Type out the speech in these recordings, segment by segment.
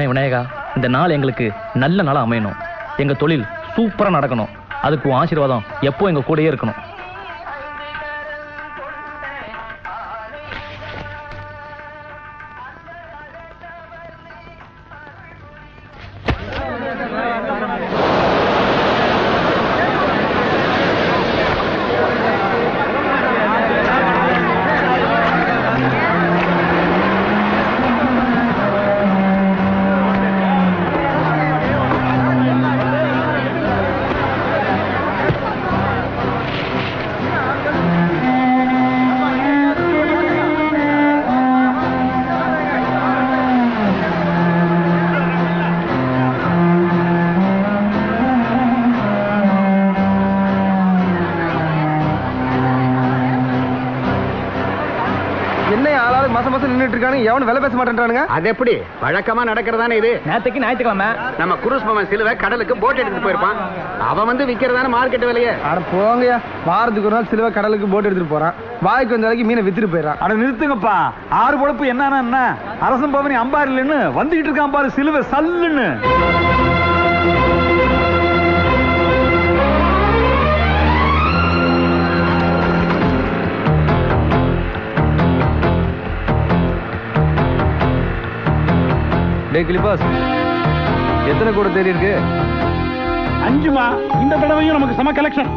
அப்பனே விநாயகா இந்த நாள் எங்களுக்கு நல்ல நாளா அமையணும். எங்க தொழில் சூப்பரா நடக்கணும். அதுக்கு ஆசீர்வாதம் எப்போ எங்க கூடயே இருக்கணும். மாட்டேன்றானுங்க? அது எப்படி? வழக்கமா நடக்கிறதானே இது? நேற்றுக்கு ஞாயிற்றுக்கிழமை. நம்ம குரூஸ் பவன் சிலுவை கடலுக்கு போட் எடுத்துட்டு போயிருப்பான். அவன் வந்து விக்கிறதான மார்க்கெட் விலையே. அட போங்கய்யா. வாரத்துக்கு ஒரு நாள் சிலுவை கடலுக்கு போட்டு எடுத்துட்டு போறான். வாய்க்கு வந்த வரைக்கும் மீனை வித்துட்டு போயிடறான். அட நிறுத்துங்கப்பா. ஆறு பொழப்பு என்னன்னா என்ன? அரசன் பவனி அம்பார் இல்லைன்னு வந்துகிட்டு இருக்கான் பாரு சிலுவை சல்லுன்னு. டே கிளிபாஸ் எத்தனை கூட தேடி இருக்கு? அஞ்சுமா? இந்த தடவையும் நமக்கு சம கலெக்ஷன்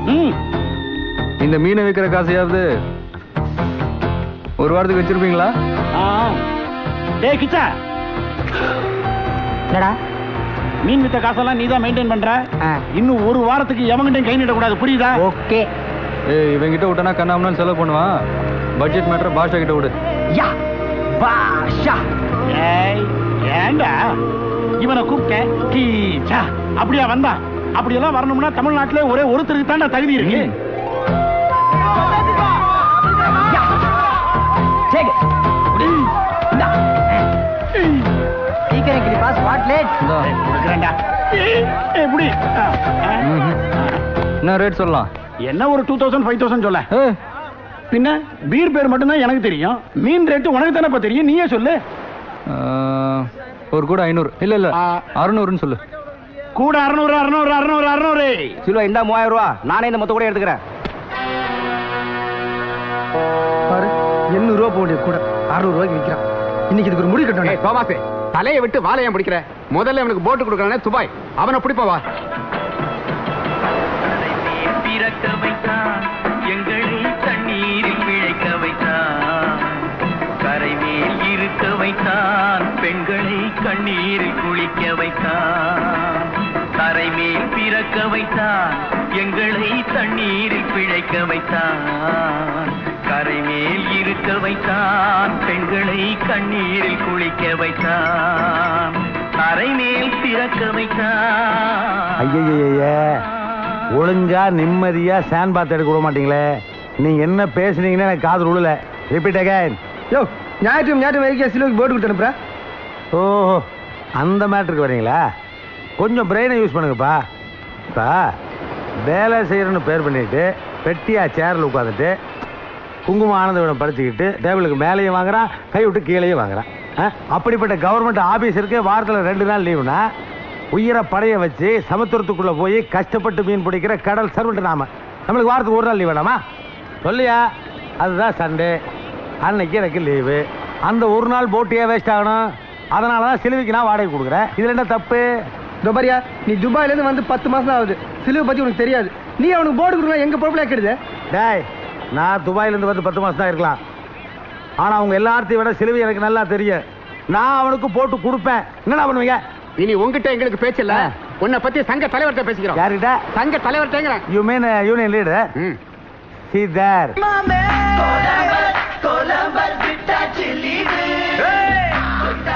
இந்த மீனை விற்கிற காசையாவது ஒரு வாரத்துக்கு வச்சிருப்பீங்களா? டேய் கிச்சா. என்னடா? மீன் வித்த காசெல்லாம் நீ தான் மெயின்டைன் பண்ற. இன்னும் ஒரு வாரத்துக்கு எவங்கிட்டையும் கை நீட்டக்கூடாது புரியுதா? ஓகே. ஏய் இவன் கிட்ட விட்டனா கண்ணாமன்னு செலவு பண்ணுவான். பட்ஜெட் மேட்டர் பாஷா கிட்ட விடு. யா பாஷா. ஏய் ஏண்டா? இவனை கூப்பிட்டேன் அப்படியா வந்தா? அப்படியெல்லாம் வரணும்னா தமிழ்நாட்டிலே ஒரே ஒருத்தருக்கு தாண்டா தகுதி இருக்கு. என்ன ரேட் சொல்லலாம்? என்ன ஒரு டூ தௌசண்ட் ஃபைவ் தௌசண்ட் சொல்ல? பின்ன பீர் பேர் மட்டும்தான் எனக்கு தெரியும். மீன் ரேட்டு உனக்கு தானே தெரியும். நீயே சொல்லு. ஒரு கூட ஐநூறு. இல்ல இல்ல. அறுநூறுன்னு சொல்லு. கூட அறுநூறு அறுநூறு அறுநூறு அறுநூறு. சிலுவை இந்தா மூவாயிரம் ரூபா நானே இந்த மொத்த கூட எடுத்துக்கிறேன். பாரு எண்ணூறு ரூபா போக கூட அறுநூறு ரூபாய்க்கு விற்கிறான் இன்னைக்கு இதுக்கு ஒரு முடி கட்டணும். ஏய் தோமாசே தலையை விட்டு வாழையம் பிடிக்கிற முதல்ல அவனுக்கு போட்டு கொடுக்கறானே துபாய். அவனை பிடிப்பா வா. பிறக்க வைத்தான் எங்களை பெண்களை கண்ணீரில் குளிக்க வைத்தான். கரைமேல் பிறக்க வைத்தான். எங்களை தண்ணீரில் பிழைக்க வைத்தான். கரைமேல் இருக்க வைத்தான். பெண்களை கண்ணீரில் குளிக்க வைத்தான். கரைமேல் பிறக்க வைத்தான். ஐயய்ய. ஒழுங்கா நிம்மதியா சேன் பாத் எடுக்க விட மாட்டீங்களே. நீங்க என்ன பேசுனீங்கன்னு எனக்கு காது உள்ள ரிப்பீட் அகைன் யோ ஞாயிற்று ஞாயிற்று வரைக்கும் சிலுவைக்கு போட்டு கொடுத்து அனுப்புறேன் ஓஹோ அந்த மேட்ருக்கு வரீங்களா? கொஞ்சம் பிரெயினை யூஸ் பண்ணுங்கப்பா. இப்போ வேலை செய்கிறன்னு பேர் பண்ணிட்டு பெட்டியாக சேரில் உட்காந்துட்டு குங்குமம் ஆனந்தவிடம் படிச்சுக்கிட்டு டேபிளுக்கு மேலேயும் வாங்குறான் கை விட்டு கீழேயும் வாங்குறான். அப்படிப்பட்ட கவர்மெண்ட் ஆஃபீஸருக்கு வாரத்தில் ரெண்டு நாள் லீவுனா உயிரை படைய வச்சு சமுத்திரத்துக்குள்ளே போய் கஷ்டப்பட்டு மீன் பிடிக்கிற கடல் சர்வெண்ட் நாம. நம்மளுக்கு வாரத்துக்கு ஒரு நாள் லீவ் வேணாமா சொல்லியா? அதுதான் சண்டே அன்னைக்கு எனக்கு லீவு அந்த ஒரு நாள் போட்டியே வேஸ்ட் ஆகணும். அதனால தான் சிலுவைக்கு நான் வாடகை கொடுக்குறேன். இதுல என்ன தப்பு? துபாரியா நீ துபாயில இருந்து வந்து பத்து மாசம் தான் ஆகுது. சிலுவை பத்தி உனக்கு தெரியாது. நீ அவனுக்கு போட்டு கொடுக்கலாம் எங்க பொறுப்புல கேடுது டேய் நான் துபாயிலேருந்து வந்து பத்து மாசம் தான் இருக்கலாம். ஆனா அவங்க எல்லாத்தையும் விட சிலுவை எனக்கு நல்லா தெரியும். நான் அவனுக்கு போட்டு கொடுப்பேன். என்னடா பண்ணுவீங்க? இனி உங்ககிட்ட எங்களுக்கு பேச்சு இல்ல. உன்னை பத்தி சங்க தலைவர்கிட்ட பேசிக்கிறோம். யார்கிட்ட? சங்க தலைவர்கிட்டங்கிறேன். யூ மீன் யூனியன் லீடர் ம். சி தேர்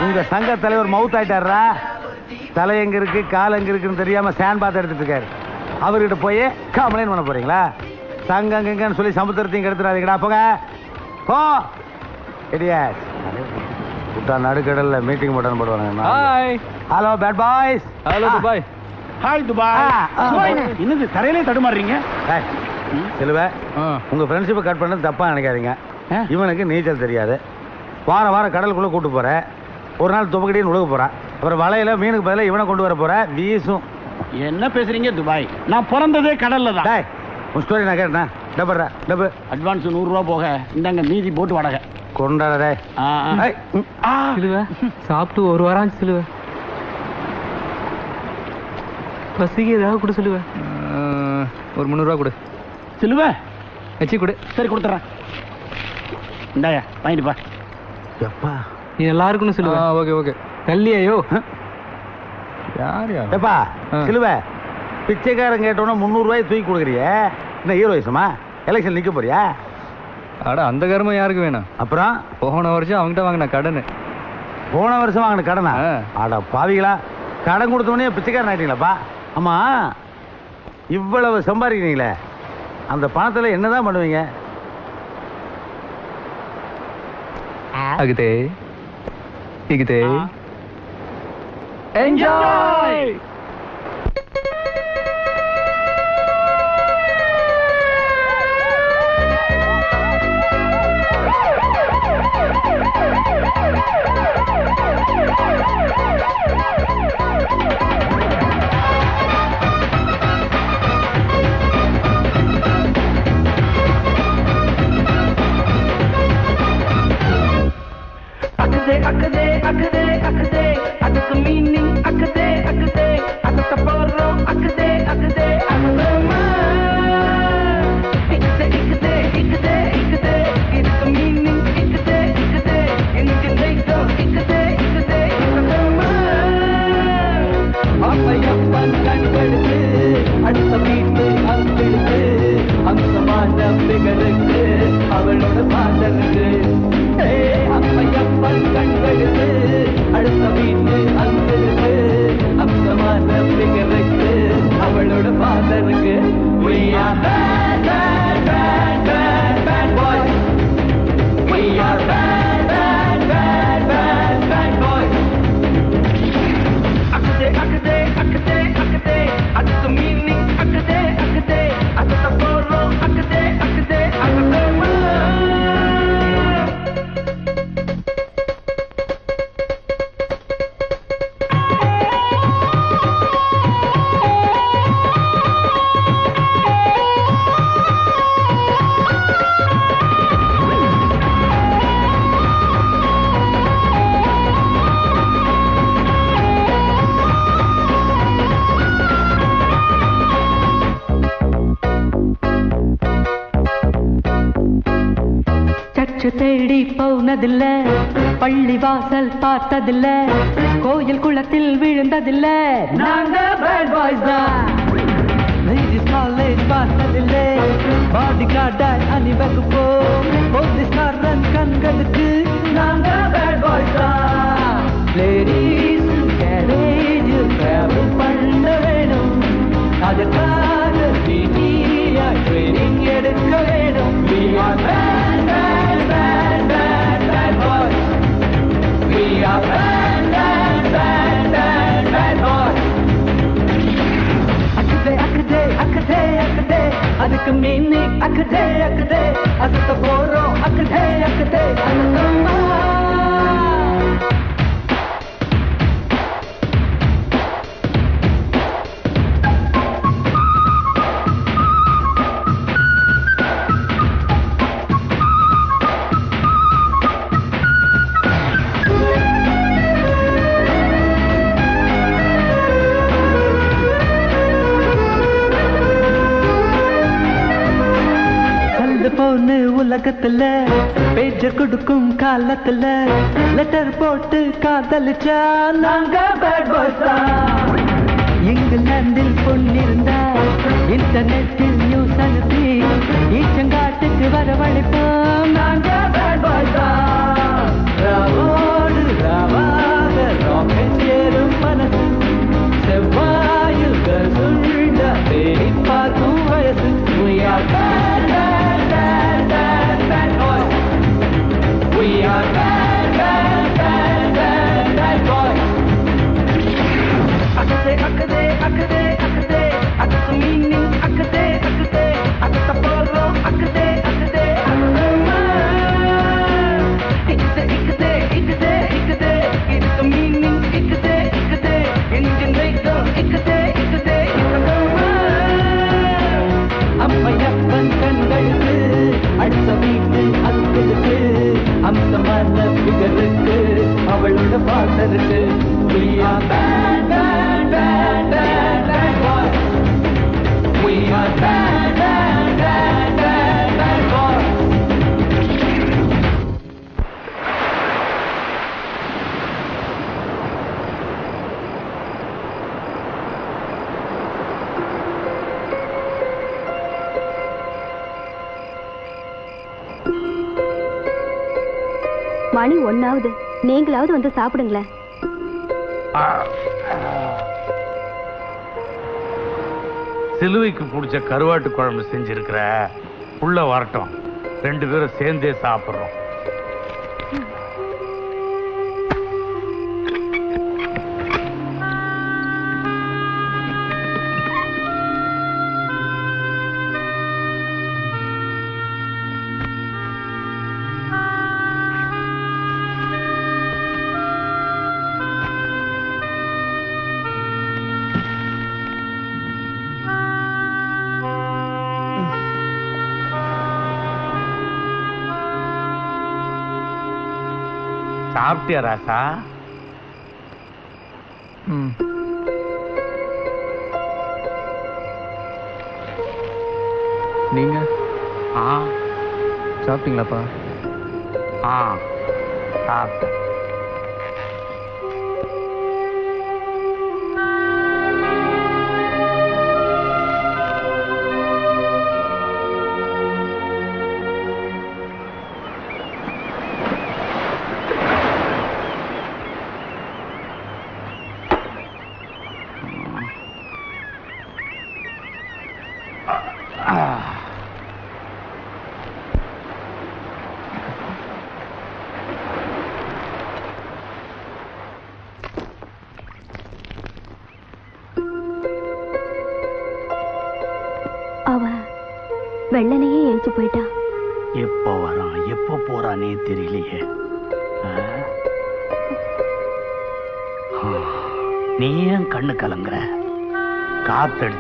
உங்க சங்க தலைவர் மவுத் ஆயிட்டாரா தலை எங்க இருக்கு கால் எங்க இருக்குன்னு தெரியாம சேன் பாத்து எடுத்துட்டு இருக்காரு. அவர்கிட்ட போய் கம்ப்ளைண்ட் பண்ண போறீங்களா? சங்கம் எங்கன்னு சொல்லி சமுத்திரத்தையும் கெடுத்துறாதீங்கடா போங்க. போ. இடியாஸ் விட்டா நடுக்கடல்ல மீட்டிங் போட்டான்னு போடுவாங்க hi hello bad boys hello Dubai hi Dubai. என்னது தரையிலே தடுமாறுறீங்க? செல்வ. உங்க ஃப்ரெண்ட்ஷிப்பை கட் பண்ணது தப்பா நினைக்காதீங்க. இவனுக்கு நீச்சல் தெரியாது. வாரம் வாரம் கடலுக்குள்ள கூட்டு போறேன். ஒரு நாள் துப்பக்கடின்னு உழுக போறான் அப்புறம் வலையில மீனுக்கு பதிலா இவனை கொண்டு வர போற. வீசும். என்ன பேசுறீங்க துபாய்? நான் பிறந்ததே கடல்ல தான். டேய் உன் ஸ்டோரி நான் கேட்டேன்? டப்புறா டப்பு. அட்வான்ஸ் நூறு ரூபா போக. இந்தாங்க மீதி போட்டு வாடகை. கொண்டாட. சிலுவை சாப்பிட்டு ஒரு வாரம் ஆச்சு சிலுவை. பசிக்கு ஏதாவது கொடு சிலுவை. ஒரு முந்நூறுரூவா கொடு. சிலுவ? வச்சு கொடு. சரி கொடுத்துறேன் இந்தாயா வாங்கிட்டு பா. எப்பா? நீ நல்லா இருக்கணும் சிலுவை ஓகே ஓகே. கல்லியாயோ யார் யார்? எப்பா ஆ. சிலுவை பிச்சைக்காரன் கேட்டோன்னா முந்நூறு ரூபாய் தூக்கி கொடுக்குறிய? என்ன ஹீரோயிசமா எலெக்ஷன் நிக்க போறியா? அட அந்த கருமம் யாருக்கு வேணும்? அப்புறம்? போன வருஷம் அவங்ககிட்ட வாங்கின கடனு. போன வருஷம் வாங்கின கடனா. அட பாவிகளா. கடன் கொடுத்தவனே பிச்சைக்காரன் ஆயிட்டீங்களாப்பா. ஆமா இவ்வளவு சம்பாதிக்கிறீங்களே. அந்த பணத்துல என்னதான் பண்ணுவீங்க? அகுதே ఎగితే ఎంజాయ్ I could பள்ளி வாசல் பார்த்ததில்ல. கோயில் குளத்தில் விழுந்ததில்ல. நாங்க பேட் பாய்ஸ் தான். லேடிஸ் காலேஜ் பார்த்ததில்ல. பாடி கார்டாய் அணிவகுப்போம் போலீஸ்காரன் கண்களுக்கு நாங்க பேட் பாய்ஸ் தான். லேடிஸ் கேரேஜ் டிராவல் பண்ண வேணும். அதற்காக ட்ரைனிங் எடுக்க வேணும். We are bad, We are bad, bad, bad, bad, bad boys. அக்கதே அக்கதே அக்கதே அக்கதே அதுக்கு மீனி அக்கதே அக்கதே அதுக்கு போறோம் அக்கதே அக்கதே அதுக்கம்மா கலந்து பேஜர் கொடுக்கும் காலத்துல லெட்டர் போட்டு காதலிச்சா? நாங்க பேட் பாய்ஸ் இங்கிலாந்தில் பொண்ணிருந்தா இன்டர்நெட்டில் நியூஸ் அனுப்பி ஈச்சங்காட்டுக்கு வரவழைப்போம் நாங்க பேட் பாய்ஸ் ராவோடு ராவாக ராக்கெட் ஏறும் மனசு செவ்வாயில் கருண்ட தேடி பார்க்கும் வயசு. We are bad, அவளோட பாசம் இருக்கு We are bad, bad, bad, bad, bad boys. We are bad, bad, bad, bad, bad boys. மணி ஒன்னாவது நீங்களாவது வந்து சாப்பிடுங்களேன். சிலுவைக்கு பிடிச்ச கருவாட்டு குழம்பு செஞ்சிருக்கிற உள்ள வரட்டும். ரெண்டு பேரும் சேர்ந்தே சாப்பிடுறோம். சாப்பிட்டியா ராசா? நீங்க? ஆ. சாப்பிட்டீங்களாப்பா? ஆ சாப்பிட்டேன்.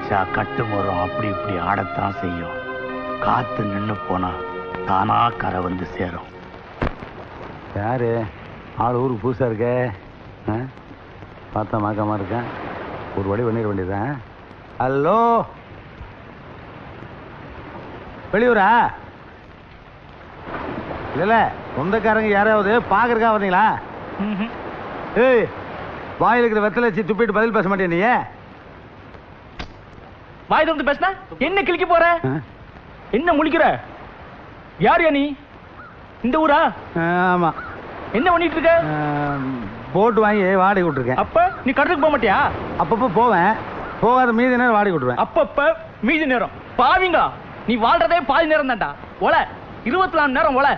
காத்தடிச்சா கட்டு மரம் அப்படி இப்படி ஆடத்தான் செய்யும். காத்து நின்னு போனா தானா கரை வந்து சேரும். யாரு? ஆள் ஊருக்கு புதுசா இருக்கே? ஆ? பார்த்தா மாக்காம இருக்கேன் ஒரு வழி பண்ணிட வேண்டியதுதான். ஹலோ? வெளியூரா? இல்ல சொந்தக்காரங்க யாராவது பாக்குறக்கா வந்தீங்களா? ஏய் வாயில் இருக்கிற வெத்தலை வச்சு துப்பிட்டு பதில் பேச மாட்டேன் நீ வாய் திறந்து பேசினா? என்ன கிழிக்க போற? என்ன முழிக்கிற? யார் நீ? இந்த ஊரா? ஆமா. என்ன பண்ணிட்டு இருக்க போட்டு வாங்கி வாடகை விட்டுருக்கேன். அப்ப நீ கடலுக்கு போக மாட்டியா? அப்பப்போ போவேன். போகாத மீதி நேரம் வாடகை விட்டுருவேன். அப்பப்ப மீதி நேரம். பாவிங்க நீ வாழ்றதே பாதி நேரம் தான்டா. ஒல இருபத்தி நாலு நேரம் ஒல.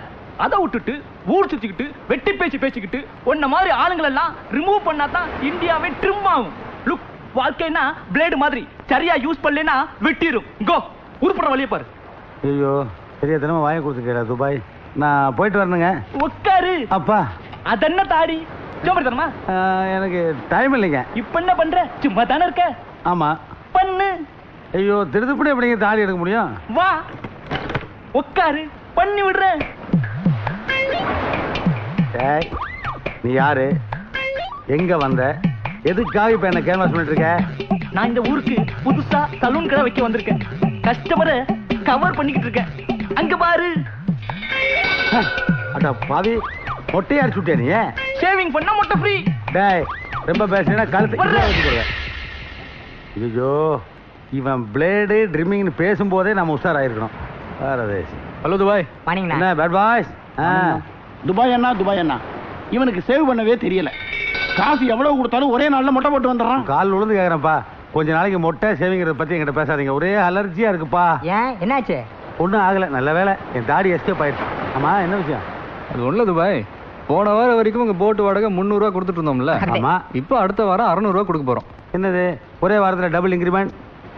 அதை விட்டுட்டு ஊர் சுத்திக்கிட்டு வெட்டி பேச்சு பேசிக்கிட்டு உன்ன மாதிரி ஆளுங்களை எல்லாம் ரிமூவ் பண்ணா தான் இந்தியாவே ட்ரிம் ஆகும். வாழ்க்கைனா பிளேடு மாதிரி. சரியா யூஸ் பண்ணலனா வெட்டிரும். கோ உருப்பட வழிய பாரு. ஐயோ பெரிய தினமும் வாங்கி கொடுத்துருக்கா துபாய். நான் போயிட்டு வரணுங்க. உட்காரு. அப்பா. அதென்ன தாடி? ஆ, எனக்கு டைம் இல்லைங்க. இப்ப என்ன பண்ற? சும்மா தானே இருக்க. ஆமா. பண்ணு. ஐயோ திருதுப்படி எப்படிங்க தாடி எடுக்க முடியும்? வா. உட்காரு. பண்ணி விடுறேன் நீ யாரு? எங்க வந்த? எதுக்காக இப்ப என்ன கேன்வாஸ் பண்ணிட்டு இருக்க? நான் இந்த ஊருக்கு புதுசா சலூன் கடை வைக்க வந்திருக்கேன். கஸ்டமரை கவர் பண்ணிக்கிட்டு இருக்கேன். அங்க பாரு. அட பாவி மொட்டையா அடிச்சு விட்டியா நீ ஷேவிங் பண்ணா மொட்டை ஃப்ரீ டேய் ரொம்ப பேசினா கழுத்து. ஐயோ இவன் பிளேடு ட்ரிம்மிங்னு பேசும்போதே நம்ம உஷாராயிருக்கணும். பாரதேஷ் ஹலோ துபாய் என்ன பேட் பாய்ஸ் துபாய் அண்ணா துபாய் அண்ணா. இவனுக்கு சேவ் பண்ணவே தெரியல. காசு எவ்வளவு கொடுத்தாலும் ஒரே நாள்ல மொட்டை போட்டு வந்துடுறான். கால் விழுந்து கேக்குறேன்ப்பா. கொஞ்ச நாளைக்கு மொட்டை சேவிங்கிறத பத்தி என்கிட்ட பேசாதீங்க. ஒரே அலர்ஜியா இருக்குப்பா. ஏன்? என்னாச்சு? ஒண்ணும் ஆகல. நல்ல வேலை என் தாடி எஸ்கேப் ஆயிடுச்சு. ஆமா என்ன விஷயம்? அது ஒண்ணுல துபாய் போன வாரம் வரைக்கும் உங்க போட்டு வாடகை முந்நூறு ரூபா கொடுத்துட்டு இருந்தோம்ல. ஆமா. இப்போ அடுத்த வாரம் அறுநூறு ரூபா கொடுக்க போறோம். என்னது? ஒரே வாரத்துல டபுள் இன்க்ரிமெண்ட்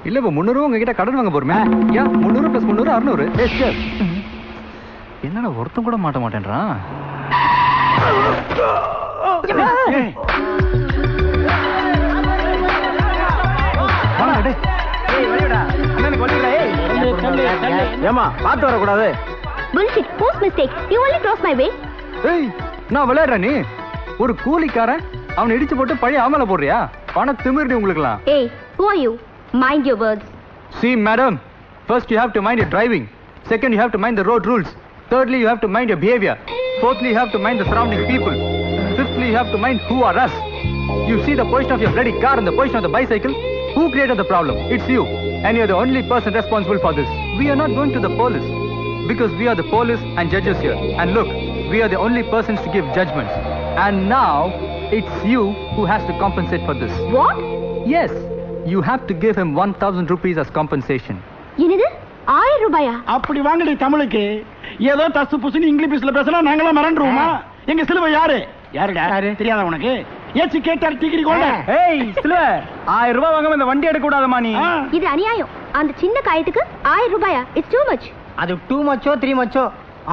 இல்ல இப்போ முந்நூறு ரூபா உங்ககிட்ட கடன் வாங்க போறோமே. ஏன்? முந்நூறு பிளஸ் முந்நூறு அறுநூறு. என்னடா ஒருத்தன் கூட மாட்ட மாட்டேன்றான். ஏமா பார்த்து வரக்கூடாது bullshit post mistake you only cross my way ஏய் நான் விளையாடுற நீ ஒரு கூலிக்காரன் அவனை இடிச்சு போட்டு பழைய ஆமல போடுறியா பண திமிருடி உங்களுக்குலாம் ஏய் who are you mind your words See, madam, first you have to mind your driving. Second, you have to mind the road rules. Thirdly, you have to mind your behavior. Fourthly, you have to mind the surrounding people. Fifthly, you have to mind who are us. You see the position of your bloody car and the position of the bicycle? Who created the problem? It's you. And you're the only person responsible for this. We are not going to the police. Because we are the police and judges here. And look, we are the only persons to give judgments. And now, it's you who has to compensate for this. what Yes, you have to give him 1000 rupees as compensation. என்னது ஆயிரம் ரூபாயா அப்படி வாங்கடி தமிழுக்கு ஏதோ தசு புசுன்னு இங்கிலீஷ்ல பேசினா நாங்களாம் மறந்துருவோமா எங்க சிலுவை யாரு யாருடா? தெரியாதா உனக்கு? ஏச்சு கேட்டார் டிகிரி கொண்ட ஏய் சிலுவ ஆயிரம் ரூபாய் வாங்காம இந்த வண்டி எடுக்க கூடாதமா நீ இது அநியாயம். அந்த சின்ன காயத்துக்கு ஆயிரம் ரூபாயா? இட்ஸ் டூ மச் அது டூ மச்சோ த்ரீ மச்சோ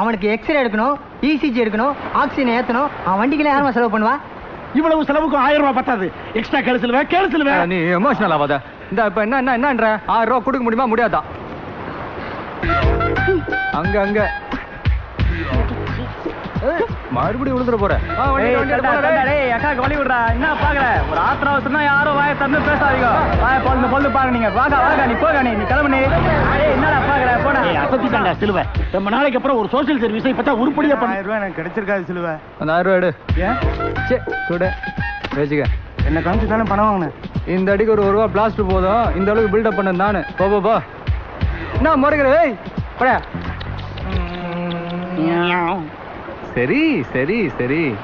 அவனுக்கு எக்ஸ்ரே எடுக்கணும் இசிஜி எடுக்கணும் ஆக்சிஜன் ஏத்தணும். அவன் வண்டிக்கெல்லாம் யாருமா செலவு பண்ணுவா? இவ்வளவு செலவுக்கு ஆயிரம் ரூபாய் பத்தாது. எக்ஸ்ட்ரா கேளு சிலுவை கேளு சிலுவை நீ எமோஷனல் ஆகாத இந்த இப்ப என்ன என்ன என்னன்ற? ஆயிரம் ரூபாய் கொடுக்க முடியுமா? முடியாதா? அங்க அங்க. மறுபடியும் விழுந்துட. டேய், அக்காக்கு வழி விடுறா. என்ன பாக்குற ஒரு ஆத்திரம் அவசரம்னா யாரும் வாயை திறந்து பேசாதீங்க. வாயை பொழுது பொழுது பாருங்க நீங்க. வாங்க வாங்க நீ போக நீ நீ கிளம்பு என்னடா பாக்குற போடா. ஏய், அசத்திட்டான்டா சிலுவை. ரொம்ப நாளைக்கு அப்புறம் ஒரு சோசியல் சர்வீஸை இப்ப தான் உருப்படியா பண்ண. ரூபாய் எனக்கு கிடைச்சிருக்காது சிலுவை. அந்த ஆயிரம் ரூபாய் எடு. சே கூட. வச்சுக்க என்ன காமிச்சு தானே பணம் வாங்கினேன். இந்த அடிக்கு ஒரு ஒரு ரூபா பிளாஸ்டர் போதும். இந்த அளவுக்கு பில்டப் பண்ண நானு. போ போ போ. என்ன முறைக்கிற ஏய் போடா. சரி சரி சரி.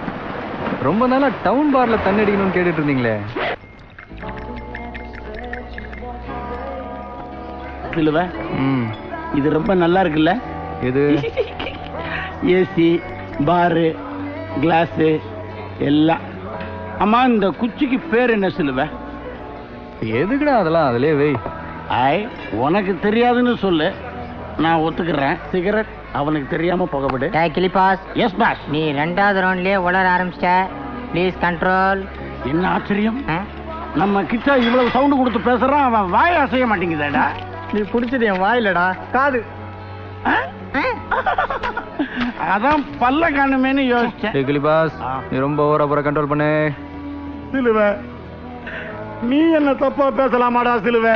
ரொம்ப நாளா டவுன் பார்ல தண்ணி அடிக்கணும்னு கேட்டுட்டு இருந்தீங்களே. சிலுவை ம். இது ரொம்ப நல்லா இருக்குல்ல? இது ஏசி பாரு கிளாஸு எல்லாம். அம்மா இந்த குச்சிக்கு பேர் என்ன சிலுவை? எதுக்குடா அதெல்லாம் அதுலயே வை. ஐ உனக்கு தெரியாதுன்னு சொல்லு. நான் ஒத்துக்கிறேன். சிகரெட் அவனுக்கு தெரியாம புகப்படு கிளிபாஸ் எஸ் பாஸ். நீ ரெண்டாவது ரவுண்ட்லயே உளர ஆரம்பிச்சிட்ட. ப்ளீஸ் கண்ட்ரோல் என்ன ஆச்சரியம்? நம்ம கிட்ட இவ்வளவு சவுண்ட் கொடுத்து பேசுறான் அவன் வாய அசைய மாட்டேங்குதாடா. நீ புடிச்சது என் வாயிலடா. காது. அதான் பல்ல காணுமேன்னு யோசிச்சேன். கிளிபாஸ் நீ ரொம்ப ஓவரா போற கண்ட்ரோல் பண்ணு. சிலுவை நீ என்ன தப்பா பேசலாமாடா சிலுவை?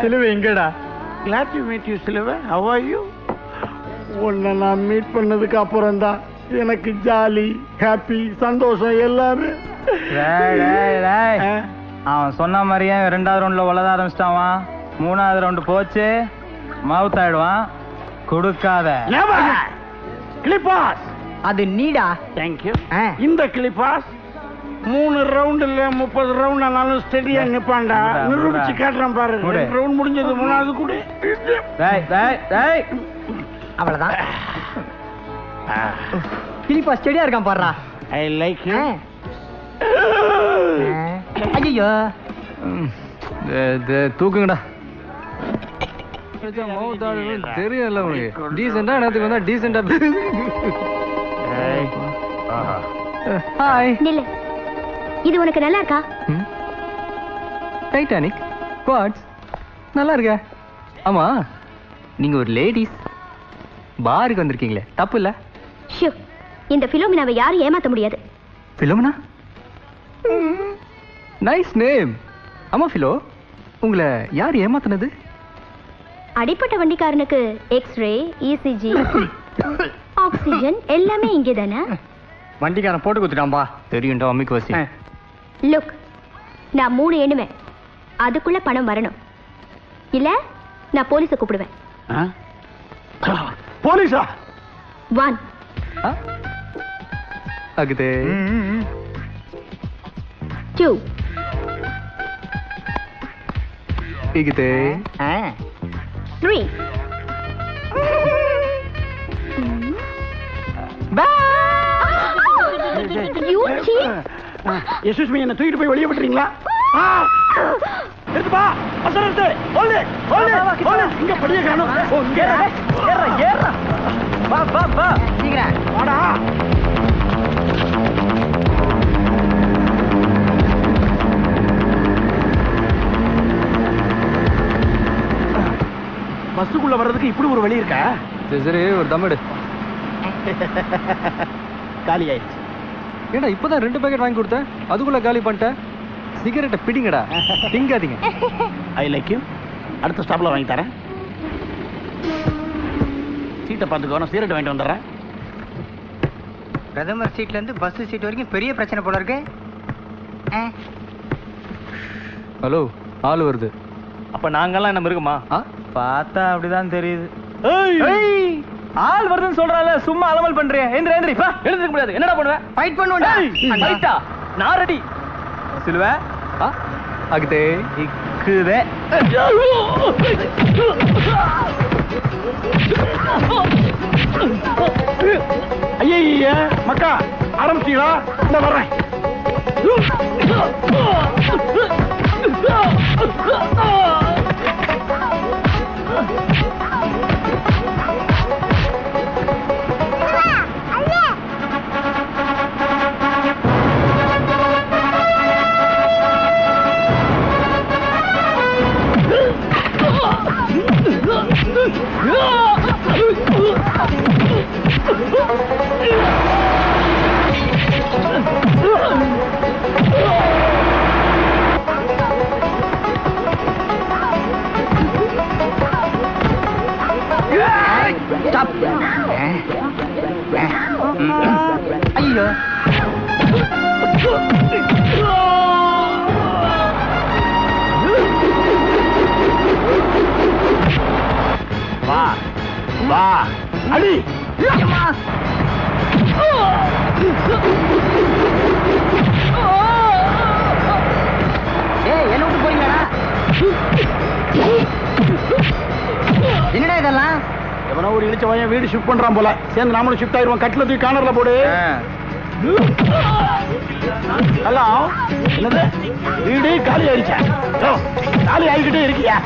சிலுவை எங்கடா glad you meet you Siluvai. How are you உன்னை நான் மீட் பண்ணதுக்கு அப்புறம் தான் எனக்கு ஜாலி ஹாப்பி சந்தோஷம் எல்லாமே. அவன் சொன்ன மாதிரியே ரெண்டாவது ரவுண்ட்ல உலத ஆரம்பிச்சிட்டான் மூணாவது ரவுண்டு போச்சு. மவுத் ஆயிடுவான். கொடுக்காத. கிளிப்பாஸ் அது நீடா. தேங்க்யூ இந்த கிளிப்பாஸ் மூணு ரவுண்டுல முப்பது ரவுண்ட் ஆனாலும் ஸ்டெடியா நிப்பான்டா. குடுடா, நிரூபிச்சு குடுடா. காட்டுறேன் பாரு. ரவுண்ட் முடிஞ்சது மூணாவது கூட. டேய் டேய் டேய். அவ்வளவுதான். கிளிப்பா ஸ்டெடியா இருக்கான் பாடுறா ஐ லைக் யூ ஐயோ தூக்குங்கடா. தெரியல உனக்கு. டீசெண்டா நேரத்துக்கு வந்தா டீசெண்டா ஹாய் நில்லு. இது உனக்கு நல்லா இருக்கா டைட்டானிக் குவாட்ஸ் நல்லா இருக்க ஆமா நீங்க ஒரு லேடிஸ் பாருக்கு வந்திருக்கீங்களே. தப்பு இல்ல ஷியோ இந்த பிலோமினாவை யாரும் ஏமாத்த முடியாது. பிலோமனா நைஸ் நேம் ஆமா பிலோ உங்களை யார் ஏமாத்துனது? அடிப்பட்ட வண்டிக்காரனுக்கு எக்ஸ்ரே இசிஜி ஆக்சிஜன் எல்லாமே இங்கே தானே வண்டிக்காரன் போட்டு கொடுத்துட்டான்பா தெரியும்டா அம்மிக்கு வசி லுக் நான் மூணு எண்ணுவேன் அதுக்குள்ள பணம் வரணும். இல்ல நான் போலீஸை கூப்பிடுவேன். போலீஸா? ஒன் அகுதே. டூ. இகுதே. த்ரீ. என்ன தூக்கிட்டு போய் வெளியே விட்டுறீங்களா? ஆ! எடுத்துப்பா அவசரம் எடுத்து ஓடு ஓடு ஓடு இங்க படிய காணோம். ஓ இங்க ஏற ஏற வா வா. வா சீக்கிரம். வாடா. பஸ்ஸுக்குள்ள வர்றதுக்கு இப்படி ஒரு வழி இருக்கா? சரி சரி ஒரு தம் எடு. காலி ஆயிடுச்சு. ஏடா இப்பதான் ரெண்டு பேக்கெட் வாங்கி கொடுத்தேன்? அதுக்குள்ள காலி பண்ணிட்டேன்? சிகரெட்டை பிடிங்கடா. திங்காதீங்க. ஐ லைக் யூ அடுத்த ஸ்டாப்ல வாங்கி தரேன். சீட்டை பார்த்துக்கோ நான் சீரட் வாங்கிட்டு வந்துடுறேன். பிரதமர் சீட்ல இருந்து பஸ் சீட் வரைக்கும் பெரிய பிரச்சனை போல இருக்கு. ஆ. ஹலோ ஆள் வருது. அப்ப நாங்கெல்லாம் என்ன மிருகமா? பார்த்தா அப்படிதான் தெரியுது. ஏய், ஆள் வருதுன்னு சொல்றால சும்மா அலமல் பண்றிய. எந்திர எந்திரி பா. எழுந்துக்க முடியாது. என்னடா பண்ணுவேன் ஃபைட் ஃபைட்டா நான் ரெடி சிலுவ அகுதே இக்குதே. ஐயா மக்கா ஆரம்பிச்சீங்களா? இந்த வர்றேன். ஐயோ வா வா அடி ஏய் என்ன விட்டு போறீங்களா என்னடா இதெல்லாம்? எவனோ ஒரு இழிச்ச வீடு ஷிஃப்ட் பண்றான் போல. சேர்ந்து நாமளும் ஷிஃப்ட் ஆயிருவோம். கட்டில தூக்கி கார்னர்ல போடு. ஹலோ? என்னது? வீடு காலி ஆயிடுச்சா காலி ஆகிக்கிட்டே இருக்கியா?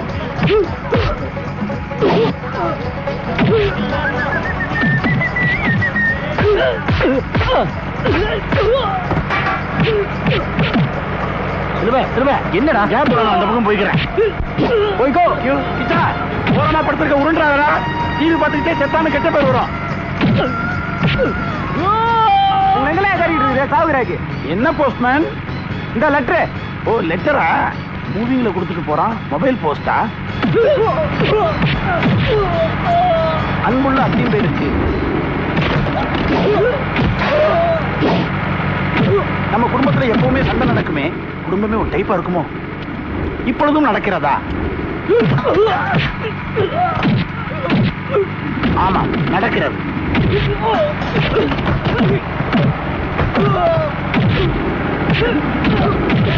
திரும்ப திரும்ப என்னடா? கேப் அந்த பக்கம் போய்க்கிறேன். போய்க்கோ. கிச்சா ஓரமா படுத்திருக்க உருண்டாதடா டிவி பார்த்துக்கிட்டே செத்தான்னு கெட்ட பேர் வரும். எங்களே கறிக்கிட்டு இருக்கு சாவுகிறாக்கு என்ன போஸ்ட்மேன் இந்த லெட்டர் ஓ லெட்டரா மூவிங்ல கொடுத்துட்டு போறான். மொபைல் போஸ்டா அன்புள்ள அப்படின்னு இருக்கு நம்ம குடும்பத்துல எப்பவுமே சண்டை நடக்குமே குடும்பமே ஒரு டைப்பா இருக்குமோ இப்பொழுதும் நடக்கிறதா ஆமா நடக்கிறது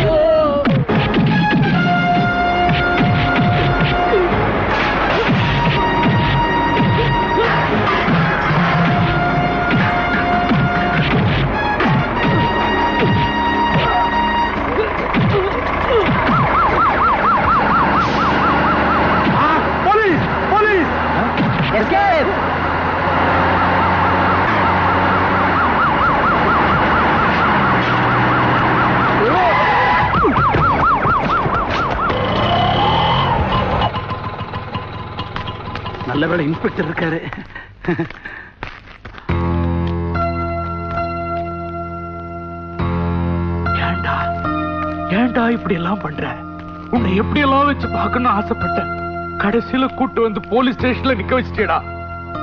Oh! நல்ல வேளை இன்ஸ்பெக்டர் இருக்காரு. ஏன்டா ஏன்டா இப்படி எல்லாம் பண்ற? உன்னை எப்படி எல்லாம் வச்சு பார்க்கணும்னு ஆசைப்பட்டேன். கடைசியில கூட்டு வந்து போலீஸ் ஸ்டேஷன்ல நிக்க வச்சிட்டேடா.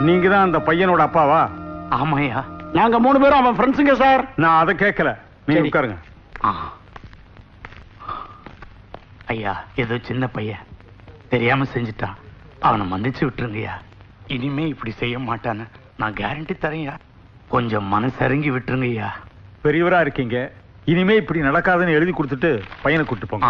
நீங்க தான் அந்த பையனோட அப்பாவா? ஆமாயா நாங்க மூணு பேரும் அவன் ஃப்ரெண்ட்ஸுங்க சார் நான் அதை கேட்கல. நீங்க. உட்காருங்க. ஐயா ஏதோ சின்ன பையன். தெரியாம செஞ்சுட்டான். அவனை மன்னிச்சு விட்டுருங்கய்யா. இனிமே இப்படி செய்ய மாட்டான்னு நான் கேரண்டி தரேன்யா. கொஞ்சம் மனசரங்கி விட்டுருங்கய்யா. பெரியவரா இருக்கீங்க. இனிமே இப்படி நடக்காதுன்னு எழுதி கொடுத்துட்டு பையனை கூட்டு போங்க.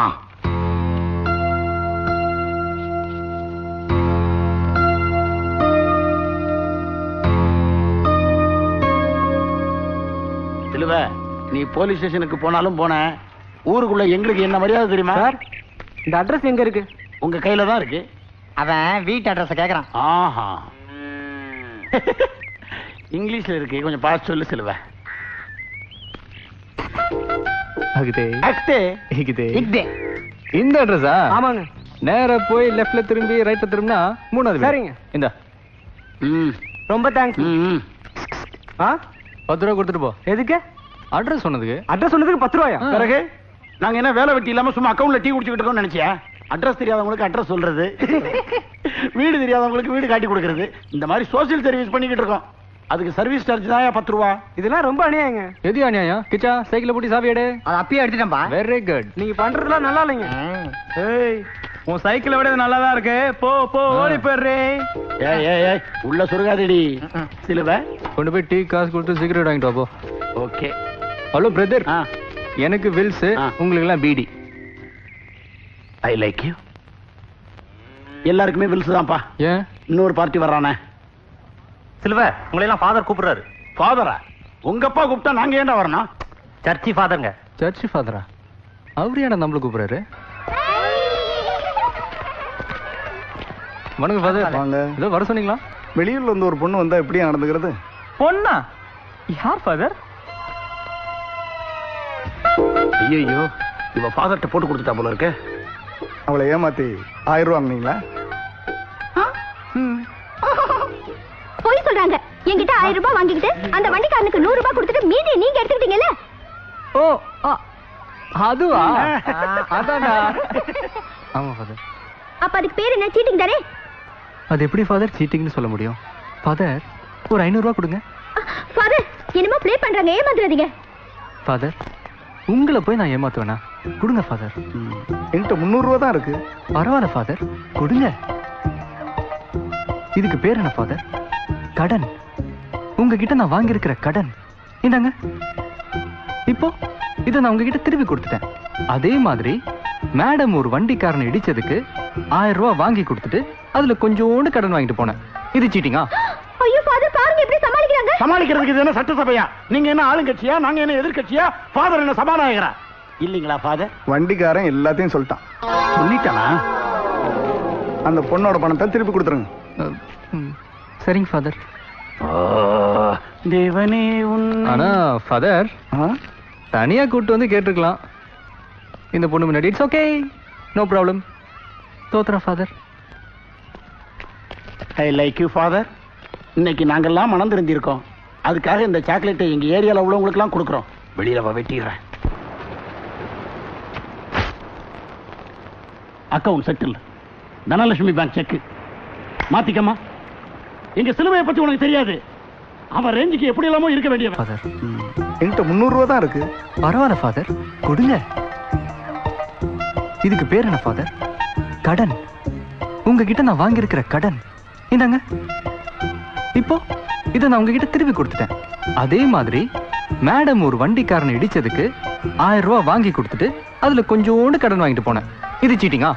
சிலுவ நீ போலீஸ் ஸ்டேஷனுக்கு போனாலும் போன. ஊருக்குள்ள எங்களுக்கு என்ன மரியாதை தெரியுமா? சார் இந்த அட்ரஸ் எங்க இருக்கு? உங்க கையில தான் இருக்கு. அவன் வீட்டு அட்ரஸ் கேக்குறான். ஆஹா. இங்கிலீஷ்ல இருக்கு. கொஞ்சம் பார்த்து சொல்லு சிலுவ. இந்த அட்ரஸா ஆமாங்க. நேரா போய் லெஃப்ட்ல திரும்பி ரைட்ல திரும்பினா மூணாவது. சரிங்க. இந்த. ம். ரொம்ப தேங்க்ஸ் ம் ஆ? பத்து ரூபா கொடுத்துட்டு போ. எதுக்கு? அட்ரஸ் சொன்னதுக்கு. அட்ரஸ் சொன்னதுக்கு பத்து ரூபாயா. பிறகு நாங்க என்ன வேலை வெட்டி இல்லாம சும்மா அக்கவுண்ட்ல டீ குடிச்சுக்கிட்டு இருக்கோம்னு நினைச்சியா? அட்ரஸ் தெரியாதவங்களுக்கு அட்ரஸ் சொல்றது. வீடு தெரியாதவங்களுக்கு வீடு காட்டி கொடுக்கறது. இந்த மாதிரி சோசியல் சர்வீஸ் பண்ணிக்கிட்டு இருக்கோம். அதுக்கு சர்வீஸ் சார்ஜ் தான் பத்து ரூபா. இதெல்லாம் ரொம்ப அநியாயங்க. எது அநியாயம்? கிச்சா சைக்கிளை பூட்டி சாவி எடு. அது அப்பயே எடுத்துட்டேன்பா. வெரி குட் நீங்க பண்றதுலாம் நல்லா இல்லைங்க. ஏய் உன் சைக்கிளை விட இது நல்லா தான் இருக்கு. போ போ ஓடி போயிடுறே. ஏய் ஏய் ஏய் உள்ள சுருகாதடி சிலுவை. கொண்டு போய் டீ காசு கொடுத்து சிகரெட் வாங்கிட்டு வா போ. ஓகே. ஹலோ பிரதர் ஆ. எனக்கு வில்ஸ் ஆ. உங்களுக்கு எல்லாம் பீடி. ஐ லைக் யூ எல்லாருக்குமே பில்ஸ் தான்ப்பா. ஏன்? இன்னொரு பார்ட்டி வர்றானே. சிலுவ உங்களை எல்லாம் ஃபாதர் கூப்பிடுறாரு ஃபாதரா உங்க அப்பா கூப்பிட்டா நாங்க ஏன்டா வரணும்? சர்ச்சி ஃபாதருங்க சர்ச் ஃபாதரா அவர் ஏன்டா நம்மள கூப்பிடுறாரு? வணக்கம் ஃபாதர் வாங்க. ஏதோ வர சொன்னீங்களா? வெளியூர்ல இருந்து ஒரு பொண்ணு வந்தா எப்படி நடந்துக்கிறது? பொண்ணா? யார் ஃபாதர் ஐயோ இவ ஃபாதர்ட்ட போட்டு கொடுத்துட்டா போல இருக்கு. அவளை ஏமாத்தி ஆயிரம் ரூபா வாங்குனீங்களா பொய் சொல்றாங்க. என்கிட்ட ஆயிரம் ரூபாய் வாங்கிக்கிட்டு அந்த வண்டிக்காரனுக்கு நூறு ரூபாய் கொடுத்துட்டு மீதி நீங்க எடுத்துக்கிட்டீங்கல்ல? ஓ ஆ, அதுவா? அதானா? ஆமா ஃபாதர் அப்ப அதுக்கு பேர் என்ன? சீட்டிங் தானே? அது எப்படி ஃபாதர் சீட்டிங்னு சொல்ல முடியும். ஃபாதர் ஒரு ஐநூறுரூவா கொடுங்க. ஃபாதர் என்னமோ ப்ளே பண்றாங்க ஏமாந்துறாதீங்க ஃபாதர் உங்களை போய் நான் ஏமாத்துவேனா? கொடுங்க ஃபாதர் என்கிட்ட முந்நூறு ரூபா தான் இருக்கு. பரவாயில்ல ஃபாதர் கொடுங்க. இதுக்கு பேர் என்ன ஃபாதர் கடன். உங்ககிட்ட நான் வாங்கியிருக்கிற கடன். இந்தாங்க. இப்போ இதை நான் உங்ககிட்ட திருப்பி கொடுத்துட்டேன். அதே மாதிரி மேடம் ஒரு வண்டிக்காரனை இடிச்சதுக்கு ஆயிரம் ரூபாய் வாங்கி கொடுத்துட்டு அதுல கொஞ்சோண்டு கடன் வாங்கிட்டு போனேன். இது சீட்டிங்கா ஐயோ ஃபாதர் பாருங்க எப்படி சமாளிக்கிறாங்க? சமாளிக்கிறதுக்கு இது என்ன சட்டசபையா? நீங்க என்ன ஆளுங்கட்சியா? நாங்க என்ன எதிர்க்கட்சியா? ஃபாதர் என்ன சபாநாயகரா? இல்லீங்களா ஃபாதர் வண்டிக்காரன் எல்லாத்தையும் சொல்லிட்டான். சொல்லிட்டானா? அந்த பொண்ணோட பணத்தை திருப்பி கொடுத்துருங்க. சரிங்க ஃபாதர் தேவனே உன் ஆனா ஃபாதர் ஆ? தனியா கூட்டு வந்து கேட்டிருக்கலாம். இந்த பொண்ணு முன்னாடி it's okay no problem தோத்துறேன் father I like you father இன்னைக்கு நாங்கெல்லாம் மனம் திருந்திருக்கோம் அதுக்காக இந்த சாக்லேட்டை எங்க ஏரியால உள்ளவங்களுக்குலாம் கொடுக்குறோம். வெளியில வெட்டிடுறேன். Account settle Dhanalakshmi bank cheque மாத்திக்கம்மா. எங்க சிலுவையை பத்தி உனக்கு தெரியாது. அவன் ரேஞ்சுக்கு எப்படி எல்லாமோ இருக்க வேண்டிய ஃபாதர் என்கிட்ட முந்நூறு ரூபா தான் இருக்கு. பரவாயில்ல ஃபாதர் கொடுங்க. இதுக்கு பேர் என்ன ஃபாதர் கடன். உங்ககிட்ட நான் வாங்கியிருக்கிற கடன். இந்தாங்க. இப்போ இதை நான் உங்ககிட்ட திருப்பி கொடுத்துட்டேன். அதே மாதிரி மேடம் ஒரு வண்டிக்காரனை இடிச்சதுக்கு ஆயிரம் ரூபா வாங்கி கொடுத்துட்டு அதுல கொஞ்சோண்டு கடன் வாங்கிட்டு போனேன். இது சீட்டிங்கா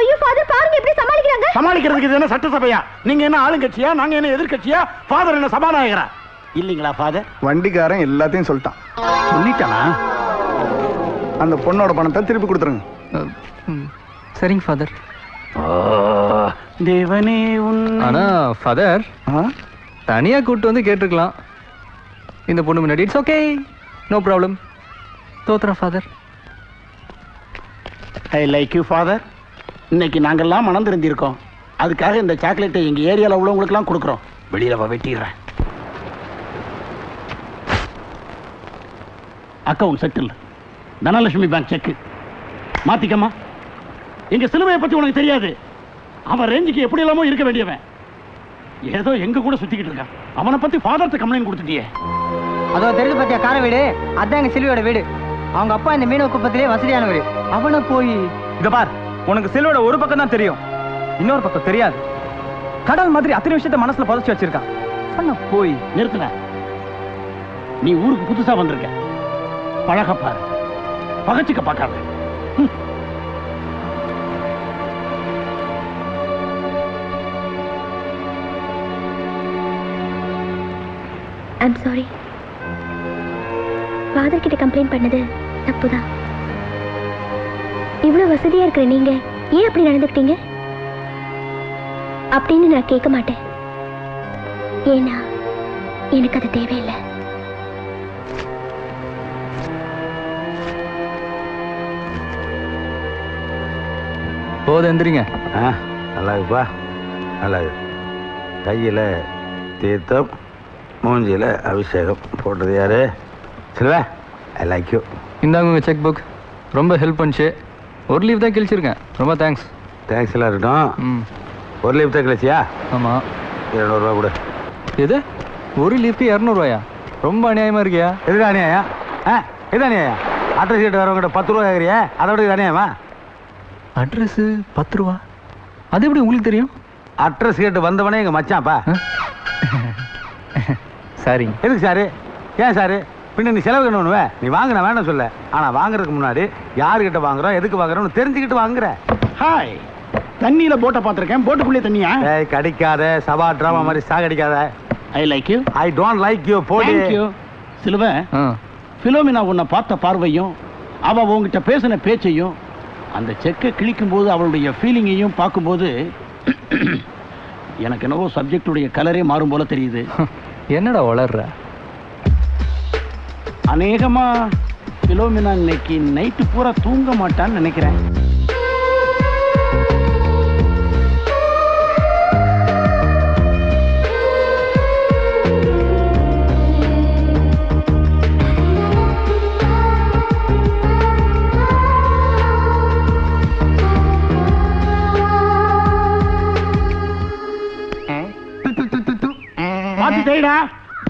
ஐயோ ஃபாதர் பாருங்க எப்படி சமாளிக்கிறாங்க. சமாளிக்கிறதுக்கு இது என்ன சட்டசபையா? நீங்க என்ன ஆளுங்கட்சியா? நாங்க என்ன எதிர்க்கட்சியா? ஃபாதர் என்ன சபாநாயகரா? இல்லீங்களா ஃபாதர் வண்டிக்காரன் எல்லாத்தையும் சொல்லிட்டான். சொல்லிட்டானா? அந்த பொண்ணோட பணத்தை திருப்பி கொடுத்துருங்க. சரிங்க ஃபாதர் தேவனே உன் ஆனா ஃபாதர் ஆ? தனியா கூட்டு வந்து கேட்டிருக்கலாம். இந்த பொண்ணு முன்னாடி it's okay no problem தோத்துறேன் father I like you father இன்னைக்கு நாங்கள்லாம் மணந்திருந்திருக்கோம். அதுக்காக இந்த சாக்லேட்டை எங்க ஏரியால உள்ளவங்களுக்குலாம் கொடுக்குறோம். வெளியில வா வெட்டிடுறேன். Account settle Dhanalakshmi bank cheque மாத்திக்கம்மா. எங்க சிலுவையை பத்தி உனக்கு தெரியாது. அவன் ரேஞ்சுக்கு எப்படி எல்லாமோ இருக்க வேண்டியவன். ஏதோ எங்க கூட சுத்திக்கிட்டு இருக்கான். அவனை பத்தி ஃபாதர்ட்ட கம்ப்ளைண்ட் கொடுத்துட்டியே. அதோ தெரிஞ்சு பார்த்தியா கார வீடு? அதான் எங்க சிலுவையோட வீடு. அவங்க அப்பா இந்த மீனவ குப்பத்திலே வசதியானவர். அவனை போய் இங்க பார். உனக்கு சிலுவோட ஒரு பக்கம் தான் தெரியும். இன்னொரு பக்கம் தெரியாது. கடல் மாதிரி அத்தனை விஷயத்த மனசுல புதைச்சு வச்சிருக்கான். பண்ண போய் நிறுத்துன. நீ ஊருக்கு புதுசா வந்திருக்க. பழக பாரு. பகச்சுக்க பார்க்காத. ஐம் சாரி ஃபாதர் கிட்ட கம்ப்ளைண்ட் பண்ணது தப்புதான். இவ்வளவு வசதியா இருக்கிற நீங்க ஏன் அப்படி நடந்துக்கிட்டீங்க? அப்படின்னு நான் கேட்க மாட்டேன். ஏன்னா எனக்கு அது தேவையில்லை. போதும் எந்திரிங்க. ஆ நல்லா இருக்குப்பா நல்லா இருக்கு கையில் தீர்த்தம் மூஞ்சியில் அபிஷேகம் போட்டது யாரு? சிலுவா ஐ லைக் யூ இந்தாங்க உங்கள் செக் புக் ரொம்ப ஹெல்ப் பண்ணுச்சு. ஒரு லீவ் தான் கிழிச்சிருக்கேன். ரொம்ப தேங்க்ஸ் தேங்க்ஸ் எல்லாம் இருக்கட்டும். ம். ஒரு லீவ் தான் கிளச்சியா ஆமாம் இரநூறுவா கொடு. எது? ஒரு லீஃப்க்கு இரநூறுவாயா? ரொம்ப அநியாயமாக இருக்கியா? எதுக்கு அநியாயம்? ஆ? எது அநியாயம்? அட்ரஸ் கேட்டு வரவங்கிட்ட பத்து ரூபா கேட்குறியா அதோட இது அநியாயமா? அட்ரஸு பத்து ரூபா? அது எப்படி உங்களுக்கு தெரியும்? அட்ரஸ் கேட்டு வந்தவனே எங்கள் மச்சான்ப்பா சரிங்க எதுக்கு சாரு? ஏன் சாரு? பின்ன நீ செலவு பண்ணுவ நீ வாங்கின வேணாம் சொல்ல. ஆனால் வாங்குறதுக்கு முன்னாடி யாருக்கிட்ட வாங்குறோம் எதுக்கு வாங்குறோம்னு தெரிஞ்சுக்கிட்டு வாங்குற. ஹாய். தண்ணியில போட்டை பார்த்திருக்கேன். போட்டுக்குள்ளே தண்ணியா? ஏய் கடிக்காத. சபா ட்ராமா மாதிரி சாகடிக்காத I like you I don't like you Bodi. Thank you சிலுவ ஆ. பிலோமினா உன்னை பார்த்த பார்வையும் அவ உங்ககிட்ட பேசின பேச்சையும் அந்த செக்கை கிழிக்கும் போது அவளுடைய ஃபீலிங்கையும் பார்க்கும்போது எனக்கு என்னவோ சப்ஜெக்டுடைய கலரே மாறும் போல தெரியுது. என்னடா வளர்ற அநேகமா பிலோமினா இன்னைக்கு நைட்டு பூரா தூங்க மாட்டான்னு நினைக்கிறேன்.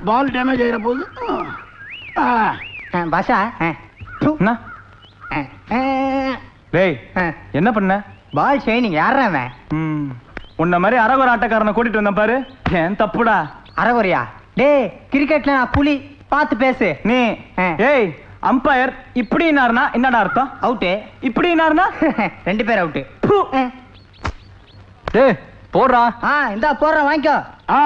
பால் டேமேஜ் ஆகிற போது பாஷா என்ன? டேய் என்ன பண்ண? பால் ஷைனிங் யாரா அவன்? ம் உன்ன மாதிரி அரகுர ஆட்டக்காரனை கூட்டிட்டு வந்தேன் பாரு. ஏன் தப்புடா? அறகுறையா? டேய் கிரிக்கெட்ல நான் புலி பார்த்து பேசு. நீ ஏய் அம்பையர் இப்படினாருனா என்னடா அர்த்தம்? அவுட்டு. இப்படினாருனா ரெண்டு பேர் அவுட்டு. டேய் போடுறா. ஆ இந்தா போடுறேன் வாங்கிக்கோ. ஆ.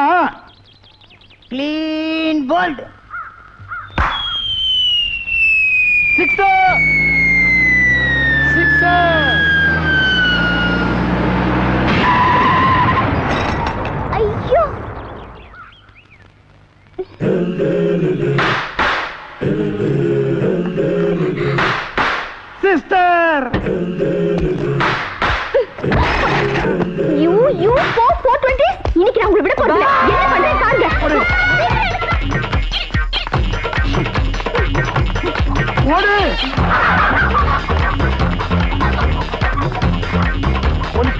க்ளீன் போல்ட் சிக்ஸர் சிக்ஸர் ஐயோ! Sister! You you four four twenty! இன்னைக்கு நான் உங்களை விட போறேன் என்ன பண்றேன்? காருங்க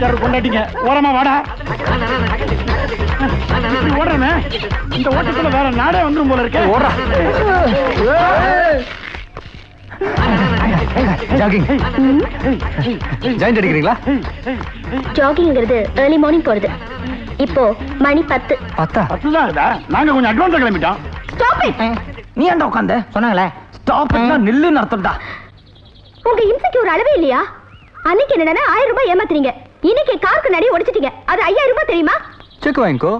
போலீஸ்காரர் கொண்டாட்டிங்க. ஓரமா வாடா. ஓடுறமே இந்த ஓட்டத்துல வேற நாடே வந்துரும் போல இருக்கே. ஓடுறா. ஜாகிங் ஜாயிண்ட் அடிக்கிறீங்களா? ஜாகிங்கிறது ஏர்லி மார்னிங் போறது. இப்போ மணி பத்து. பத்தா? பத்துதான் நாங்க கொஞ்சம் அட்வான்ஸா கிளம்பிட்டோம். நீ ஏன்டா உட்காந்த சொன்னாங்களே. ஸ்டாப் நில்லுன்னு அர்த்தம்டா. உங்க இம்சைக்கு ஒரு அளவே இல்லையா? அன்னைக்கு என்னடா ஆயிரம் ரூபாய் ஏமாத்துறீங்க. இன்னைக்கு காருக்கு நடி உடைச்சிட்டீங்க அது ஐயாயிரம் ரூபாய் தெரியுமா? செக் வாங்கிக்கோ.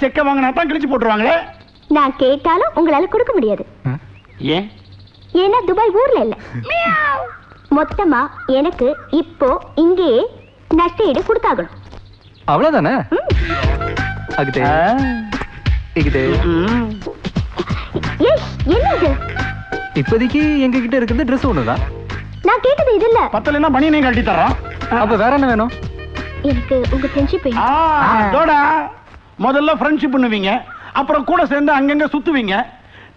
செக்க வாங்கினா தான் கிழிச்சு போட்டுருவாங்களே. நான் கேட்டாலும் உங்களால கொடுக்க முடியாது. ஏன்? ஏன்னா துபாய் ஊர்ல இல்ல. மொத்தமா எனக்கு இப்போ இங்கேயே நஷ்ட ஈடு கொடுத்தாகணும். அவ்வளவுதானே? அகிதே. இகிதே ஏய் என்ன இது இப்போதைக்கு எங்க கிட்ட இருக்கிறது ட்ரெஸ் ஒண்ணுதான். நான் கேட்டது இது இல்ல. பத்தலைன்னா பனியனையும் கழட்டி தரோம் அப்ப வேற என்ன வேணும்? எனக்கு உங்க ஃப்ரெண்ட்ஷிப் ஆ, அதோடா முதல்ல ஃப்ரெண்ட்ஷிப் பண்ணுவீங்க. அப்புறம் கூட சேர்ந்து அங்கங்க சுத்துவீங்க.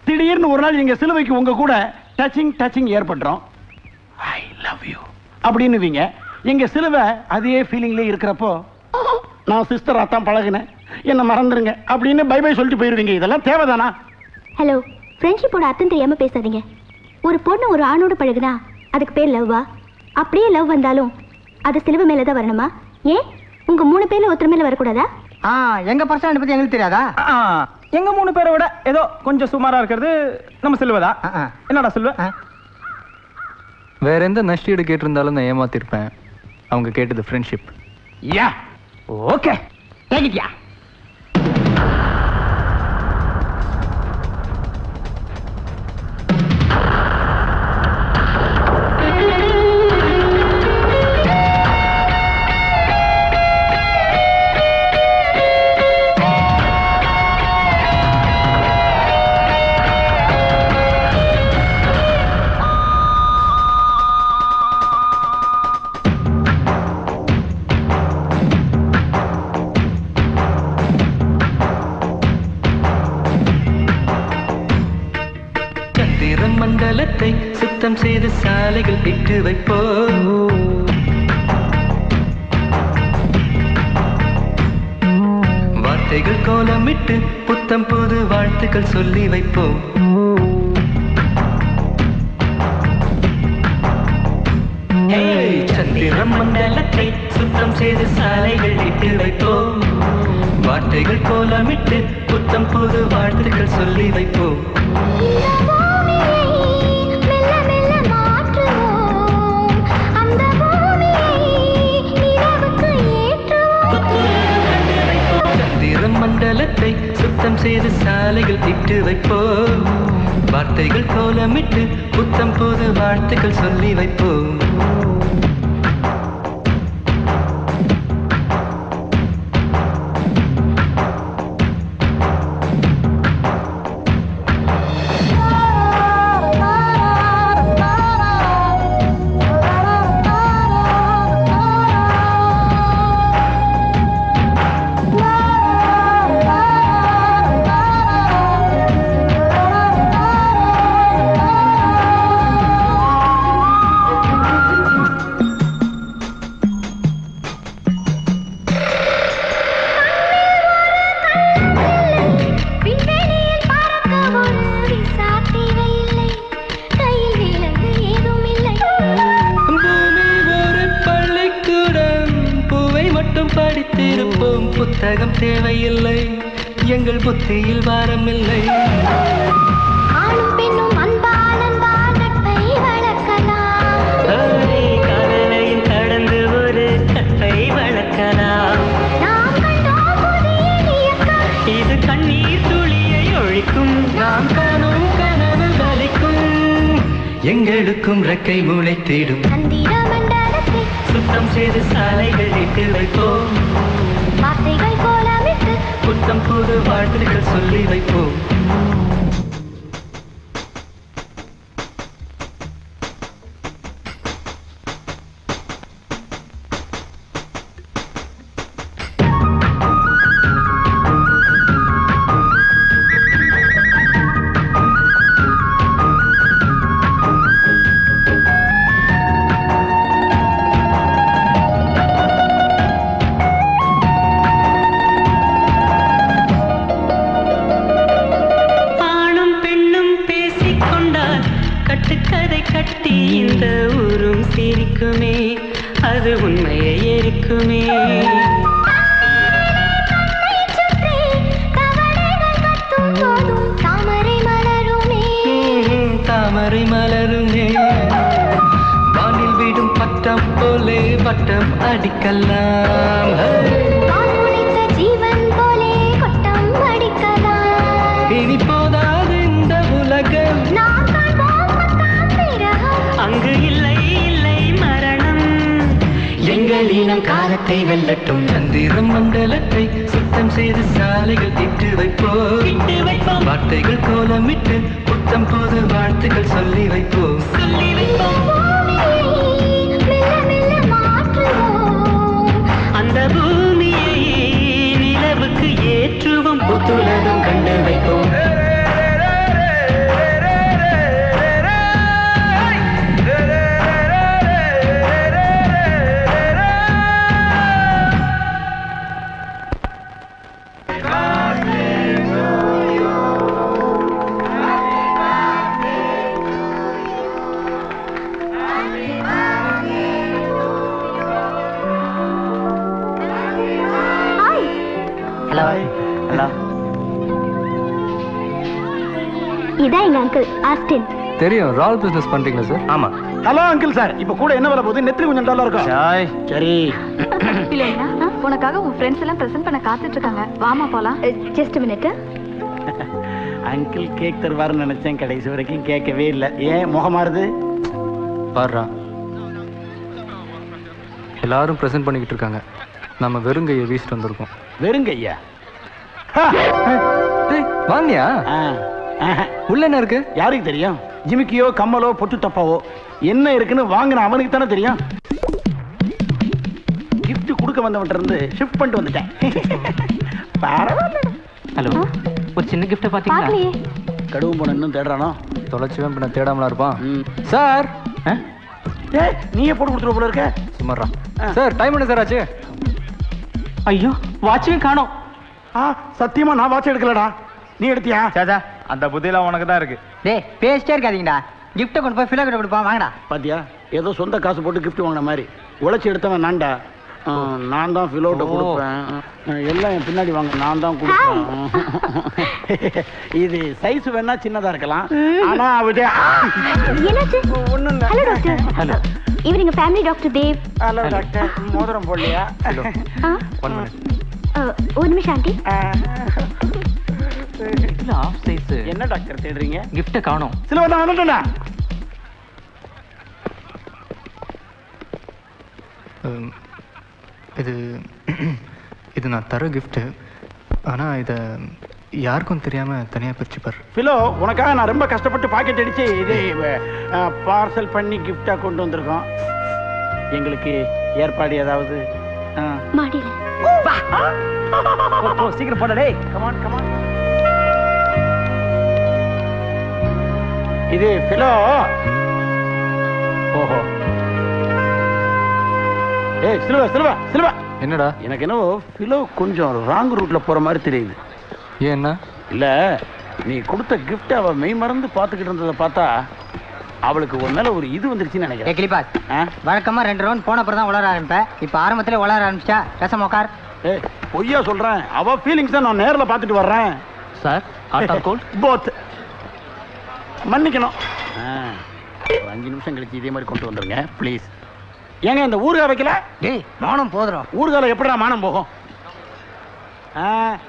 திடீர்னு ஒரு நாள் எங்க சிலுவைக்கு உங்க கூட டச்சிங் டச்சிங் ஏற்படுறோம் ஐ லவ் யூ அப்படின்னுவீங்க. எங்க சிலுவை அதே ஃபீலிங்ல இருக்கிறப்போ நான் சிஸ்டரா தான் பழகினேன். என்ன மறந்துருங்க. அப்படின்னு பை பை சொல்லிட்டு போயிருவீங்க. இதெல்லாம் தேவைதானா? ஹலோ ஃப்ரெண்ட்ஷிப்போட அர்த்தம் தெரியாம பேசாதீங்க. ஒரு பொண்ணு ஒரு ஆணோட பழகுனா அதுக்கு பேர் லவ்வா அப்படியே லவ் வந்தாலும் அது சிலுவை மேல தான் வரணுமா? ஏன் உங்க மூணு பேர்ல ஒருத்தர் மேல வரக்கூடாதா? ஆ எங்க பர்சனல் பத்தி எங்களுக்கு தெரியாதா? ஆ, எங்க மூணு பேரை விட ஏதோ கொஞ்சம் சுமாரா இருக்கிறது நம்ம செல்வதா. என்னடா செல்வ. வேற எந்த நஷ்டீடு கேட்டிருந்தாலும் நான் ஏமாத்திருப்பேன். அவங்க கேட்டது friendship yeah okay. Take it yeah சுத்தம் செய்து சாலைகள் இட்டு வைப்போம். வார்த்தைகள் கோலமிட்டு புத்தம் புது வாழ்த்துக்கள் சொல்லி வைப்போம். சந்திரம் மண்டலத்தை சுத்தம் செய்து சாலைகள் இட்டு வைப்போம். வார்த்தைகள் கோலமிட்டு புத்தம் புது வாழ்த்துக்கள் சொல்லி வைப்போம். சுத்தம் செய்து சாலைகள் திட்டு வைப்போம். வார்த்தைகள் கோலமிட்டு புத்தம் புது வாழ்த்துக்கள் சொல்லி வைப்போம். நாம் காணும் கனவு வலிக்கும். எங்களுக்கும் ரெக்கை முளைத்திடும். சுத்தம் செய்து சாலைகள் இட்டு வைப்போம். புத்தம் புது வாழ்த்துக்கள் சொல்லி வைப்போம். ரால் பிசினஸ் பண்றீங்களா சார் ஆமா. ஹலோ அங்கிள் சார் இப்ப கூட என்ன வேலை போகுது? நெத்திரி கொஞ்சம் டல்லா இருக்கும் சாய். சரி. உனக்காக உன் ஃப்ரெண்ட்ஸ் எல்லாம் பிரசன்ட் பண்ண காத்துட்டு இருக்காங்க. வாமா போலாம். ஜஸ்ட் மினிட் அங்கிள் கேக் தருவாருன்னு நினைச்சேன். கடைசி வரைக்கும் கேட்கவே இல்லை. ஏன் முகமாறுது பாடுறா எல்லாரும் ப்ரெசென்ட் பண்ணிக்கிட்டு இருக்காங்க. நம்ம வெறுங்கையை வீசிட்டு வந்திருக்கோம். வெறுங்கையா டேய், வாங்கியா உள்ள என்ன இருக்கு? யாருக்கு தெரியும்? ஜிமிக்கியோ கம்மலோ பொட்டு டப்பாவோ என்ன இருக்குன்னு வாங்கின அவனுக்கு தானே தெரியும். Gift கொடுக்க வந்தவன்ட்ட இருந்து ஷிஃப்ட் பண்ணிட்டு வந்துட்டேன். பரவாயில்ல ஹலோ ஒரு சின்ன கிஃப்ட் பாத்தீங்களா? பாக்கலையே. கடுவும் போன இன்னும் தேடுறானோ? தொலைச்சுவேன் பின்ன தேடாமலா இருப்பான். சார் ஏய் நீயே போட்டு கொடுத்துரு போல இருக்க. சும்மாறா. சார் டைம் என்ன சார் ஆச்சு? ஐயோ வாட்சையும் காணோம். ஆ சத்தியமா நான் வாட்ச் எடுக்கலடா. நீ எடுத்தியா? சாச்சா அந்த புத்தியெல்லாம் உனக்கு தான் இருக்கு. டேய் பேசிட்டே இருக்காதீங்கடா. கிஃப்ட்டை கொண்டு போய் ஃபிலோ கிட்ட கொடுப்பான் வாங்கடா. பாத்தியா? ஏதோ சொந்த காசு போட்டு gift வாங்கின மாதிரி. உழைச்சி எடுத்தவன் நான்டா. நான் தான் ஃபிலோட்ட கொடுப்பேன். எல்லாம் என் பின்னாடி வாங்க நான் தான் கொடுப்பேன். இது சைஸ் வேணா சின்னதா இருக்கலாம். ஆனா அவரு ஹலோ டாக்டர் ஹலோ இவர் எங்க family doctor Dev hello doctor மோதிரம் போடலையா? ஒரு நிமிஷம் ஆண்டி ஆஃப் சைஸ் என்ன டாக்டர் தேடுறீங்க? கிஃப்ட்டை காணோம். சில நான் வந்துட்டேன்டா இது இது நான் தர கிஃப்ட்டு ஆனால் இதை யாருக்கும் தெரியாமல் தனியாக பிரிச்சுப்பார் ஃபிலோ உனக்காக நான் ரொம்ப கஷ்டப்பட்டு பாக்கெட் அடிச்சு இது பார்சல் பண்ணி gift-ஆ கொண்டு வந்திருக்கோம். எங்களுக்கு ஏற்பாடு ஏதாவது ஆ. மாடியில. சீக்கிரம் போடா டேய். கமான் கமான் இது ஃபிலோ ஓஹோ. ஏய் சிலுவா சிலுவா சிலுவா. என்னடா? எனக்கு என்னவோ ஃபிலோ கொஞ்சம் ராங் ரூட்ல போற மாதிரி தெரியுது. ஏன்னா இல்ல நீ கொடுத்த gift அவ மெய் மறந்து பார்த்துக்கிட்டு இருந்ததை பார்த்தா அவளுக்கு ஒரு மேல ஒரு இது வந்துருச்சுன்னு நினைக்கிறேன். கிளிபாஸ் ஆ? வழக்கமா ரெண்டு ரவுண்ட் போன அப்புறம் தான் உளர ஆரம்பிப்பேன் இப்போ ஆரம்பத்துல உளர ஆரம்பிச்சா பேசாம உட்கார் ஏய் பொய்யா சொல்றேன். அவ ஃபீலிங்ஸ் தான் நான் நேர்ல பார்த்துட்டு வர்றேன். Sir hot or cold both மன்னிக்கணும். ஒரு அஞ்சு நிமிஷம் கழிச்சு இதே மாதிரி கொண்டு வந்துருங்க ப்ளீஸ் ஏங்க இந்த ஊறுகாய் வைக்கல? டேய் மானம் போதுறோம் ஊறுகால எப்படிடா மானம் போகும்?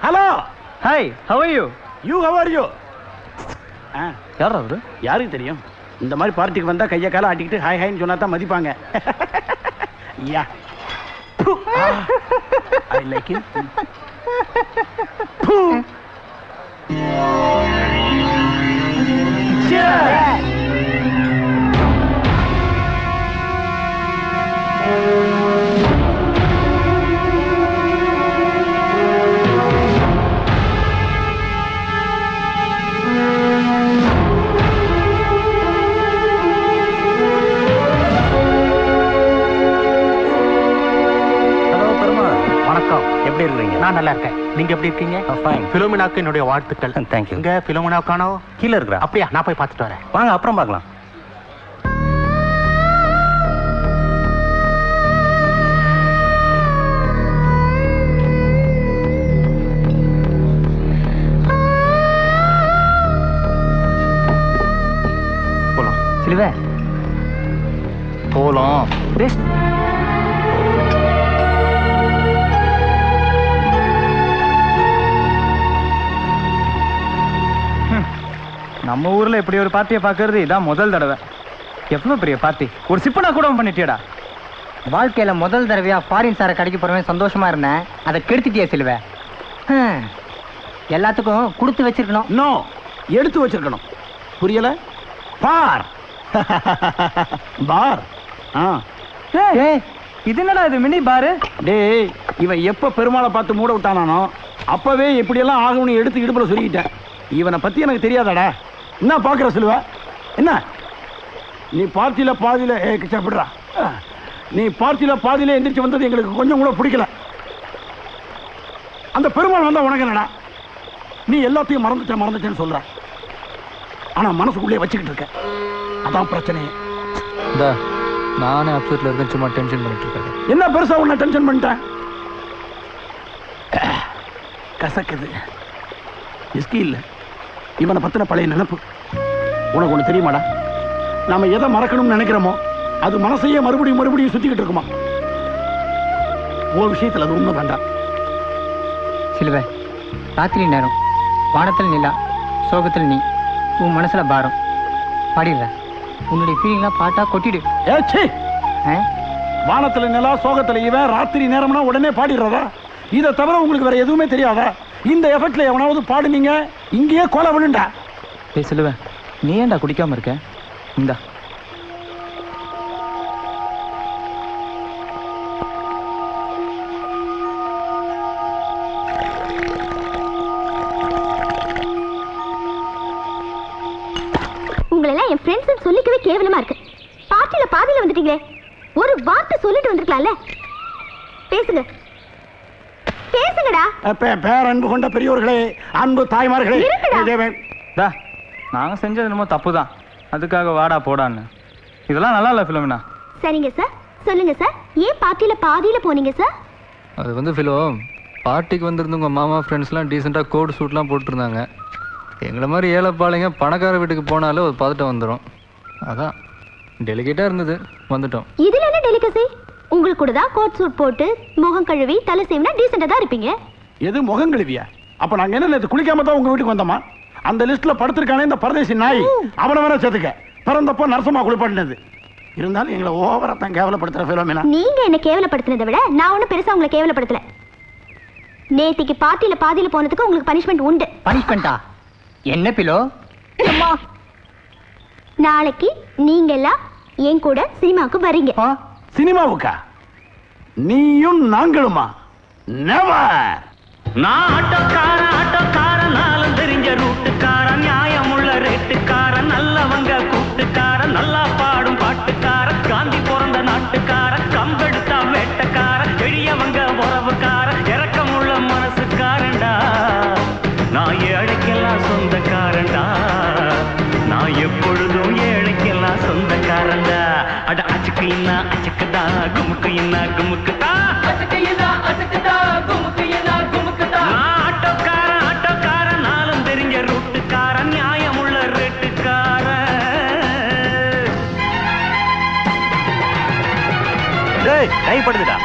Hello. Hi how are you you how are you யார் அவரு? யாருக்கு தெரியும்? இந்த மாதிரி பார்ட்டிக்கு வந்தா கையை காலை ஆட்டிக்கிட்டு ஹாய் ஹாய்னு சொன்னா தான் மதிப்பாங்க. Yeah. I like you hello நான் நல்லா இருக்கேன். நீங்க எப்படி இருக்கீங்க? ஃபைன் பிலோமினாக்கு என்னுடைய வாழ்த்துக்கள். தேங்க்யூ இங்க பிலோமினா காணோ கீழே இருக்கிற? அப்படியா நான் போய் பார்த்துட்டு வரேன். வாங்க அப்புறம் பார்க்கலாம். போகலாம் சிலுவை. நம்ம ஊர்ல இப்படி ஒரு பார்ட்டியை பார்க்கறது இதான் முதல் தடவை. எவ்வளவு பெரிய பார்ட்டி ஒரு சிப்பனா கூட பண்ணிட்டியடா. வாழ்க்கையில முதல் தடவையா ஃபாரின் சாரை கடைக்கு போறவன் சந்தோஷமா இருந்தேன். அதை கெடுத்துட்டியே சிலுவை. ஹம். எல்லாத்துக்கும் கொடுத்து வச்சிருக்கணும். நோ எடுத்து வச்சிருக்கணும். புரியல? பார். பார். இது என்னடா இது மினி பாரு? டேய் இவன் எப்ப பெருமாளை பார்த்து மூட விட்டானானோ அப்பவே எப்படியெல்லாம் ஆகும்னு எடுத்து இடுப்புல சொல்லிக்கிட்டேன். இவனை பத்தி எனக்கு தெரியாதாடா. என்ன பாக்குற சிலுவ? என்ன? நீ பார்ட்டியில பாதியில ஏ கிச்சப்படுறா நீ பார்ட்டியில பாதியில எந்திரிச்சு வந்தது எங்களுக்கு கொஞ்சம் கூட பிடிக்கல. அந்த பெருமாள் வந்தா உனக்கு என்னடா? நீ எல்லாத்தையும் மறந்துட்ட மறந்துட்டேன்னு சொல்ற. ஆனா மனசுக்குள்ளே வச்சுக்கிட்டு இருக்க. அதான் பிரச்சனையே இந்த நானே அப்செட்டில் இருக்கேன் சும்மா டென்ஷன் பண்ணிட்டு இருக்கேன். என்ன பெருசா உன்னை டென்ஷன் பண்ணிட்டேன்? கசக்குது. விஸ்கி இல்ல. இவனை பத்தின பழைய நினைப்பு. உனக்கு ஒண்ணு தெரியுமாடா? நாம எதை மறக்கணும்னு நினைக்கிறோமோ அது மனசையே மறுபடியும் மறுபடியும் சுத்திக்கிட்டு இருக்குமா? உன் விஷயத்துல அது உண்மை வேண்டாம் சிலுவை ராத்திரி நேரம். வானத்தில் நிலா சோகத்தில் நீ. உன் மனசுல பாரம். பாடிடுற. உன்னுடைய ஃபீலிங்லாம் பாட்டா கொட்டிடு. ஏச்சி வானத்துல நிலா சோகத்துல இவன் ராத்திரி நேரம்னா உடனே பாடிடுறதா இதை தவிர உங்களுக்கு வேற எதுவுமே தெரியாதா? இந்த எஃபெக்ட்ல எவனாவது பாடுனீங்க? இங்கேயே கொலை விழுண்டா. ஏய் சொல்லுவேன் நீ ஏன்டா குடிக்காம இருக்க? இந்தா. உங்களெல்லாம் என் ஃப்ரெண்ட்ஸ் சொல்லிக்கவே கேவலமா இருக்கு. பார்ட்டியில பாதியில வந்துட்டீங்களே. ஒரு வார்த்தை சொல்லிட்டு வந்திருக்கலாம்ல. பேசுங்க. பேசுங்கடா. பே- பேரன்பு கொண்ட பெரியோர்களே அன்பு தாய்மார்களே டா நாங்கள் செஞ்சது என்னமோ தப்பு தான் அதுக்காக வாடா போடான்னு. இதெல்லாம் நல்லா இல்லை ஃபிலோமினா. சரிங்க சார். சொல்லுங்க சார். ஏன் பார்ட்டியில பாதியில போனீங்க சார்? அது வந்து ஃபிலோ பார்ட்டிக்கு வந்திருந்தவங்க மாமா ஃப்ரெண்ட்ஸ்லாம் டீசெண்டாக கோட் சூட்லாம் போட்டிருந்தாங்க. எங்களை மாதிரி ஏழைப்பாளைங்க பணக்கார வீட்டுக்கு போனாலே ஒரு பதட்டம் வந்துடும் அதான் டெலிகேட்டாக இருந்தது வந்துட்டோம். இதுல என்ன டெலிகசி உங்களுக்கு கூட தான் கோட் சூட் போட்டு முகம் கழுவி தலை செய்வினா டீசெண்டா தான் இருப்பீங்க. எது முகம் கழுவியா? அப்ப நாங்க என்ன நேத்து குளிக்காம தான் உங்க வீட்டுக்கு வந்தோமா? அந்த லிஸ்ட்ல படுத்திருக்கானே இந்த பரதேசி நாய். அவனை வேற சேர்த்துக்க. பிறந்தப்போ நரசமா குளிப்பாட்டினது. இருந்தாலும் எங்களை ஓவரா தான் கேவலப்படுத்துற பிலோமினா நீங்க என்ன கேவலப்படுத்தினதை விட நான் ஒண்ணும் பெருசா உங்களை கேவலப்படுத்தல. நேத்திக்கு பார்ட்டியில பாதியில போனதுக்கு உங்களுக்கு பனிஷ்மெண்ட் உண்டு. பனிஷ்மெண்டா? என்ன பிலோ? நாளைக்கு நீங்க எல்லாம் என் கூட சினிமாவுக்கு வரீங்க. சினிமாவுக்கா? நீயும் நாங்களுமா? நெவர் நான் ஆட்டோக்கார ஆட்டோக்கார இன்னா குமுக்குதா? அச்சுக்கு இன்னா அச்சுக்குதா குமுக்கு இன்னா குமுக்குதா? ஆட்டோக்காரன் ஆட்டோக்காரன் நாளும் தெரிஞ்ச ரூட்டுக்காரன் நியாயமுள்ள ரேட்டுக்காரன். டேய் கைப்படுதுடா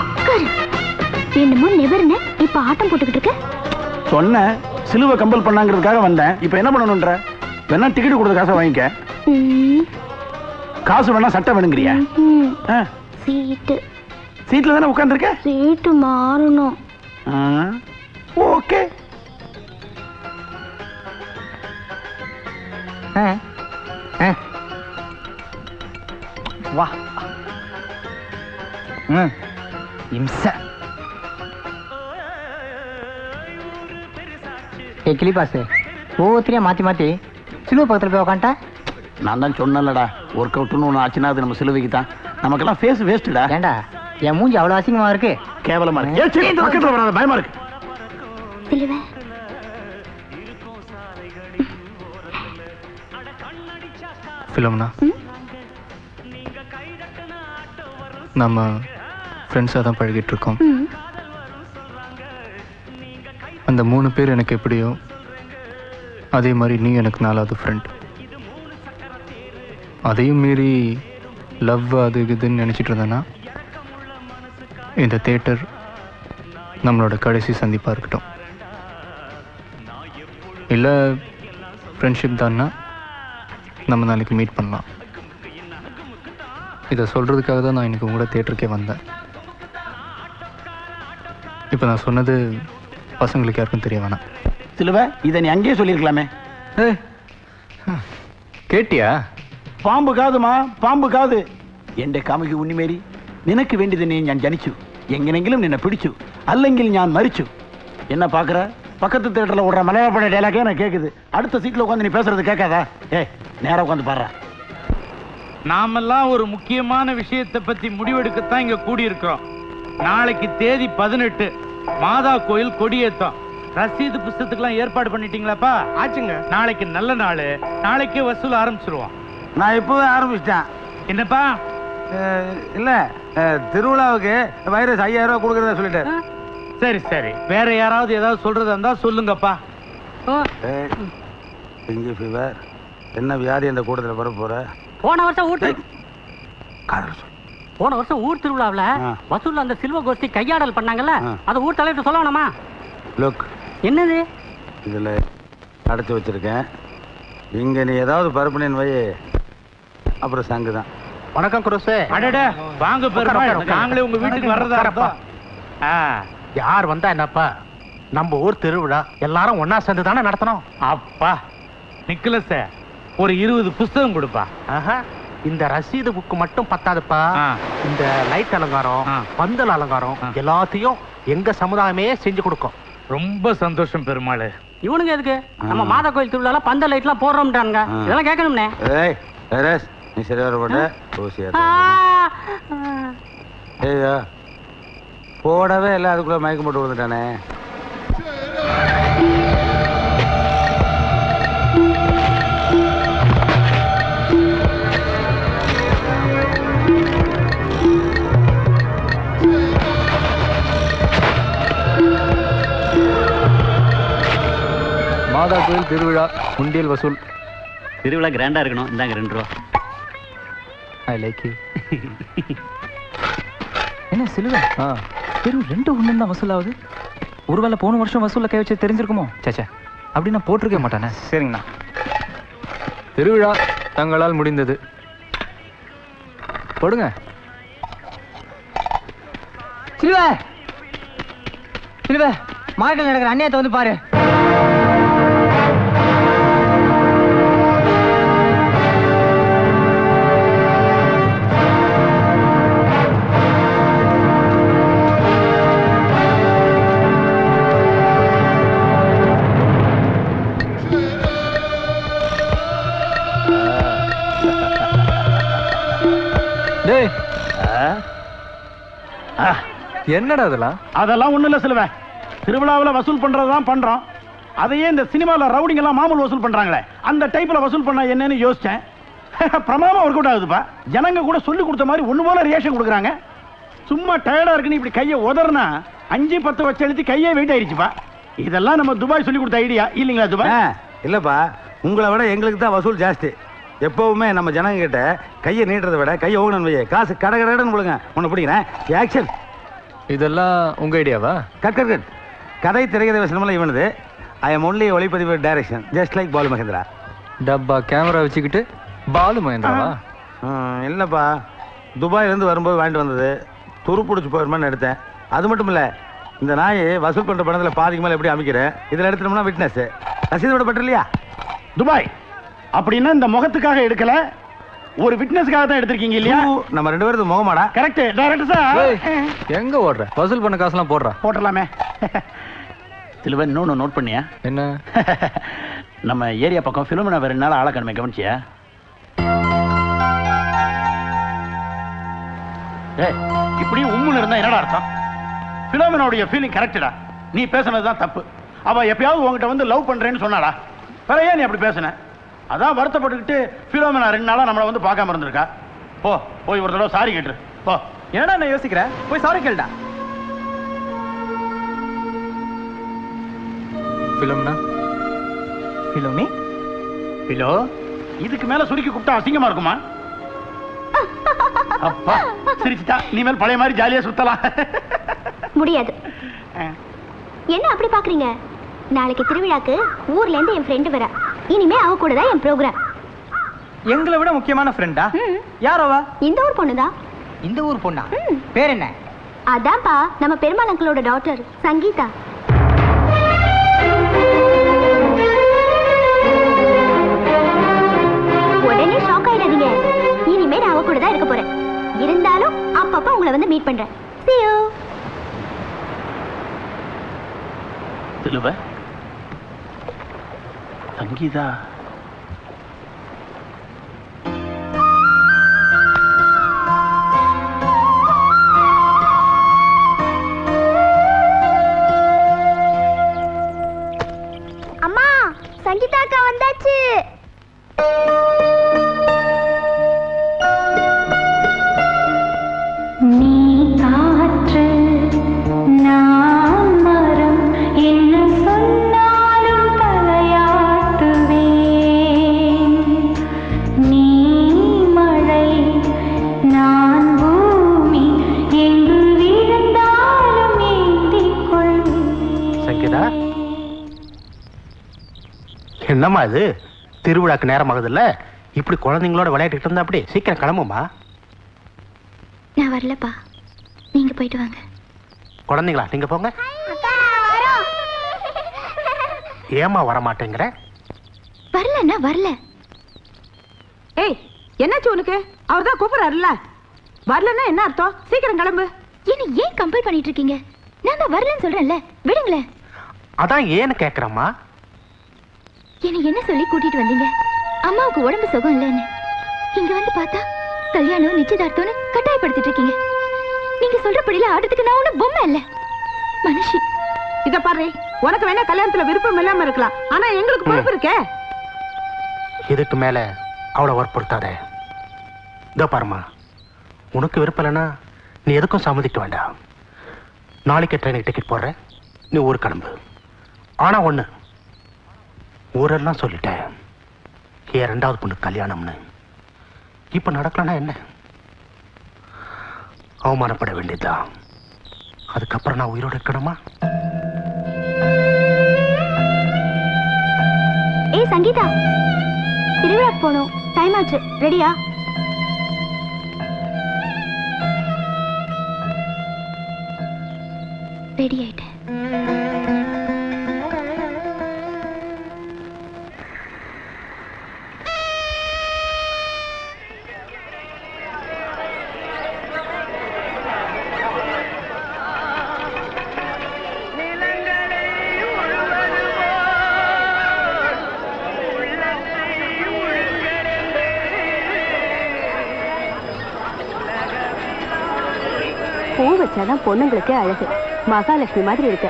உட்காரு என்னமோ நிபர்னு இப்ப ஆட்டம் போட்டுக்கிட்டு இருக்க? சொன்னேன் சிலுவை கம்பல் பண்ணாங்கிறதுக்காக வந்தேன். இப்போ என்ன பண்ணணும்ன்ற வேணா டிக்கெட் கொடுத்த காசை வாங்கிக்க. காசு வேணா சட்டை வேணுங்கிறியா? சீட்டு. சீட்ல தானே உட்காந்துருக்க சீட்டு மாறணும். ஓகே. வா. இம்ச. ஏ கிளிபாசு ஒவ்வொருத்தரையும் மாற்றி மாற்றி சிலுவை பக்கத்தில் போய் உக்காண்டா நான் தான் சொன்னேன்லடா ஒர்க் அவுட்னு ஒன்று ஆச்சுன்னா அது நம்ம சிலுவைக்கு தான். நமக்கெல்லாம் ஃபேஸ் வேஸ்ட்டுடா ஏண்டா என் மூஞ்சி அவ்வளோ அசிங்கமாக இருக்கு? கேவலமா இருக்கு. பக்கத்துல வராத பயமா இருக்கு. ஃபிலோமினா? நம்ம ஃப்ரெண்ட்ஸாக தான் பழகிட்டு இருக்கோம். அந்த மூணு பேர் எனக்கு எப்படியோ அதே மாதிரி நீ எனக்கு நாலாவது ஃப்ரெண்ட் அதையும் மீறி லவ் அது இதுன்னு நினச்சிட்டு இருந்தேன்னா இந்த தேட்டர் நம்மளோட கடைசி சந்திப்பாக இருக்கட்டும். இல்லை ஃப்ரெண்ட்ஷிப் தான்னா நம்ம நாளைக்கு மீட் பண்ணலாம். இதை சொல்கிறதுக்காக தான் நான் எனக்கு உங்களோட தேட்டருக்கே வந்தேன். இப்போ நான் சொன்னது பசங்களுக்கு யாருக்கும் தெரிய வேணாம். சிலுவ இதை நீ அங்கேயே சொல்லியிருக்கலாமே. ஏ கேட்டியா? പാമ്പ് കാതുമാ പാമ്പ് കാത് എന്റെ കാമുകി ഉണ്ണിമേരി നിനക്ക് വേണ്ടി തന്നെ ഞാൻ ജനിച്ചു എങ്ങനെങ്കിലും നിന്നെ പിടിച്ചു അല്ലെങ്കിൽ ഞാൻ മരിച്ചു என்ன பார்க்குற பக்கத்து தேட்டரில் ஓடுற மலையாள பட டைலாக்கே எனக்கு கேட்குது அடுத்த சீட்டில் உட்காந்து நீ பேசுறது கேட்காதா ஏ நேரா உட்காந்து பாடுற நாமெல்லாம் ஒரு முக்கியமான விஷயத்தை பத்தி முடிவெடுக்கத்தான் இங்க கூடியிருக்கிறோம் நாளைக்கு தேதி பதினெட்டு மாதா கோயில் கொடியேத்தம் ரசீது புஸ்தகத்துக்குலாம் ஏற்பாடு பண்ணிட்டீங்களாப்பா ஆச்சுங்க நாளைக்கு நல்ல நாள் நாளைக்கே வசூல் ஆரம்பிச்சிருவோம் நான் இப்போவே ஆரம்பிச்சிட்டேன். என்னப்பா? இல்ல திருவிழாவுக்கு வைரஸ் ஐயாயிரம் ரூபாய் கொடுக்கறதா சொல்லிட்டாரு சரி சரி. வேற யாராவது ஏதாவது சொல்றதா இருந்தா சொல்லுங்கப்பா. டெங்கு ஃபீவர் என்ன வியாதி அந்த கூட்டத்தில் பரப்ப போற? போன வருஷம் ஊர் போன வருஷம் ஊர் திருவிழாவுல வசூல்ல அந்த சில்வ கோஷ்டி கையாடல் பண்ணாங்கல்ல அதை ஊர் தலைவர் சொல்ல வேணாமா லுக் என்னது? இதில் அடைச்சி வச்சிருக்கேன். இங்க நீ ஏதாவது பரப்புனேன்னு வை. அப்புறம் சங்கு தான். வணக்கம் குருசு. அடடே வாங்க பெருமாள். நாங்களே உங்க வீட்டுக்கு வர்றதா இருந்தோம் ஆ. யார் வந்தா என்னப்பா? நம்ம ஊர் திருவிழா. எல்லாரும் ஒண்ணா சேர்ந்து தானே நடத்தணும்? அப்பா நிக்கலஸ் ஒரு இருபது புஸ்தகம் கொடுப்பா. இந்த ரசீது புக்கு மட்டும் பத்தாதுப்பா. இந்த லைட் அலங்காரம் பந்தல் அலங்காரம் எல்லாத்தையும் எங்க சமுதாயமே செஞ்சு கொடுக்கும். ரொம்ப சந்தோஷம் பெருமாள். இவனுங்க எதுக்கு? நம்ம மாதா கோயில் திருவிழால பந்த லைட்லாம் போடுறோம்ட்டானுங்க ஆ. இதெல்லாம் கேட்கணும்னே. நீ சரியா மாட்ட ஓசியா ஏய்யா போடவே இல்லை அதுக்குள்ள மயக்கம் போட்டு விழுந்துட்டானே. மாதா கோயில் திருவிழா உண்டியல் வசூல். திருவிழா கிராண்டா இருக்கணும். இந்தாங்க ரெண்டு ரூபா. ஐ லைக் யூ என்ன சிலுவை? ஆ. வெறும் ரெண்டு ஒன்று தான் வசூல் ஆகுது ஒருவேளை போன வருஷம் வசூலில் கை வச்சு தெரிஞ்சிருக்குமோ? சேச்சே அப்படி நான் போட்டிருக்க மாட்டானே. சரிங்கண்ணா. திருவிழா தங்களால் முடிந்தது. போடுங்க. சிலுவை! சிலுவை! மார்க்கெட்டில் நடக்கிற அநியாயத்தை வந்து பாரு. என்னடா அதெல்லாம் அதெல்லாம் ஒண்ணும் இல்ல சிலுவை. திருவிழாவில் வசூல் பண்றதுதான் பண்றோம். அதையே இந்த சினிமாவில் ரவுடிங்க எல்லாம் மாமூல் வசூல் பண்றாங்களே. அந்த டைப்ல வசூல் பண்ணா என்னன்னு யோசிச்சேன். பிரமாதமா ஒர்க் அவுட் ஆகுதுப்பா. ஜனங்க கூட சொல்லி கொடுத்த மாதிரி ஒண்ணு போல ரியாக்ஷன் கொடுக்குறாங்க. சும்மா டயர்டா இருக்குன்னு இப்படி கையை உதறனா அஞ்சு பத்து வச்சு எழுதி கையே வெயிட் ஆயிடுச்சுப்பா. இதெல்லாம் நம்ம துபாய் சொல்லி கொடுத்த ஐடியா இல்லைங்களா துபாய்? இல்லப்பா. உங்களை விட எங்களுக்கு தான் வசூல் ஜாஸ்தி. எப்பவுமே நம்ம ஜனங்க கிட்ட கையை நீட்டுறதை விட கையை ஓகணும் காசு கடை கடைன்னு போடுங்க உன்னை பிடிக்கிறேன். ஆக்ஷன் இதெல்லாம் உங்க ஐடியாவா? கட் கட் கட் கதை திரைக்கதை வசனமெல்லாம் இவனது. ஐ எம் ஒன்லி ஒளிப்பதிவு direction just like Balu Mahendra. டப்பா கேமரா வச்சுக்கிட்டு பாலு மகேந்திராவா? இல்லப்பா. துபாயிலேருந்து வரும்போது வாங்கிட்டு வந்தது. துரு பிடிச்சி போயிருமான்னு எடுத்தேன். அது மட்டும் இல்லை இந்த நாய் வசூல் பண்ணுற பணத்தில் பாதிக்கு மேலே எப்படி அமைக்கிறேன்? இதில் எடுத்துட்டோம்னா விட்னஸ் ரசீது விடப்பட்டு இல்லையா துபாய் அப்படின்னா இந்த முகத்துக்காக எடுக்கல ஒரு விட்னஸ்க்காக தான் எடுத்திருக்கீங்க இல்லையா? நம்ம ரெண்டு பேரும் முகமாடா. கரெக்ட் டைரக்டர் சார் எங்க ஓடுற? வசூல் பண்ண காசுலாம் போடுறா. போட்டுடலாமே. சிலுவை இன்னொன்று நோட் பண்ணியா? என்ன? நம்ம ஏரியா பக்கம் ஃபிலோமினா ரெண்டு நாள் ஆளக்கணுமே கவனிச்சியா? ஏய் இப்படி உம்முன்னு இருந்தா என்னடா அர்த்தம்? பிலோமினோடைய ஃபீலிங் கரெக்டடா நீ பேசுனது தான் தப்பு. அவ எப்பயாவது உன்கிட்ட வந்து லவ் பண்றேன்னு சொன்னாடா. வேற ஏன் நீ அப்படி பேசுன? அதான் வருத்தப்பட்டுக்கிட்டு பிலோமினா ரெண்டு நாளா நம்மளை வந்து பார்க்காம இருந்திருக்கா. போ போய் ஒரு தடவை சாரி கேட்டுரு. போ. என்னடா நான் யோசிக்கிறேன் போய் சாரி கேளுடா. ஃபிலிம்னா? ஃபிலோமி? பிலோ இதுக்கு மேல சுருக்கி கூப்பிட்டா அசிங்கமா இருக்குமா? அப்பா சிரிச்சுட்டா. இனிமேல் பழைய மாதிரி ஜாலியா சுத்தலாம். முடியாது. என்ன அப்படி பாக்குறீங்க? நாளைக்கு திருவிழாக்கு ஊர்ல இருந்து என் ஃப்ரெண்டு வரா. இனிமே அவ கூட தான் என் ப்ரோக்ராம் எங்களை விட முக்கியமான ஃப்ரெண்டா யார் அவ? இந்த ஊர் பொண்ணுதான் இந்த ஊர் பொண்ணா? பேர் என்ன? அதான்ப்பா நம்ம பெருமாள் அங்கிளோட டாக்டர் சங்கீதா. உடனே ஷாக் ஆயிடாதீங்க. இனிமே நான் அவ கூட தான் இருக்க போறேன். இருந்தாலும் அப்பப்ப உங்களை வந்து மீட் பண்றேன். See you. சிலுவை சங்கீதா. அம்மா சங்கீதா அக்கா வந்தாச்சு. என்னம்மா இது? திருவிழாக்கு நேரம் ஆகுதுல்ல? இப்படி குழந்தைங்களோட விளையாடிட்டு இருந்தா அப்படி சீக்கிரம் கிளம்புமா நான் வரலப்பா. நீங்க போயிட்டு வாங்க. குழந்தைங்களா நீங்க போங்க. ஏமா வர மாட்டேங்கிற வரலன்னா வரல. ஏய் என்னாச்சு உனக்கு? அவர் தான் கூப்பிடுறாருல்ல. வரலன்னா என்ன அர்த்தம்? சீக்கிரம் கிளம்பு. என்ன ஏன் கம்பல் பண்ணிட்டு இருக்கீங்க? நான் தான் வரலன்னு சொல்றேன்ல. விடுங்களேன். அதான் ஏன்னு கேக்குறம்மா. என்னை என்ன சொல்லி கூட்டிட்டு வந்தீங்க? அம்மாவுக்கு உடம்பு சுகம் இல்லைன்னு. இங்க வந்து பார்த்தா கல்யாணம் நிச்சயதார்த்தம்னு கட்டாயப்படுத்திட்டு இருக்கீங்க. நீங்க சொல்றபடியில ஆடுறதுக்கு நான் ஒண்ணும் பொம்மை இல்ல மனுஷி. இத பாரு. உனக்கு வேணா கல்யாணத்துல விருப்பம் இல்லாம இருக்கலாம். ஆனா எங்களுக்கு பொறுப்பு இருக்கே. இதுக்கு மேல அவளை வற்புறுத்தாத. இதோ பாருமா உனக்கு விருப்பம் இல்லைன்னா நீ எதுக்கும் சம்மதிக்க வேண்டாம். நாளைக்கு ட்ரெயினுக்கு டிக்கெட் போடுறேன். நீ ஊர் கிளம்பு. ஆனா ஒண்ணு ஊரெல்லாம் சொல்லிட்டேன். என் ரெண்டாவது பொண்ணு கல்யாணம்னு. இப்போ நடக்கலன்னா என்ன? அவமானப்பட வேண்டியதுதான் அதுக்கப்புறம் நான் உயிரோட இருக்கணுமா? ஏய் சங்கீதா. திருவிழா போகணும். டைம் ஆச்சு. ரெடியா ரெடி ஆயிட்டேன். வச்சாதான் பொண்ணுங்களுக்கே அழகு. மகாலட்சுமி மாதிரி இருக்க.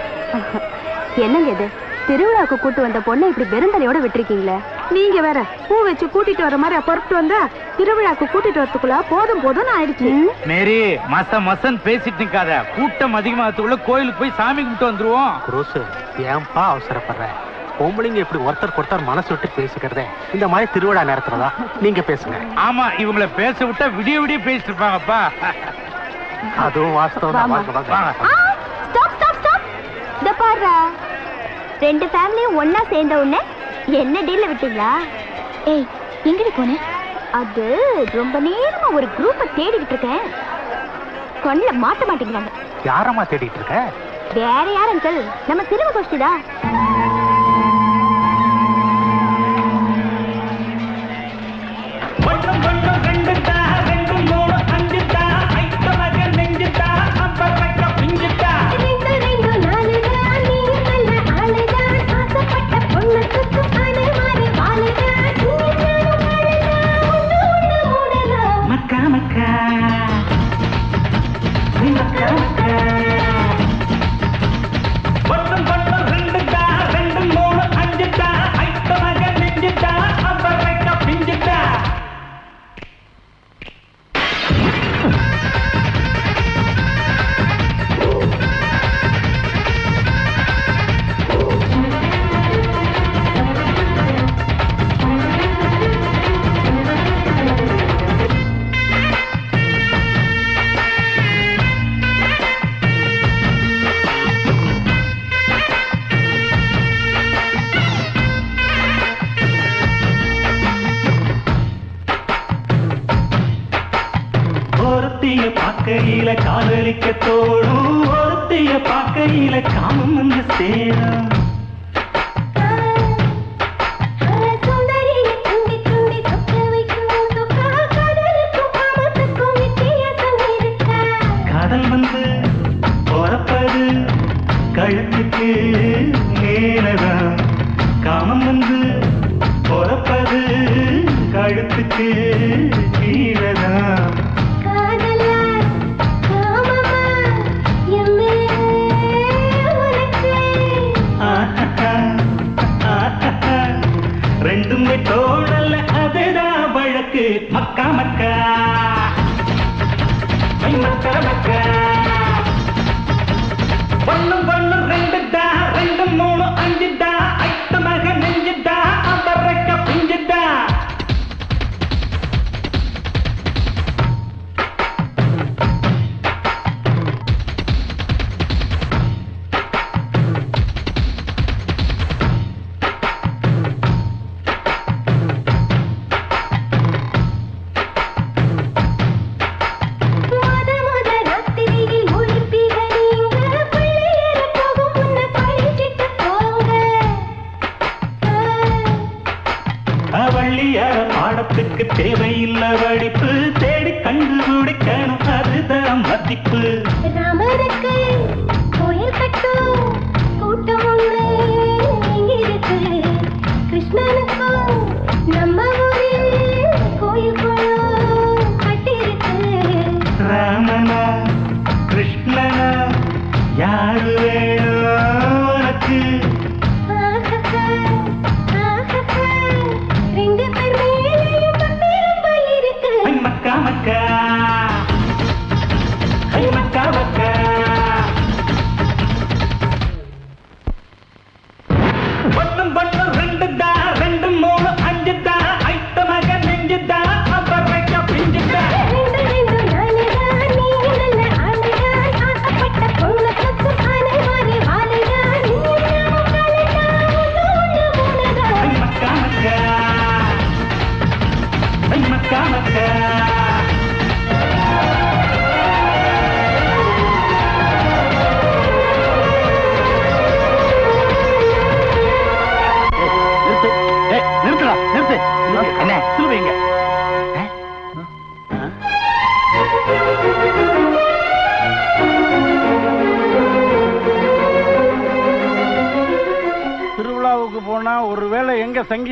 என்னங்க இது? திருவிழாவுக்கு கூட்டு வந்த பொண்ணை இப்படி வெறுந்தலையோட விட்டுருக்கீங்களே? நீங்க வேற பூ வச்சு கூட்டிட்டு வர மாதிரி பொறுத்து வந்தா திருவிழாக்கு கூட்டிட்டு வரதுக்குள்ள போதும் போதும்னு ஆயிடுச்சு. மேரி மச மசன் பேசிட்டு நிக்காத. கூட்டம் அதிகமாகத்துக்குள்ள கோயிலுக்கு போய் சாமி கும்பிட்டு வந்துருவோம். குரூசு ஏன்பா அவசரப்படுற? பொம்பளைங்க இப்படி ஒருத்தருக்கு ஒருத்தர் மனசு விட்டு பேசிக்கிறதே. இந்த மாதிரி திருவிழா நேரத்துல தான் நீங்க பேசுங்க. ஆமா இவங்கள பேச விட்டா விடிய விடிய பேசிட்டு இருப்பாங்கப்பா. அதுவும் வாஸ்தவம். வாங்க வாங்க ஸ்டாப் ஸ்டாப் ஸ்டாப் இத பாருடா. ரெண்டு ஃபேமிலியும் ஒண்ணா சேர்ந்த உடனே என்ன டீல்ல விட்டீங்களா? ஏய் எங்கடி போன? அது ரொம்ப நேரமா ஒரு குரூப்பை தேடிக்கிட்டு இருக்கேன். கண்ணுல மாட்ட மாட்டேங்கிறாங்க. யாரம்மா தேடிட்டு இருக்க? வேற யார் அங்கிள் நம்ம சிறுவ ஒன்றும்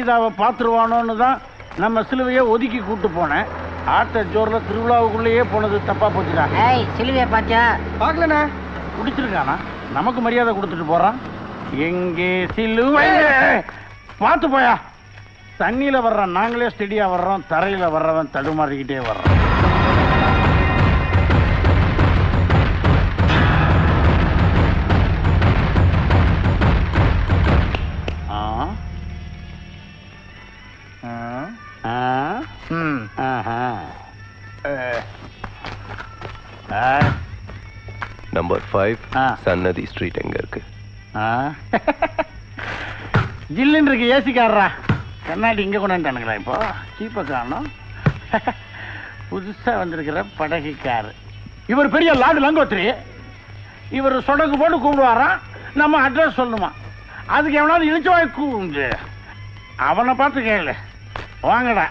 சங்கீதாவை பார்த்துருவானோன்னு தான் நம்ம சிலுவையை ஒதுக்கி கூட்டு போனேன். ஆட்ட ஜோர்ல திருவிழாவுக்குள்ளேயே போனது தப்பா போச்சுடா. ஏய் சிலுவையை பாத்தியா பார்க்கலண்ணா. குடிச்சிருக்கானா? நமக்கு மரியாதை கொடுத்துட்டு போறான். எங்கே சிலுவை? பார்த்து போயா. தண்ணியில வர்றான். நாங்களே ஸ்டெடியா வர்றோம். தரையில வர்றவன் தடுமாறிக்கிட்டே வர்றான். சன்னதி ஸ்ட்ரீட் எங்க இருக்கு? ஆ. ஜில்லுன்னு இருக்கு ஏசிக்காரரா. கண்ணாடி இங்க கொண்டாண்டானுங்களா இப்போ? சீப்பை காணும். புதுசா வந்திருக்கிற படகு காரு இவர் பெரிய லாடு லங்கோத்திரி இவர் சொடக்கு போட்டு கூப்பிடுவாராம் நம்ம அட்ரஸ் சொல்லணுமா? அதுக்கு எவனாவது இழிச்சவாய் கூண்டு அவனை பார்த்து கேளு. வாங்கடா.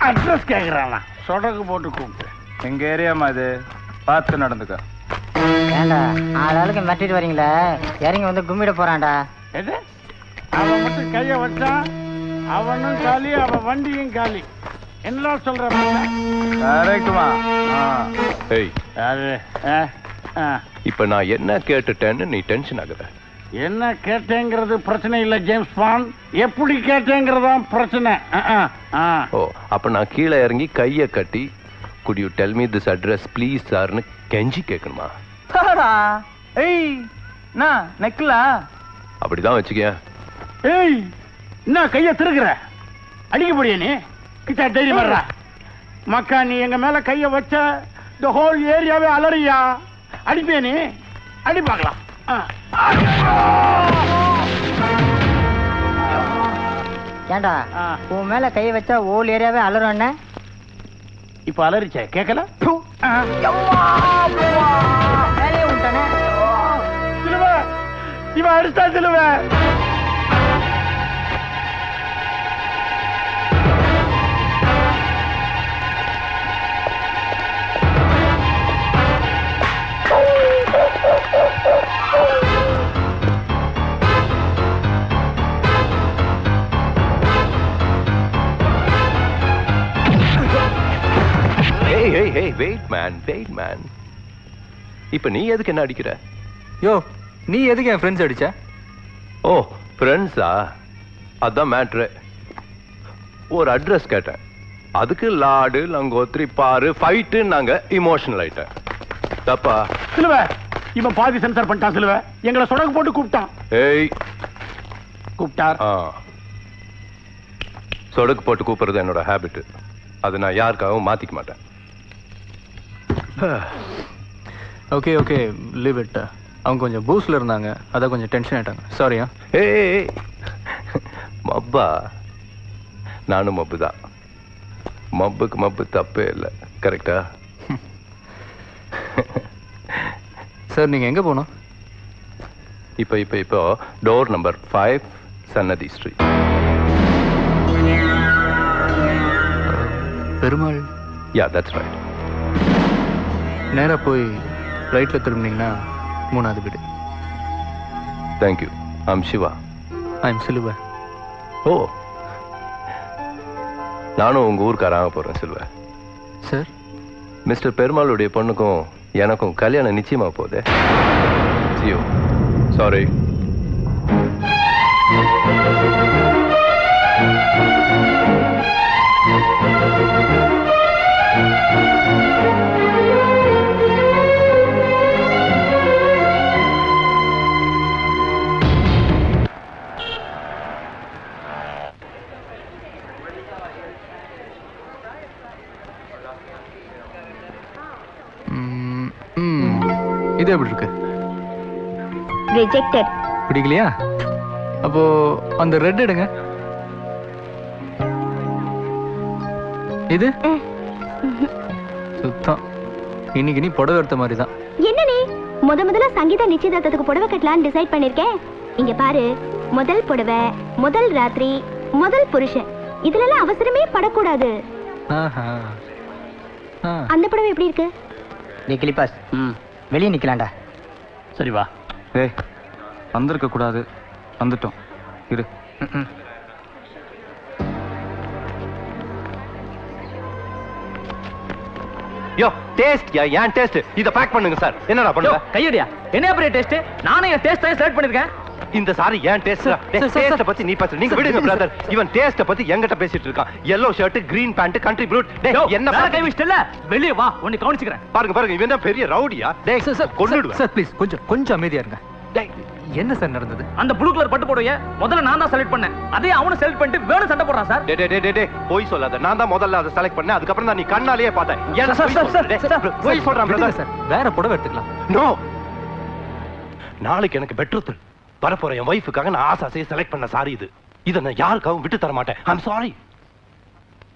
அட்ரஸ் கேட்குறானா சொடக்கு போட்டு கூப்பிட்டு எங்க ஏரியாமா இது? பார்த்து நடந்துக்க. ஏண்டா? ஆள் ஆளுக்கு மிரட்டிட்டு வரீங்களே? இறங்கி வந்து கும்மிட போறான்டா. எது? அவன் மட்டும் கைய வச்சான் அவனும் காலி அவன் வண்டியும் காலி. என்ன சொல்ற கரெக்டுமா ஏய். அது ஆ, ஆ. இப்ப நான் என்ன கேட்டுட்டேன்னு நீ டென்ஷன் ஆகுத. என்ன கேட்டேங்கிறது பிரச்சனை இல்ல ஜேம்ஸ் பான் எப்படி கேட்டேங்கிறதான் பிரச்சனை. ஓ அப்ப நான் கீழே இறங்கி கைய கட்டி could you tell me this address please சார்னு கெஞ்சி கேட்கணுமா ஏய் என்ன நெக்கலா? அப்படிதான் வச்சுக்கேன் ஏய் என்ன கைய திருக்குற அடிக்க போறிய நீ? கிட்ட தைரியம் வர்ற மக்கா நீ எங்க மேல கைய வச்ச இந்த ஹோல் ஏரியாவே அலறியா? அடிப்பே நீ? அடி பார்க்கலாம். ஆ. ஏண்டா உன் மேல கை வச்சா ஓல் ஏரியாவே அலறும் என்ன? இப்ப அலறிச்சே கேட்கல இவன் அடிச்சா சிலுவ ஏய் ஏய் ஏய் வெயிட் மேன் வெயிட் மேன் இப்ப நீ எதுக்கு என்ன அடிக்கிற? யோ நீ எதுக்கு என் ஃப்ரெண்ட்ஸ் அடிச்ச? ஓ ஃப்ரெண்ட்ஸா அதான் மேட்ரு ஒரு அட்ரஸ் கேட்டேன். அதுக்கு லாடு லங்கோத்ரி பாரு ஃபைட்டு நாங்க இமோஷனல் ஆயிட்டேன். தப்பா? சிலுவ இவன் பாதி சென்சார் பண்ணிட்டான் சிலுவ. எங்களை சொடக்கு போட்டு கூப்பிட்டான். ஏய். கூப்பிட்டார். ஆ. சொடக்கு போட்டு கூப்பிடுறது என்னோட ஹேபிட் அது நான் யாருக்காகவும் மாத்திக்க மாட்டேன். ஓகே ஓகே லீவ் இட் அவங்க கொஞ்சம் பூஸ்ட்ல இருந்தாங்க. அதான் கொஞ்சம் டென்ஷன் ஆயிட்டாங்க. சாரியா ஏய். மப்பா. நானும் மப்பு தான். மப்புக்கு மப்பு தப்பே இல்லை. கரெக்டா சார் நீங்க எங்க போகணும்? இப்போ இப்போ இப்போ door number five Sannadhi street Perumal. Yeah that's right நேரா போய் ரைட்ல திரும்பினீங்கன்னா மூணாவது வீடு. தேங்க்யூ ஐம் சிவா ஐம் சிலுவை ஓ. நானும் உங்க ஊருக்காராக போறேன் சில்வ சார் மிஸ்டர் பெருமாளுடைய பொண்ணுக்கும் எனக்கும் கல்யாணம் நிச்சயமா போகுது. ஜியோ சாரி இது எப்படி இருக்கு? ரிஜெக்டட் பிடிக்கலையா? அப்போ அந்த ரெட் எடுங்க. இது? சுத்தம். இன்னைக்கு நீ புடவை எடுத்த மாதிரி தான் என்ன நீ முத முதல்ல சங்கீதா நிச்சயதார்த்தத்துக்கு புடவை கட்டலாம்னு டிசைட் பண்ணிருக்கேன் இங்க பாரு முதல் புடவை முதல் ராத்திரி முதல் புருஷன். இதுலலாம் அவசரமே படக்கூடாது. ஆஹா. ஆ. அந்த புடவை எப்படி இருக்கு? டே கிளிப்பாஸ். ம். வெளியே நிக்கலாம்டா. சரி வா. ஏய் வந்திருக்க கூடாது. வந்துட்டோம். இரு. யோ டேஸ்ட் ஏன் டேஸ்ட் இத பேக் பண்ணுங்க சார் என்னடா பண்ணுங்க? கையடியா? என்ன பெரிய டேஸ்ட் நானே டேஸ்ட் தான் செலக்ட் பண்ணிருக்கேன். இந்த சாரி ஏன் டேஸ்ட் டேஸ்ட பத்தி நீ பேசு. நீங்க விடுங்க பிரதர் இவன் டேஸ்ட பத்தி என்கிட்ட பேசிட்டு இருக்கான். Yellow shirt green pant country fruit டேய் என்ன பாத்து- கை வச்சிட்டல வெளியே வா உன்னை கவனிச்சுக்கிறேன். பாருங்க பாருங்க இவன் தான் பெரிய ரவுடியா? டேய் கொன்னுடுவேன் சார் ப்ளீஸ் கொஞ்சம் கொஞ்சம் அமைதியா இருங்க. என்ன சார் நடந்தது? அந்த ப்ளூ கலர் பட்டு போடுவைய முதல்ல நான் தான் செலக்ட் பண்ணேன். அதே அவனை செலக்ட் பண்ணிட்டு வேணும் சண்டை போடுறான் சார் டே டே டே, டே டே போய் சொல்லாத. நான் தான் முதல்ல அதை செலக்ட் பண்ணேன். அதுக்கப்புறம் தான் நீ கண்ணாலேயே பார்த்தேன். ஏன் sir, sir, sir, sir, sir, போய் சொல்றான் brother. சார் வேற புடவை எடுத்துக்கலாம். நோ நாளைக்கு எனக்கு பெட்ரோல் வரப்போற என் ஒய்ஃபுக்காக நான் ஆசை ஆசையை செலக்ட் பண்ண சாரி இது. இதை நான் யாருக்காகவும் விட்டு தர மாட்டேன். ஐம் சாரி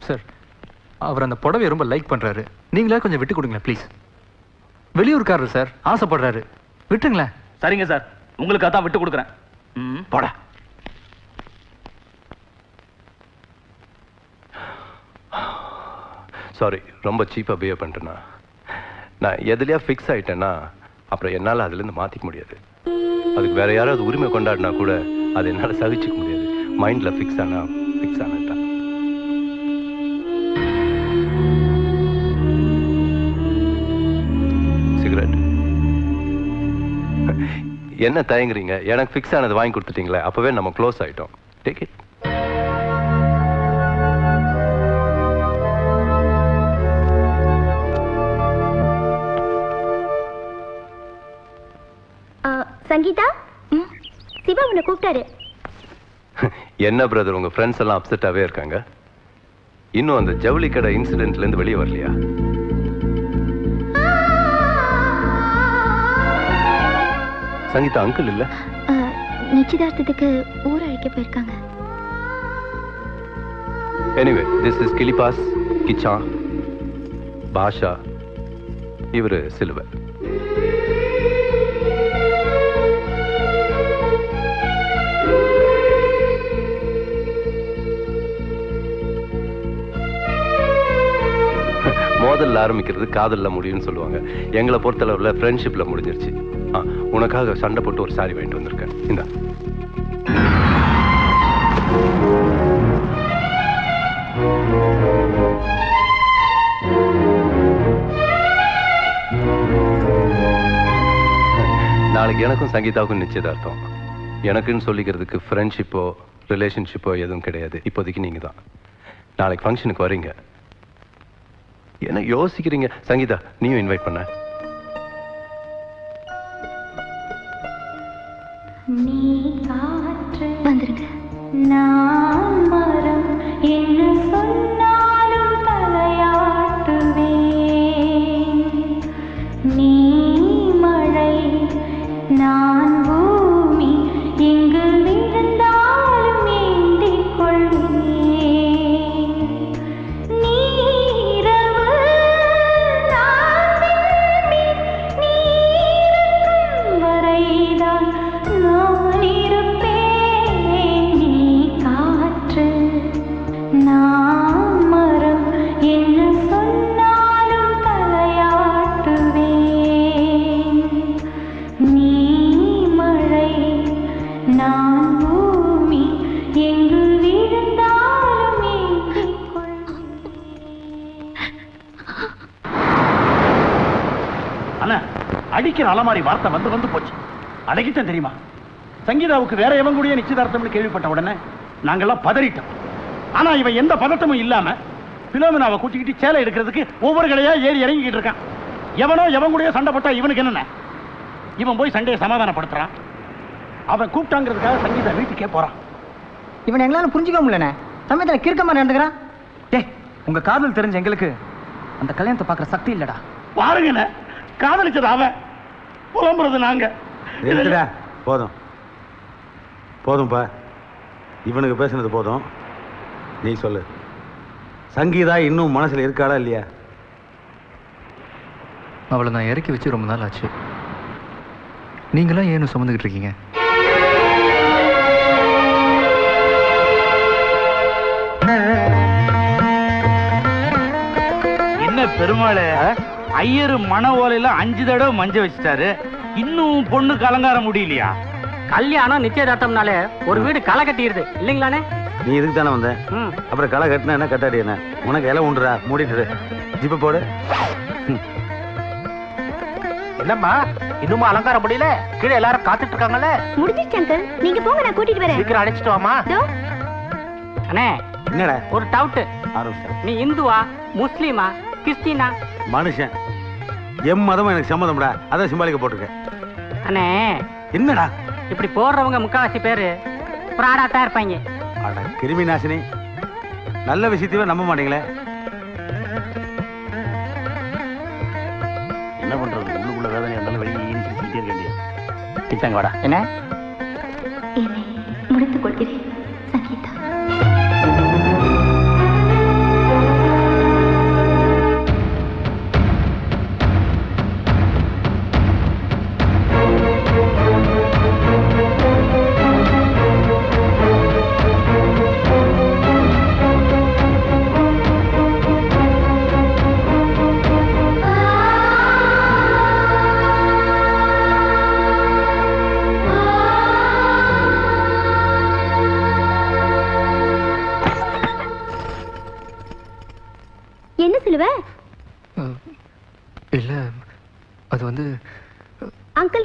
சார் அவர் அந்த புடவையை ரொம்ப லைக் பண்றாரு. நீங்களே கொஞ்சம் விட்டு கொடுங்களேன் ப்ளீஸ் வெளியூர்காரர் சார் ஆசைப்படுறாரு. விட்டுங்களேன். சரிங்க சார் உங்களுக்கு அதான் விட்டு கொடுக்குறேன். போடா. சாரி ரொம்ப சீப்பாக பிஹேவ் பண்ணிட்டேன்னா நான் எதுலையா ஃபிக்ஸ் ஆயிட்டேன்னா அப்புறம் என்னால் அதுலேருந்து மாற்றிக்க முடியாது. அதுக்கு வேற யாராவது உரிமை கொண்டாடினா கூட அதை என்னால் சகிச்சுக்க முடியாது. மைண்டில் ஃபிக்ஸ் ஆனா ஃபிக்ஸ் ஆனட்டா சிகரெட் என்ன தயங்குறீங்க? எனக்கு ஃபிக்ஸ் ஆனது வாங்கி கொடுத்துட்டீங்களே அப்பவே நம்ம க்ளோஸ் ஆயிட்டோம். Take it Sangeetha? சிவா உன்னை கூப்பிட்டாரு. என்ன பிரதர் உங்க ஃப்ரெண்ட்ஸ் எல்லாம் அப்செட்டாவே இருக்காங்க? இன்னும் அந்த ஜவுளி கடை இன்சிடென்ட்ல இருந்து வெளியே வரலையா? சங்கீதா அங்கிள் இல்ல? நிச்சயதார்த்தத்துக்கு ஊர் அழைக்க போயிருக்காங்க. எனிவே திஸ் இஸ் கிளிபாஸ் கிச்சான் பாஷா இவரு சிலுவை. மோதல்ல ஆரம்பிக்கிறது காதலில் முடியும்னு சொல்லுவாங்க. எங்களை பொறுத்தளவில் ஃப்ரெண்ட்ஷிப்பில் முடிஞ்சிருச்சு. ஆ, உனக்காக சண்டை போட்டு ஒரு சாரி வாங்கிட்டு வந்திருக்கேன். இந்த. நாளைக்கு எனக்கும் சங்கீதாவுக்கும் நிச்சயதார்த்தம். எனக்குன்னு சொல்லிக்கிறதுக்கு ஃப்ரெண்ட்ஷிப்போ ரிலேஷன்ஷிப்போ எதுவும் கிடையாது. இப்போதைக்கு நீங்க தான் நாளைக்கு ஃபங்க்ஷனுக்கு வரீங்க. என்ன யோசிக்கிறீங்க? சங்கீதா நீயும் இன்வைட் பண்ண. சங்கீதாவுக்கு வேற எவன் கூடயே நிச்சயதார்த்தம்னு கேள்விப்பட்ட உடனே நாங்கெல்லாம் பதறிட்டோம். ஆனா இவன் எந்த பதட்டமும் இல்லாம பிலோமினாவை கூட்டிக்கிட்டு சேலை எடுக்கிறதுக்கு ஒவ்வொரு கடையா ஏறி இறங்கிக்கிட்டு இருக்கான். எவனோ எவன் கூடயோ சண்டை போட்டா இவனுக்கு என்னென்ன? இவன் போய் சண்டையை சமாதானப்படுத்துறான். அவன் கூப்பிட்டாங்கிறதுக்காக சங்கீதா வீட்டுக்கே போறான். இவனை எங்களால புரிஞ்சுக்க முடியலண்ணே. சமயத்தில் கிறுக்கமா நடந்துக்கிறான். டேய் உங்க காதல் தெரிஞ்ச எங்களுக்கு அந்த கல்யாணத்தை பார்க்குற சக்தி இல்லடா. பாருங்கண்ணே காதலிச்சது அவன். புலம்புறது நாங்க. போதும். போதும்ப்பா இவனுக்கு பேசுனது போதும். நீ சொல்லு. சங்கீதா இன்னும் மனசில் இருக்காளா இல்லையா? அவளை நான் இறக்கி வச்சு ரொம்ப நாள் ஆச்சு. நீங்களாம் ஏன்னு சுமந்துக்கிட்டு இருக்கீங்க? என்ன பெருமாளே? ஐயரு மன ஓலையில அஞ்சு தடவை மஞ்ச வச்சிட்டாரு. இன்னும் பொண்ணுக்கு அலங்காரம் முடியலையா? கல்யாணம் நிச்சயதார்த்தம்னாலே ஒரு வீடு களை கட்டிடுது. இல்லைங்களானே நீ இதுக்கு தானே வந்த? அப்புறம் களை கட்டினா என்ன கட்டாடி என்ன? உனக்கு இலை உண்டுறா மூடிட்டு ஜிப்ப போடு. என்னம்மா? இன்னுமா அலங்காரம் முடியல? கீழே எல்லாரும் காத்துட்டு இருக்காங்கல்ல முடிஞ்சிருச்சு அங்கிள் நீங்க போங்க நான் கூட்டிட்டு வரேன். சீக்கிரம் அழைச்சிட்டு வாமா அண்ணே என்னடா? ஒரு டவுட் ஆரம்பிச்சிட்டேன் நீ இந்துவா முஸ்லீமா கிறிஸ்டினா மனுஷன். எம் மதமும் எனக்கு சம்மதம்டா. அதான் சிம்பாலிக்க போட்டிருக்கேன். அண்ணே. என்னடா? இப்படி போடுறவங்க முக்காவாசி பேரு ப்ராடா தான் இருப்பாங்க. அட கிருமி நாசினி. நல்ல விஷயத்தையே நம்ப மாட்டீங்களே. என்ன பண்றது? உள்ளுக்குள்ள வேதனை இருந்தாலும் வெளியே இருக்க வேண்டிய கிச்சாங்க வாடா. என்ன? என்னை முடித்துக் கொள்கிறேன்.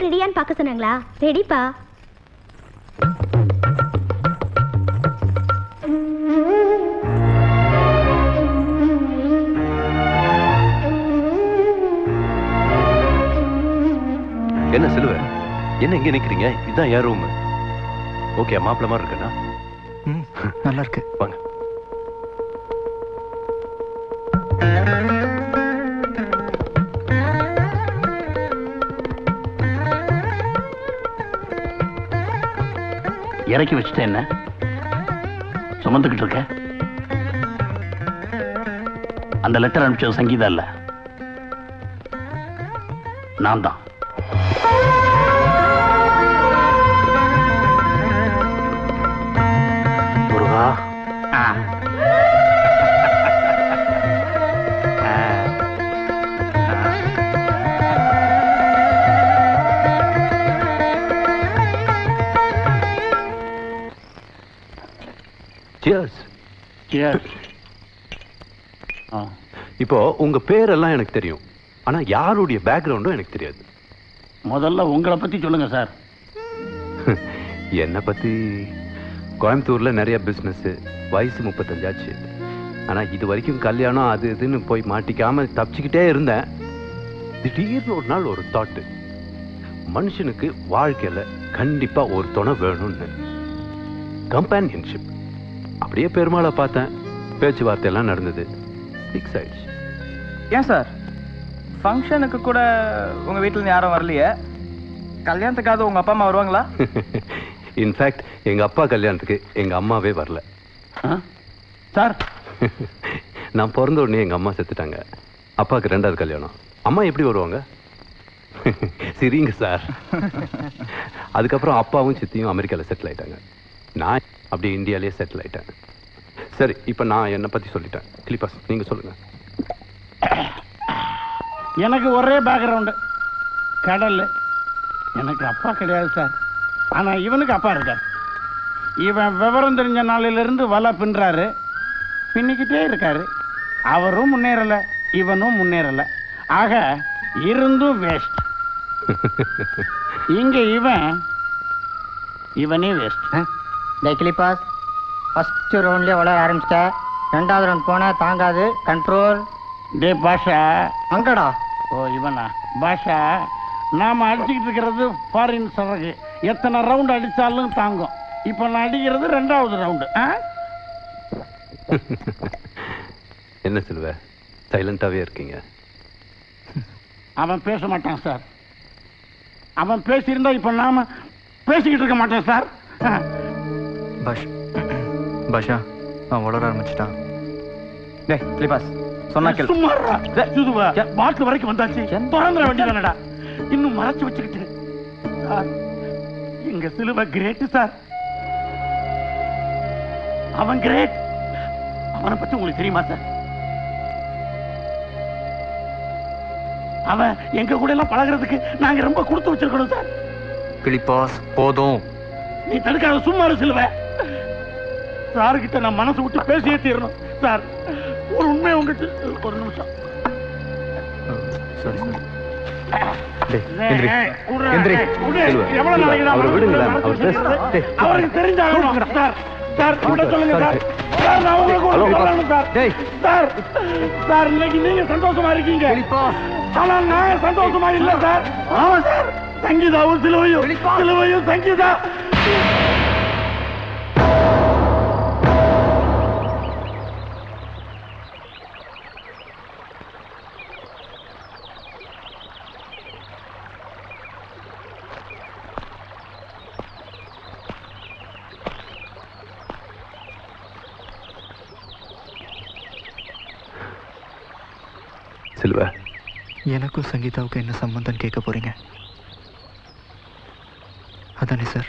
அங்கிள் ரெடியான்னு பார்க்க சொன்னாங்களா? ரெடிப்பா. என்ன சிலுவ? என்ன இங்க நிக்கிறீங்க? இதுதான் என் ரூம் ஓகே மாப்பிள்ள மாதிரி இருக்கேனா? நல்லா இருக்கு. வாங்க. இறக்கி வச்சுட்டேன் என்ன? சுமந்துக்கிட்டு இருக்க? அந்த லெட்டர் அனுப்பிச்சது சங்கீதா இல்ல. நான் தான். இப்போ உங்க பேரெல்லாம் எனக்கு தெரியும். ஆனா யாருடைய பேக்ரவுண்டும் எனக்கு தெரியாது. முதல்ல உங்களை பத்தி சொல்லுங்க சார். என்னை பத்தி? கோயம்புத்தூர்ல நிறைய பிசினஸ் வயசு முப்பத்தஞ்சாச்சு ஆனா இது வரைக்கும் கல்யாணம் அது இதுன்னு போய் மாட்டிக்காம தப்பிச்சுக்கிட்டே இருந்தேன். திடீர்னு ஒரு நாள் ஒரு தாட்டு மனுஷனுக்கு வாழ்க்கையில கண்டிப்பா ஒரு துணை வேணும்னு. கம்பேனியன்ஷிப் அப்படியே பெருமாளை பார்த்தேன். பேச்சுவார்த்தை எல்லாம் நடந்தது. ஃபிக்ஸ் ஆயிடுச்சு. ஏன் சார்? ஃபங்க்ஷனுக்கு கூட உங்க வீட்டுல யாரும் வரலையே? கல்யாணத்துக்காவது உங்க அப்பா அம்மா வருவாங்களா? இன்ஃபேக்ட் எங்க அப்பா கல்யாணத்துக்கு எங்க அம்மாவே வரல. சார். நான் பிறந்த உடனே எங்க அம்மா செத்துட்டாங்க. அப்பாவுக்கு ரெண்டாவது கல்யாணம். அம்மா எப்படி வருவாங்க? சரிங்க சார். அதுக்கப்புறம் அப்பாவும் சித்தியும் அமெரிக்கால செட்டில் ஆயிட்டாங்க. நான் அப்படி இந்தியாலயே செட்டில் ஆயிட்டேன். சரி இப்போ நான் என்னை பத்தி சொல்லிட்டேன். கிளிபாஸ் நீங்க சொல்லுங்க. எனக்கு ஒரே பேக்ரவுண்டு கடல் எனக்கு அப்பா கிடையாது சார் ஆனால் இவனுக்கு அப்பா இருக்கார். இவன் விவரம் தெரிஞ்ச நாளிலிருந்து வலை பின்றாரு. பின்னிக்கிட்டே இருக்காரு. அவரும் முன்னேறலை இவனும் முன்னேறலை. ஆக இருந்தும் வேஸ்ட் இங்க இவன் இவனே வேஸ்ட் இந்த கிளிப்பாஸ் ஃபஸ்ட்டு ரவுண்ட்லேயே வளர ஆரம்பிச்சிட்ட. ரெண்டாவது ரவுண்ட் போனால் தாங்காது. கண்ட்ரோல் டே பாஷா. அங்கடா. ஓ இவனா. பாஷா நாம அடிச்சுக்கிட்டு இருக்கிறது ஃபாரின் சரகு. எத்தனை ரவுண்ட் அடிச்சாலும் தாங்கும். இப்போ நான் அடிக்கிறது ரெண்டாவது ரவுண்டு ஆ? என்ன சொல்லுவ சைலண்டாவே இருக்கீங்க. அவன் பேச மாட்டான் சார் அவன் பேசியிருந்தா இப்போ நாம பேசிக்கிட்டு இருக்க மாட்டேன் சார் ஆ. பாஷ் பாஷா அவன் வளர ஆரம்பிச்சிட்டான். டேய் கிளிபாஸ் சொன்னா கேளு. சும்மா இருடா. இதுவா பாட்டில் வரைக்கும் வந்தாச்சு. திறந்துட வேண்டியதானடா. இன்னும் மறைச்சு வச்சுக்கிட்டு. சார் எங்க சிலுவை கிரேட் சார். அவன் கிரேட். அவனை பத்தி உங்களுக்கு தெரியுமா சார்? அவன் எங்க கூட எல்லாம் பழகுறதுக்கு நாங்க ரொம்ப கொடுத்து வச்சிருக்கணும் சார். பிலிப்பாஸ் போதும். நீ தடுக்காத சும்மா சிலுவ. சார் கிட்ட நான் மனசு விட்டு பேசியே தீரணும் சார். உண்மை உங்ககிட்ட ஒரு நிமிஷம். சாரி? டேய், அவருக்கு தெரிஞ்சாகணும். சார் சார் சொல்லுங்க சார். சார் நான் உங்களுக்கு சொல்லணும் சார். டேய். சார் சார் இன்னைக்கு நீங்க சந்தோஷமா இருக்கீங்க? ஆனா நான் சந்தோஷமா இல்ல சார். ஆமா சார். சங்கீதாவும் சிலுவையும் சிலுவையும் சங்கீதா சிலுவ எனக்கும் சங்கீதாவுக்கு என்ன சம்பந்தம் கேட்க போறீங்க? அதானே சார்?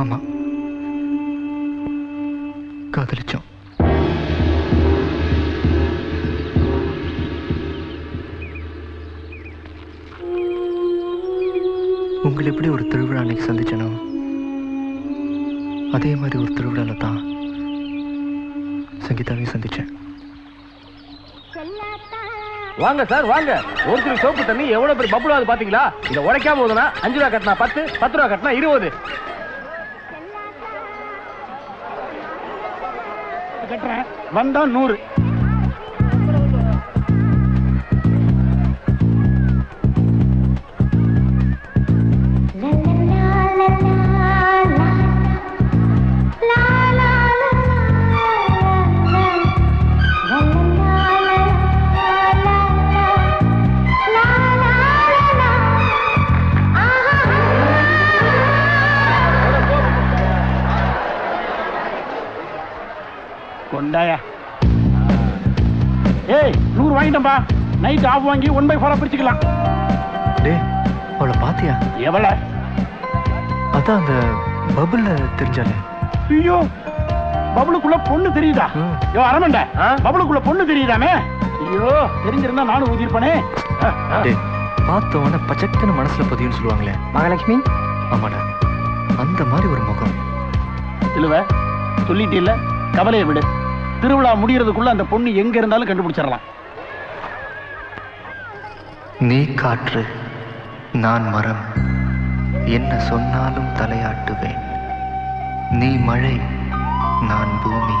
ஆமா. காதலிச்சோம். உங்களை எப்படி ஒரு திருவிழா அன்னைக்கு சந்திச்சனோ அதே மாதிரி ஒரு திருவிழாவில் தான் சங்கீதாவையும் சந்திச்சேன். வாங்க சார் வாங்க. ஒரு கிலோ சோப்பு தண்ணி எவ்வளவு பெரிய பப்புள் ஆகுது பாத்தீங்களா? இதை உடைக்காம போதுனா அஞ்சு ரூபா கட்டினா பத்து பத்து ரூபா கட்டினா இருபது. கட்டுறேன். வந்தா நூறு. வாங்கிட்டேன்பா நைட் ஆஃப் வாங்கி ஒன் பை ஃபோரா பிரிச்சுக்கலாம். டேய் அவளை பாத்தியா? எவ்வளோ அதான் அந்த பபுள்ல தெரிஞ்சாலே. ஐயோ பபுளுக்குள்ள பொண்ணு தெரியுதா? யோ அரமண்ட பபுளுக்குள்ள பொண்ணு தெரியுதாமே? ஐயோ தெரிஞ்சிருந்தா நானும் ஊதிருப்பனே டேய் பார்த்தவன பச்சக்குன்னு மனசுல பதியும்னு சொல்லுவாங்களே. மகாலட்சுமி? ஆமாடா. அந்த மாதிரி ஒரு முகம். இல்லவ சொல்லிட்டு இல்ல கவலையை விடு. திருவிழா முடியறதுக்குள்ள அந்த பொண்ணு எங்க இருந்தாலும் கண்டுபிடிச்சிடலாம். நீ காற்று நான் மரம். என்ன சொன்னாலும் தலையாட்டுவேன். நீ மழை நான் பூமி.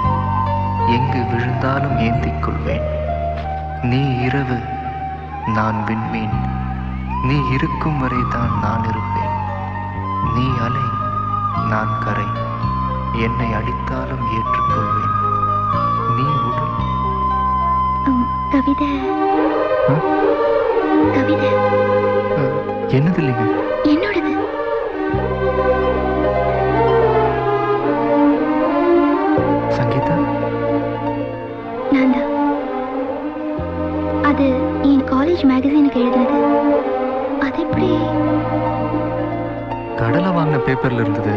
எங்கு விழுந்தாலும் ஏந்திக் கொள்வேன் நீ இரவு நான் விண்மீன். நீ இருக்கும் வரை தான் நான் இருப்பேன். நீ அலை நான் கரை. என்னை அடித்தாலும் ஏற்றுக்கொள்வேன். நீ உடல். கவிதை. கவிதை. என்னது இல்லைங்க? என்னோடது. சங்கீதா? நான் தான் அது என் காலேஜ் மேகசீனுக்கு எழுதினது. அது எப்படி? கடலை வாங்கின பேப்பர்ல இருந்தது.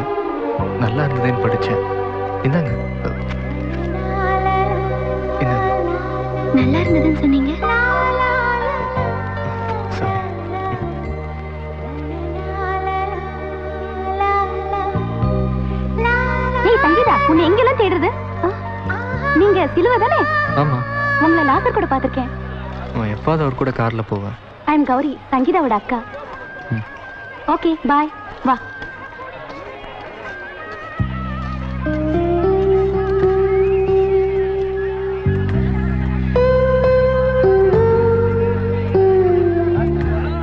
நல்லா இருந்ததுன்னு படிச்சேன். இந்தாங்க. நல்லா இருந்ததுன்னு சொன்னீங்க? சிலுவை தானே? ஆமா. உங்களை லாசர் கூட பார்த்திருக்கேன். அவன் எப்பாவது அவர் கூட கார்ல போவேன். ஐ எம் கௌரி சங்கீதாவோட அக்கா. ஓகே பாய் வா.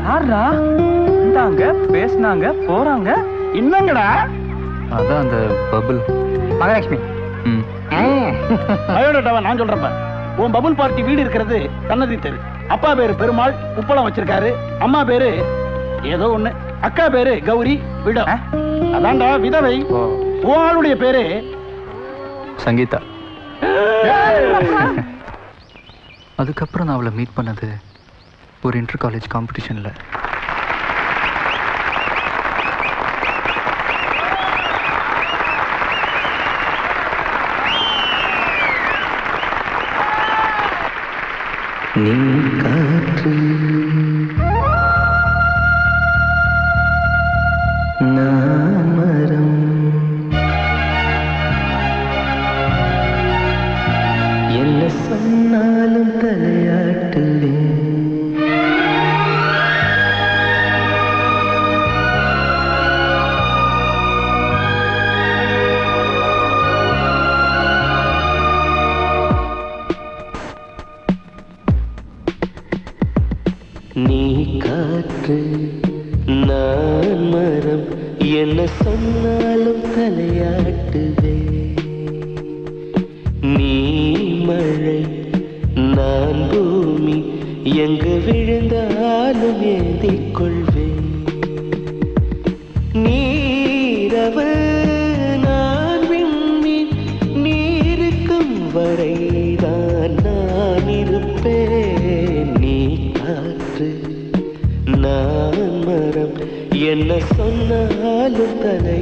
யாருடா இந்தாங்க பேசுனாங்க போறாங்க. என்னங்கடா அதான் அந்த பபுள் மகாலட்சுமி. ம். பயோடேட்டாவை நான் சொல்றப்ப. உன் பபுள் பார்ட்டி வீடு இருக்கிறது சன்னதி தெரு. அப்பா பேரு பெருமாள் உப்பளம் வச்சிருக்காரு. அம்மா பேரு ஏதோ ஒண்ணு. அக்கா பேரு கௌரி விடம் அதான்டா விதவை. உன் பேரு சங்கீதா. அதுக்கப்புறம் நான் அவளை மீட் பண்ணது ஒரு இன்டர் காலேஜ் காம்படிஷனில் நின் காற்று. விழவல் நான் விம்மி நீருக்கும் வரைதான் நான் இருப்பேன். நீ காற்று நான் மரம். என்ன சொன்னாலும் தலை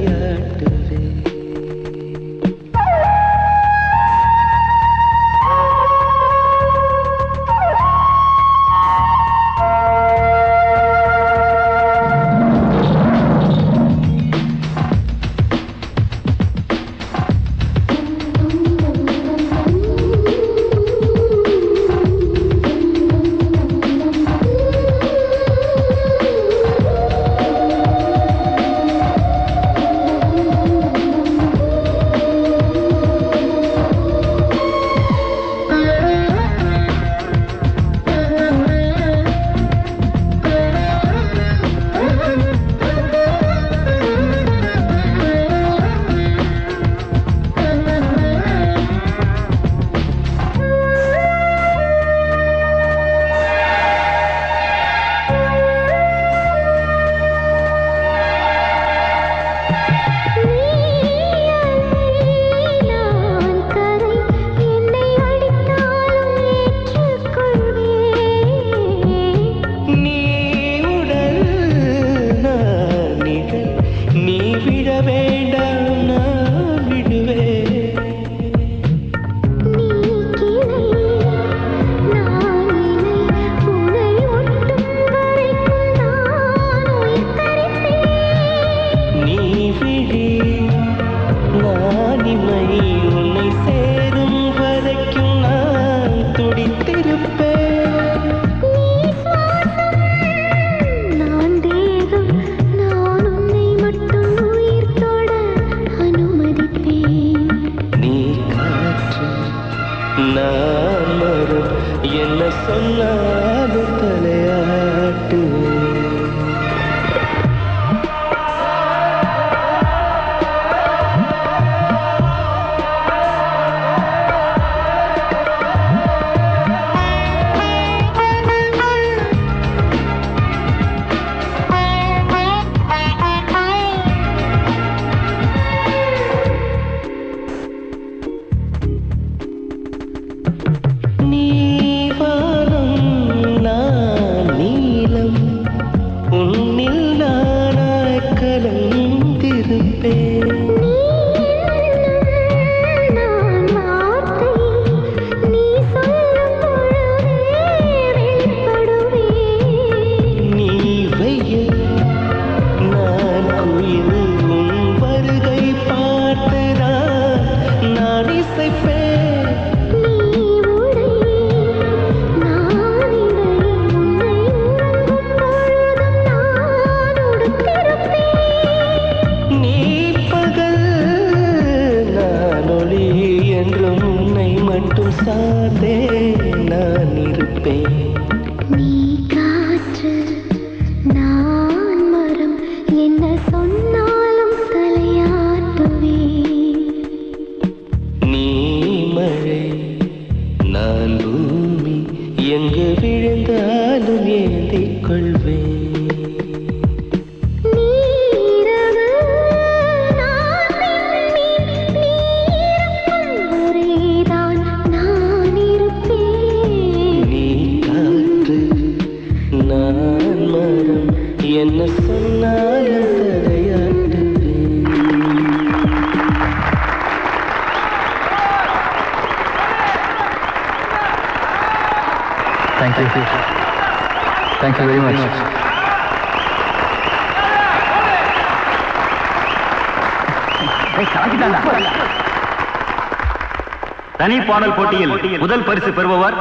போட்டியில் முதல் பரிசு பெறுபவர்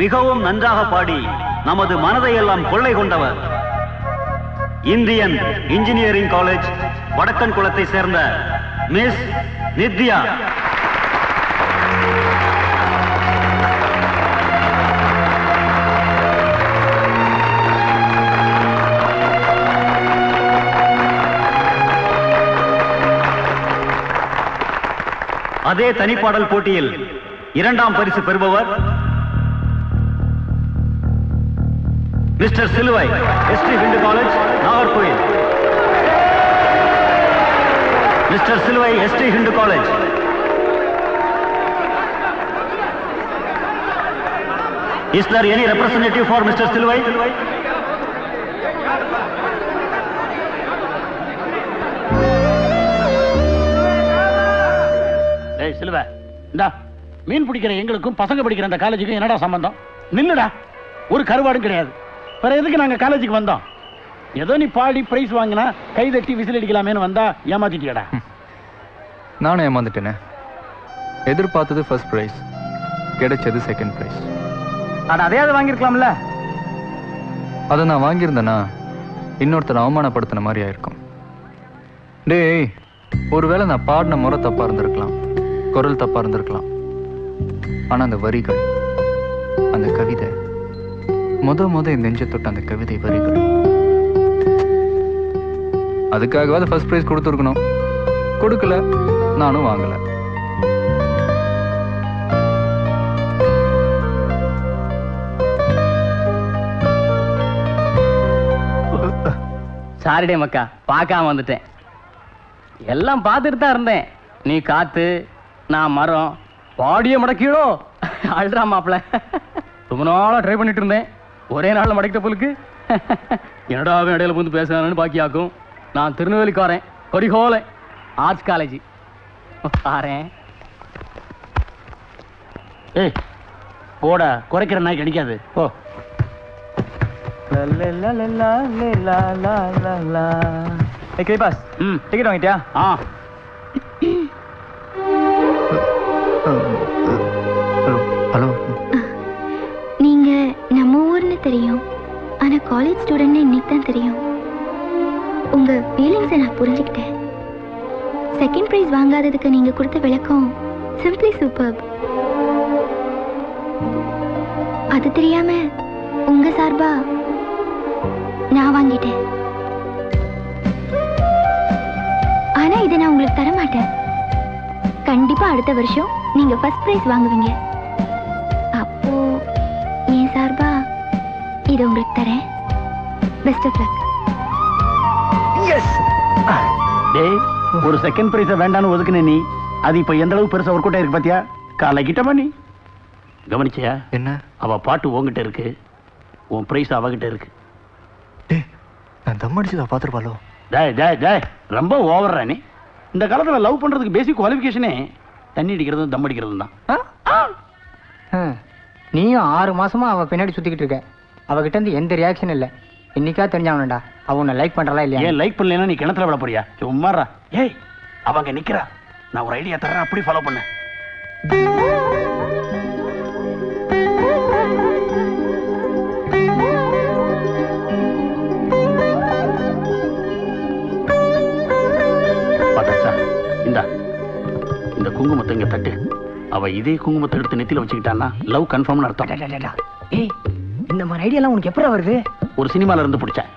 மிகவும் நன்றாக பாடி நமது மனதை எல்லாம் கொள்ளை கொண்டவர். இந்தியன் இன்ஜினியரிங் காலேஜ் வடக்கன் குளத்தை சேர்ந்த மிஸ் நித்யா. அதே தனிப்பாடல் போட்டியில் இரண்டாம் பரிசு பெறுபவர் mister Siluvai ST Hindu college Nagercoil mister Siluvai ST Hindu college Is there any representative for Mr. Silvai? ஏய் சிலுவ இந்தா மீன் பிடிக்கிற எங்களுக்கும் பசங்க படிக்கிற அந்த காலேஜுக்கும் என்னடா சம்பந்தம்? நில்லுடா. ஒரு கருவாடும் கிடையாது. வேற எதுக்கு நாங்க காலேஜுக்கு வந்தோம்? ஏதோ நீ பாடி பிரைஸ் வாங்கினா கை தட்டி விசில் அடிக்கலாமேன்னு வந்தா ஏமாத்திட்டியடா. நானும் ஏமாந்துட்டேனே. எதிர்பார்த்தது ஃபர்ஸ்ட் ப்ரைஸ் கிடைச்சது செகண்ட் ப்ரைஸ் அட அதையாவது வாங்கியிருக்கலாம்ல. அதை நான் வாங்கியிருந்தேன்னா இன்னொருத்தர் அவமானப்படுத்தின மாதிரி ஆயிருக்கும். டேய் ஒருவேளை நான் பாடின முறை தப்பா இருந்திருக்கலாம். குரல் தப்பா இருந்திருக்கலாம். ஆனா அந்த வரிகள் அந்த கவிதை முத முத என் நெஞ்ச தொட்ட அந்த கவிதை வரிகள். அதுக்காகவாது ஃபர்ஸ்ட் ப்ரைஸ் கொடுத்துருக்கணும். கொடுக்கல நானும் வாங்கல. சாரிடே மக்கா பார்க்காம வந்துட்டேன். எல்லாம் பார்த்துட்டு தான் இருந்தேன். நீ காத்து நான் மரம். பாடிய மடக்கிடோ அழுறா மாப்பிள ரொம்ப நாளா ட்ரை பண்ணிட்டு இருந்தேன். ஒரே நாள்ல மடக்கிட்ட பொழுக்கு என்னடா அவன் இடையில வந்து பேசுறானு பாக்கியாக்கும். நான் திருநெல்வேலிக்காரன். கொரிஹோலை ஆர்ட்ஸ் காலேஜ் பாரேன். ஏய் போடா. குறைக்கிற நாய் கிடைக்காது ஓ ஏய் கிரிபாஸ் ம். டிக்கெட் வாங்கிட்டியா? ஆ. தெரியும். ஆனா காலேஜ் ஸ்டூடெண்ட்னு இன்னைக்கு தான் தெரியும். உங்க ஃபீலிங்ஸை நான் புரிஞ்சுக்கிட்டேன். செகண்ட் ப்ரைஸ் வாங்காததுக்கு நீங்க கொடுத்த விளக்கம் சிம்பிளி சூப்பர் அது தெரியாம உங்க சார்பா நான் வாங்கிட்டேன். ஆனா இதை நான் உங்களுக்கு தர மாட்டேன் கண்டிப்பா அடுத்த வருஷம் நீங்க ஃபர்ஸ்ட் ப்ரைஸ் வாங்குவீங்க. அப்போ என் சார்பா இதை உங்களுக்கு தரேன். பெஸ்ட் ஆஃப் லக் எஸ் டேய் ஒரு செகண்ட் பிரைஸ வேண்டான்னு ஒதுக்குன நீ. அது இப்ப எந்த அளவுக்கு பெருசா ஒர்க் அவுட் ஆயிருக்கு பாத்தியா? காலை கிட்ட பண்ணி. கவனிச்சியா? என்ன? அவ பாட்டு உன்கிட்ட இருக்கு. உன் பிரைஸ் அவகிட்ட இருக்கு. நான் தம் அடிச்சதா பார்த்துருப்பாளோ? டேய் டேய் டேய் ரொம்ப ஓவர்ரா நீ. இந்த காலத்துல லவ் பண்றதுக்கு பேசிக் குவாலிஃபிகேஷனே தண்ணி அடிக்கிறதும் தம் அடிக்கிறதும் தான். நீயும் ஆறு மாசமா அவ பின்னாடி சுத்திக்கிட்டு இருக்க. அவகிட்ட இருந்து எந்த ரியாக்ஷன் இல்ல. இன்னைக்கா தெரிஞ்சாவனடா அவ உன்னை லைக் பண்றலா இல்லையா ஏன் லைக் பண்ணலனா நீ கிணத்துல விட போறியா? சும்மாறா ஏய் அவங்க நிக்கிறா. நான் ஒரு ஐடியா தரேன் அப்படி ஃபாலோ பண்ணு. இந்தா. இந்த குங்குமத்தை இங்க தட்டு. அவ இதே குங்குமத்தை எடுத்து நெத்தியில வச்சுக்கிட்டான்னா லவ் கன்ஃபார்ம்னு அர்த்தம். ஏய் இந்த மாதிரி ஐடியாலாம் உனக்கு எப்படி வருது? ஒரு சினிமால இருந்து பிடிச்சேன்.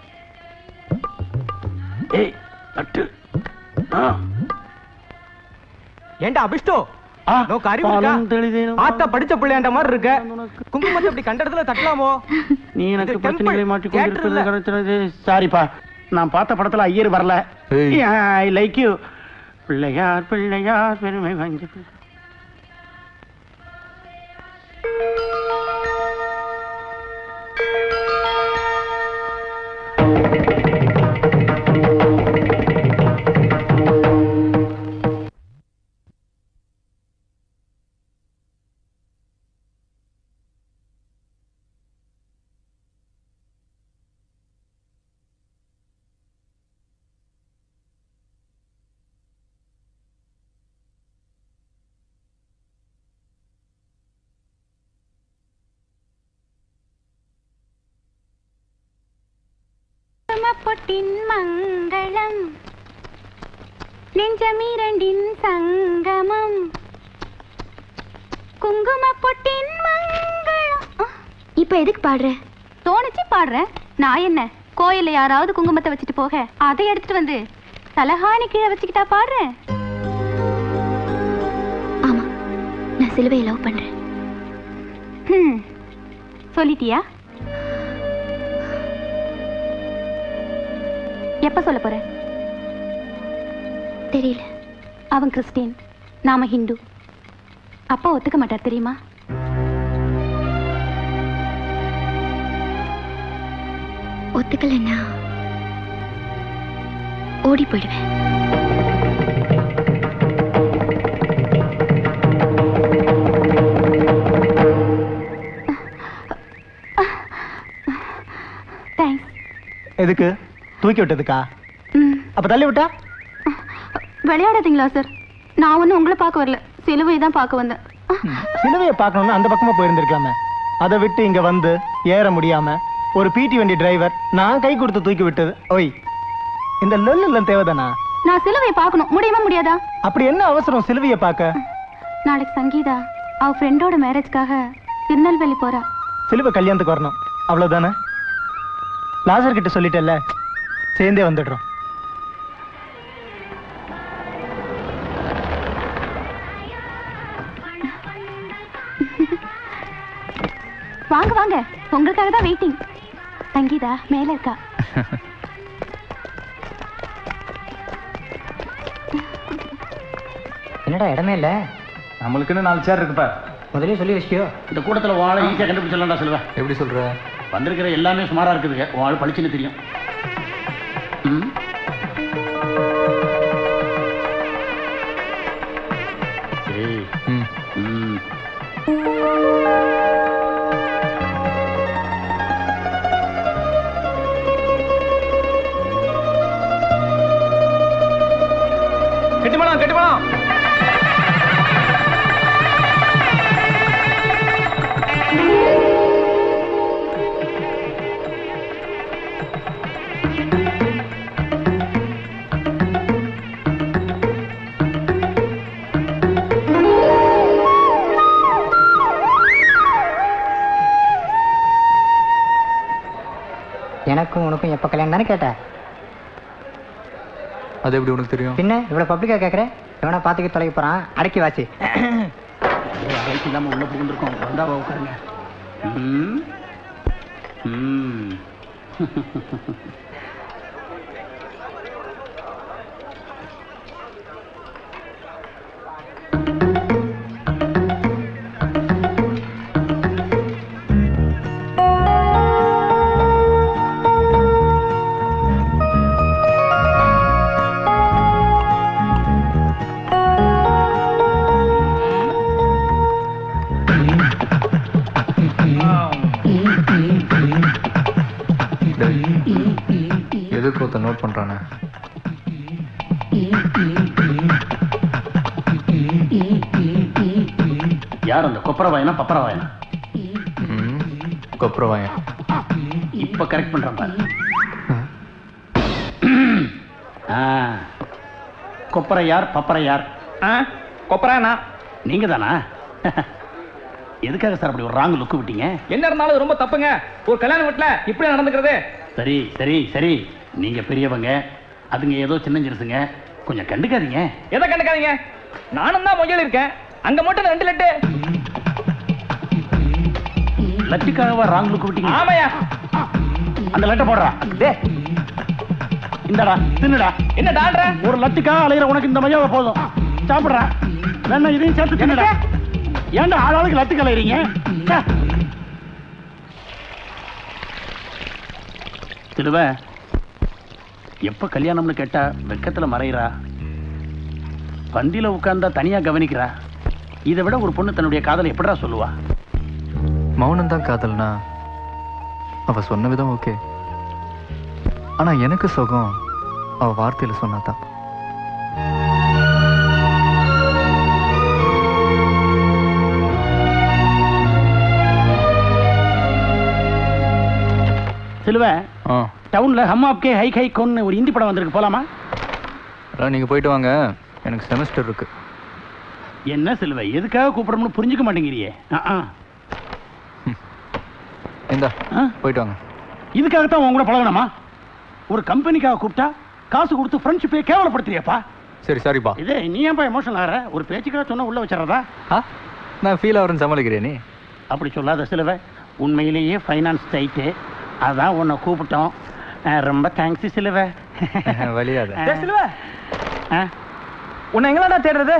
ஏய் தட்டு. ஆ. ஏண்டா அபிஷ்டோ? நோக்கு அறிவு ஆத்தா படிச்ச பிள்ளையாண்ட மாதிரி இருக்க. குங்குமத்தை இப்படி கண்ட இடத்துல தட்டலாமோ? நீ எனக்கு பிரச்சனைகளை கொண்டிருப்பது. கிடைக்கிறது சாரிப்பா நான் பார்த்த படத்துல ஐயர் வரல. I like you Pillaiyar Pillaiyar பெருமை வாங்கி பொட்டின் மங்களம் நெஞ்சமிரண்டின் சங்கமம். குங்கும பொட்டின் மங்களம். இப்ப எதுக்கு பாடுற? தோணுச்சு பாடுறேன் நான் என்ன கோயில்ல யாராவது குங்குமத்தை வச்சுட்டு போக அதை எடுத்துட்டு வந்து தலகாணி கீழே வச்சுக்கிட்டா பாடுறேன் ஆமா நான் சிலுவையை லவ் பண்றேன். சொல்லிட்டியா? எப்ப சொல்ல போற? தெரியல. அவன் கிறிஸ்டின் நாம ஹிந்து. அப்பா ஒத்துக்க மாட்டார் தெரியுமா? ஒத்துக்கலைன்னா ஓடி போயிடுவேன். தேங்க்ஸ் எதுக்கு? தூக்கி விட்டதுக்கா? அப்ப தள்ளி விட்டா? விளையாடாதீங்களா சார் நான் ஒன்றும் உங்களை பார்க்க வரல. சிலுவை தான் பார்க்க வந்தேன். சிலுவையை பார்க்கணும்னு அந்த பக்கமா போயிருந்திருக்கலாமே. அதை விட்டு இங்க வந்து ஏற முடியாம ஒரு பிடி வண்டி டிரைவர் நான் கை கொடுத்து தூக்கி விட்டது. ஓய் இந்த லொல்லுலாம் தேவைதானா? நான் சிலுவையை பார்க்கணும். முடியுமா முடியாதா? அப்படி என்ன அவசரம் சிலுவையை பார்க்க? நாளைக்கு சங்கீதா அவ ஃப்ரெண்டோட மேரேஜ்க்காக திருநெல்வேலி போறா. சிலுவை கல்யாணத்துக்கு வரணும். அவ்வளவுதானே? லாசர் கிட்ட சொல்லிட்டேல்ல சேர்ந்தே வந்துடுறோம். வாங்க வாங்க. உங்களுக்காக தான் வெயிட்டிங் சங்கீதா மேல இருக்கா? என்னடா இடமே இல்ல? நம்மளுக்குன்னு நாலு சேர் இருக்குப்பா முதலே சொல்லி வச்சியோ இந்த கூட்டத்துல வாழை ஈஸியாக கண்டுபிடிச்சிடலாம்டா சொல்லுவேன் எப்படி சொல்ற? வந்திருக்கிற எல்லாமே சுமாரா இருக்குதுங்க. வாழ் பளிச்சுன்னு தெரியும். ம் அது எப்படி உனக்கு தெரியும்? பின்ன இவ்வளவு பப்ளிக்கா கேக்குற? எவனா பாத்துக்க தொலைக்க போறான். அடக்கி வாசி இல்லாம உள்ள புகுந்திருக்கோம் வந்தாவா உட்காருங்க. ம். ம். யார் பப்பரை யார்? கொப்பரானா நீங்க தானா எதுக்காக சார் அப்படி ஒரு ராங் லுக்கு விட்டீங்க? என்ன இருந்தாலும் ரொம்ப தப்புங்க. ஒரு கல்யாண வீட்டுல இப்படி நடந்துக்கிறது? சரி சரி சரி. நீங்க பெரியவங்க. அதுங்க ஏதோ சின்ன சிறுசுங்க. கொஞ்சம் கண்டுக்காதீங்க. எதை கண்டுக்காதீங்க? நானும் தான் மொய்யல் இருக்கேன். அங்க மட்டும் ரெண்டு லட்டு. லட்டுக்காகவா ராங் லுக்கு விட்டீங்க? ஆமாயா அந்த லட்டை போடுறா. டே இந்தடா தின்னுடா. என்ன டால்ற? ஒரு லட்டுக்காக அலையிற உனக்கு இந்த மையாவை போதும். சாப்பிடுறா. வேணா இதையும் சேர்த்து தின்னுடா. ஏன்டா ஆளாளுக்கு லட்டுக்கு அலையிறீங்க? ச்சே. திருவ எப்ப கல்யாணம்னு கேட்டா வெக்கத்துல மறையிறா. பந்தியில உட்கார்ந்தா தனியா கவனிக்கிறா. இதை விட ஒரு பொண்ணு தன்னுடைய காதலை எப்படிடா சொல்லுவா? மௌனம் தான் காதல்னா அவ சொன்ன விதம் ஓகே. ஆனா எனக்கு சுகம் அவ வார்த்தையில சொன்னாதான். சிலுவ ஆ. டவுன் டவுன்ல ஹம் ஆப்கே ஹை ஹை கொன்னு ஒரு ஹிந்தி படம் வந்திருக்கு போலாமா? நீங்க போயிட்டு வாங்க. எனக்கு செமஸ்டர் இருக்கு. என்ன செல்வ எதுக்காக கூப்பிடணும்னு புரிஞ்சுக்க மாட்டேங்கிறியே. இந்தா போயிட்டு வாங்க. இதுக்காகத்தான் உன் கூட பழகணுமா ஒரு கம்பெனிக்காக கூப்பிட்டா காசு கொடுத்து ஃப்ரெண்ட்ஷிப்பே கேவலப்படுத்துறியப்பா. சரி சாரிப்பா இது நீ ஏன்பா எமோஷனல் ஆற ஒரு பேச்சுக்காக சொன்னா உள்ள வச்சிடறதா? நான் ஃபீல் ஆகிறேன்னு சமாளிக்கிறேன் நீ. அப்படி சொல்லாத சிலுவை. உண்மையிலேயே ஃபைனான்ஸ் டைட்டு அதான் உன்னை கூப்பிட்டோம். ரொம்ப தேங்க்ஸ் சிலுவை. வழியாத சிலுவ. உன்னை எங்களாடா தேடுறது?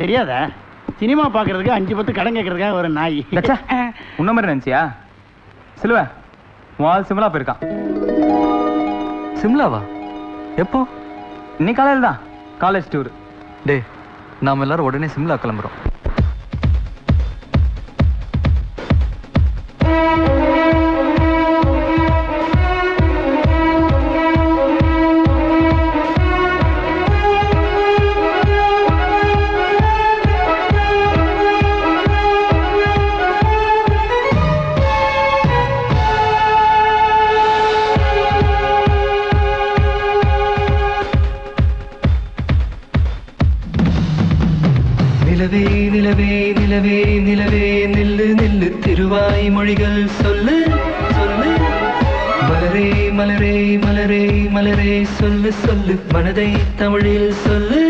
தெரியாதா? சினிமா பார்க்கறதுக்கு அஞ்சு பத்து கடன் கேட்கறதுக்காக ஒரு நாய். உன்ன மாதிரி நினைச்சியா? சிலுவ வால் சிம்லா போயிருக்கான். சிம்லாவா? எப்போ? இன்னைக்கு காலையில் தான் காலேஜ் டூர் டே நாம எல்லாரும் உடனே சிம்லா கிளம்புறோம். மொழிகள் சொல்லு சொல்லு. மலரே மலரே மலரே மலரே சொல்லு சொல்லு. மனதை தமிழில் சொல்லு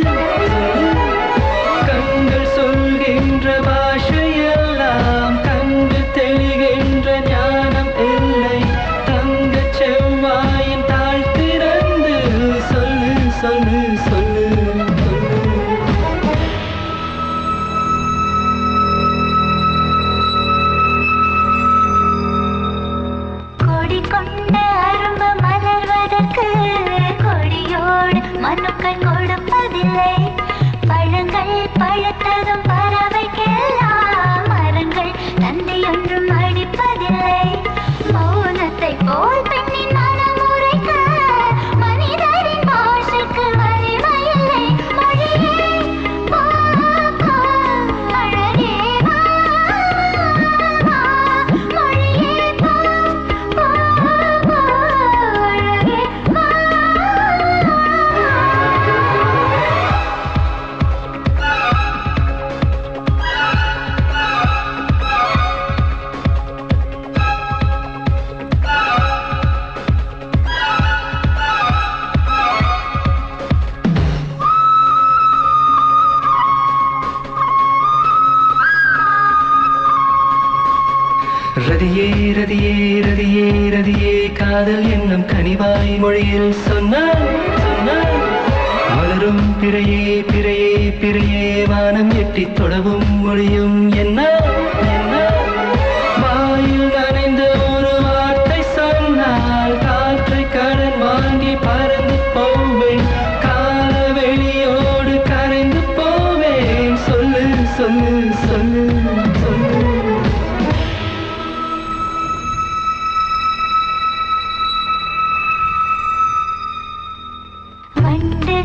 கண்கள் சொல்கின்றவா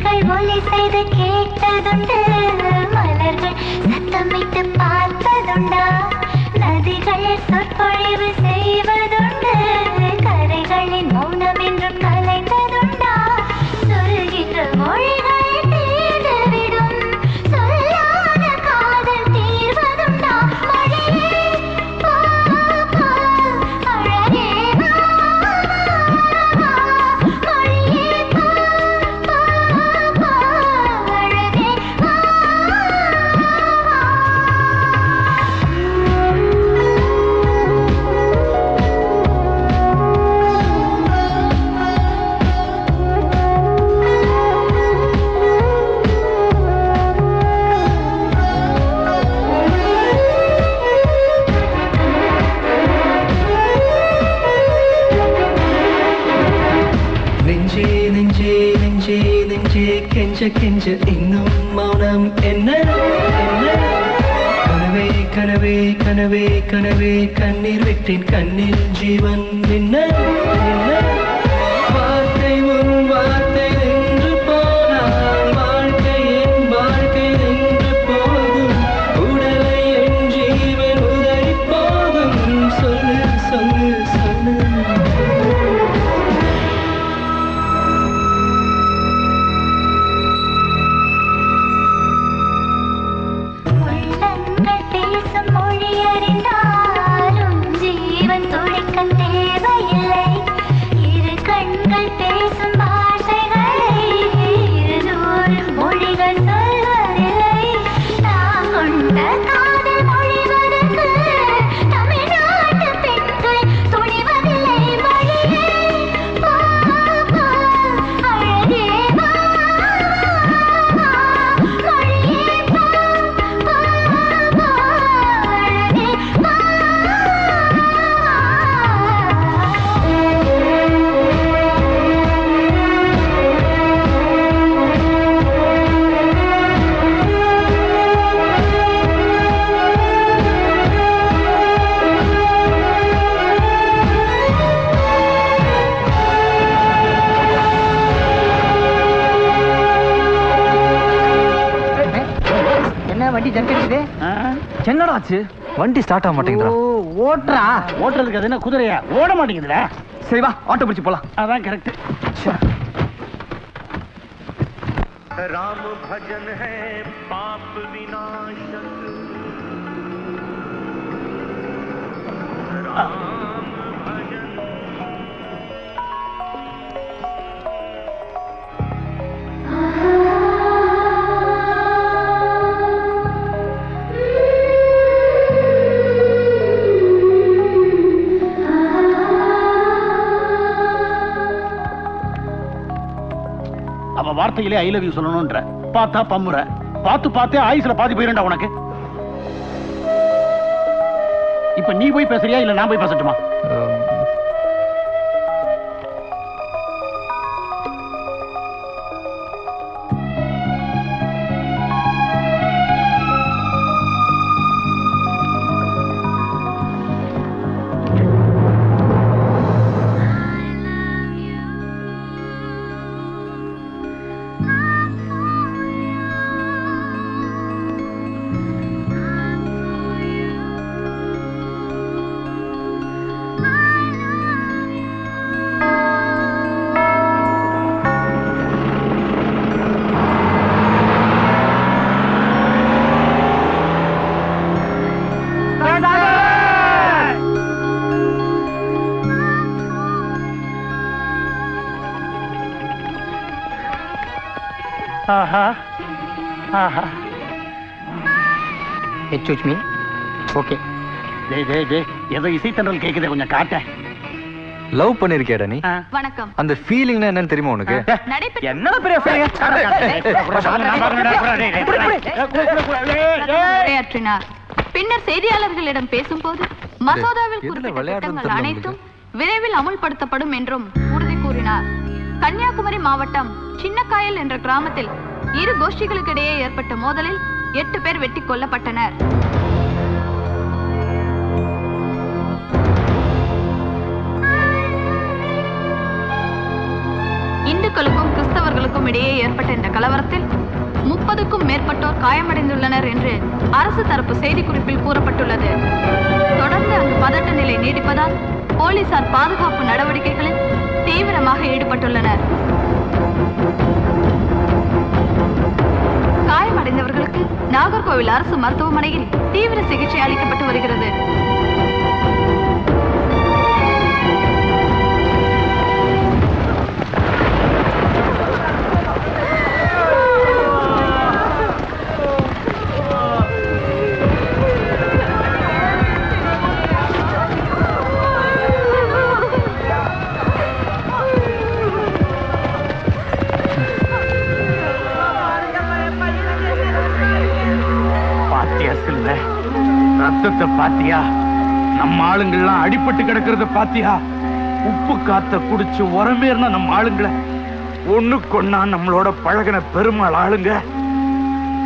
வண்டுகள் ஒலி செய்து கேட்டதுண்டு. மலர்கள் சத்தமிட்டு பார்த்ததுண்டா. நதிகள் சொற்பொழிவு செய்வது கெஞ்ச கெஞ்ச இன்னும் மௌனம் என்ன என்ன கனவே கனவே கனவே கனவே கண்ணீர் விட்டேன் கண்ணில் ஜீவன் என்னடா ஆச்சு வண்டி ஸ்டார்ட் ஆக மாட்டேங்குதுடா ஓட்டுறா ஓட்டுறதுக்கு அது என்ன குதிரையா ஓட மாட்டேங்குதுடா சரி வா ஆட்டோ பிடிச்சு போலாம் அதான் கரெக்ட் राम भजन है पाप विनाशक राम வார்த்தையிலே ஐ லவ் யூ சொல்லணும்ன்ற. பார்த்தா பம்முற. பார்த்து பார்த்தே ஆயுசுல பாதி போயிருண்டா உனக்கு. இப்ப நீ போய் பேசுறியா இல்ல நான் போய் பேசட்டுமா? எச்சூச் மீ ஓகே டேய் டேய் டேய். ஏதோ இசைத்தன்றல் கேக்குதே கொஞ்சம் காட்ட. லவ் பண்ணிருக்கியாடா நீ? வணக்கம். அந்த ஃபீலிங்னா என்னன்னு தெரியுமா உனக்கு? என்னடா பெரிய பின்னர் செய்தியாளர்களிடம் பேசும்போது மசோதாவில் குறிப்பிட்ட அனைத்தும் விரைவில் அமுல்படுத்தப்படும் என்றும் உறுதி கூறினார். கன்னியாகுமரி மாவட்டம் சின்னக்காயல் என்ற கிராமத்தில் இரு கோஷ்டிகளுக்கிடையே ஏற்பட்ட மோதலில் எட்டு பேர் வெட்டி கொல்லப்பட்டனர். இந்துக்களுக்கும் கிறிஸ்தவர்களுக்கும் இடையே ஏற்பட்ட இந்த கலவரத்தில் முப்பதுக்கும் மேற்பட்டோர் காயமடைந்துள்ளனர் என்று அரசு தரப்பு செய்திக்குறிப்பில் கூறப்பட்டுள்ளது. தொடர்ந்து அங்கு பதட்ட நிலை நீடிப்பதால் போலீசார் பாதுகாப்பு நடவடிக்கைகளில் தீவிரமாக ஈடுபட்டுள்ளனர். காயமடைந்தவர்களுக்கு நாகர்கோவில் அரசு மருத்துவமனையில் தீவிர சிகிச்சை அளிக்கப்பட்டு வருகிறது. ரத்தத்தை பாத்தியா? நம்ம ஆளுங்கள்லாம் அடிபட்டு கிடக்கிறத பாத்தியா? உப்பு காத்த குடிச்சு உரமேறின நம்ம ஆளுங்களை. ஒண்ணு கொன்னா நம்மளோட பழகின பெருமாள் ஆளுங்க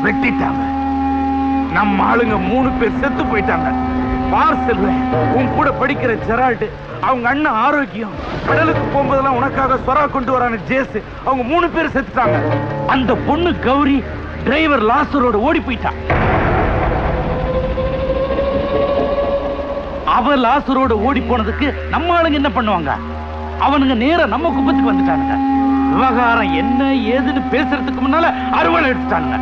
வெட்டிட்டாங்க. நம்ம ஆளுங்க மூணு பேர் செத்து போயிட்டாங்க. பார் செல்வ உன் கூட படிக்கிற ஜெரால்டு அவங்க அண்ணன் ஆரோக்கியம். கடலுக்கு போகும்போதெல்லாம் உனக்காக சொரா கொண்டு வரான ஜேஸ் அவங்க மூணு பேர் செத்துட்டாங்க. அந்த பொண்ணு கௌரி டிரைவர் லாசரோட ஓடி போயிட்டான் அவ லாசரோட ஓடி போனதுக்கு நம்ம ஆளுங்க என்ன பண்ணுவாங்க? அவனுங்க நேரா நம்ம குப்பத்துக்கு வந்துட்டானுங்க. விவகாரம் என்ன ஏதுன்னு பேசுறதுக்கு முன்னால அறுவடை எடுத்துட்டானுங்க.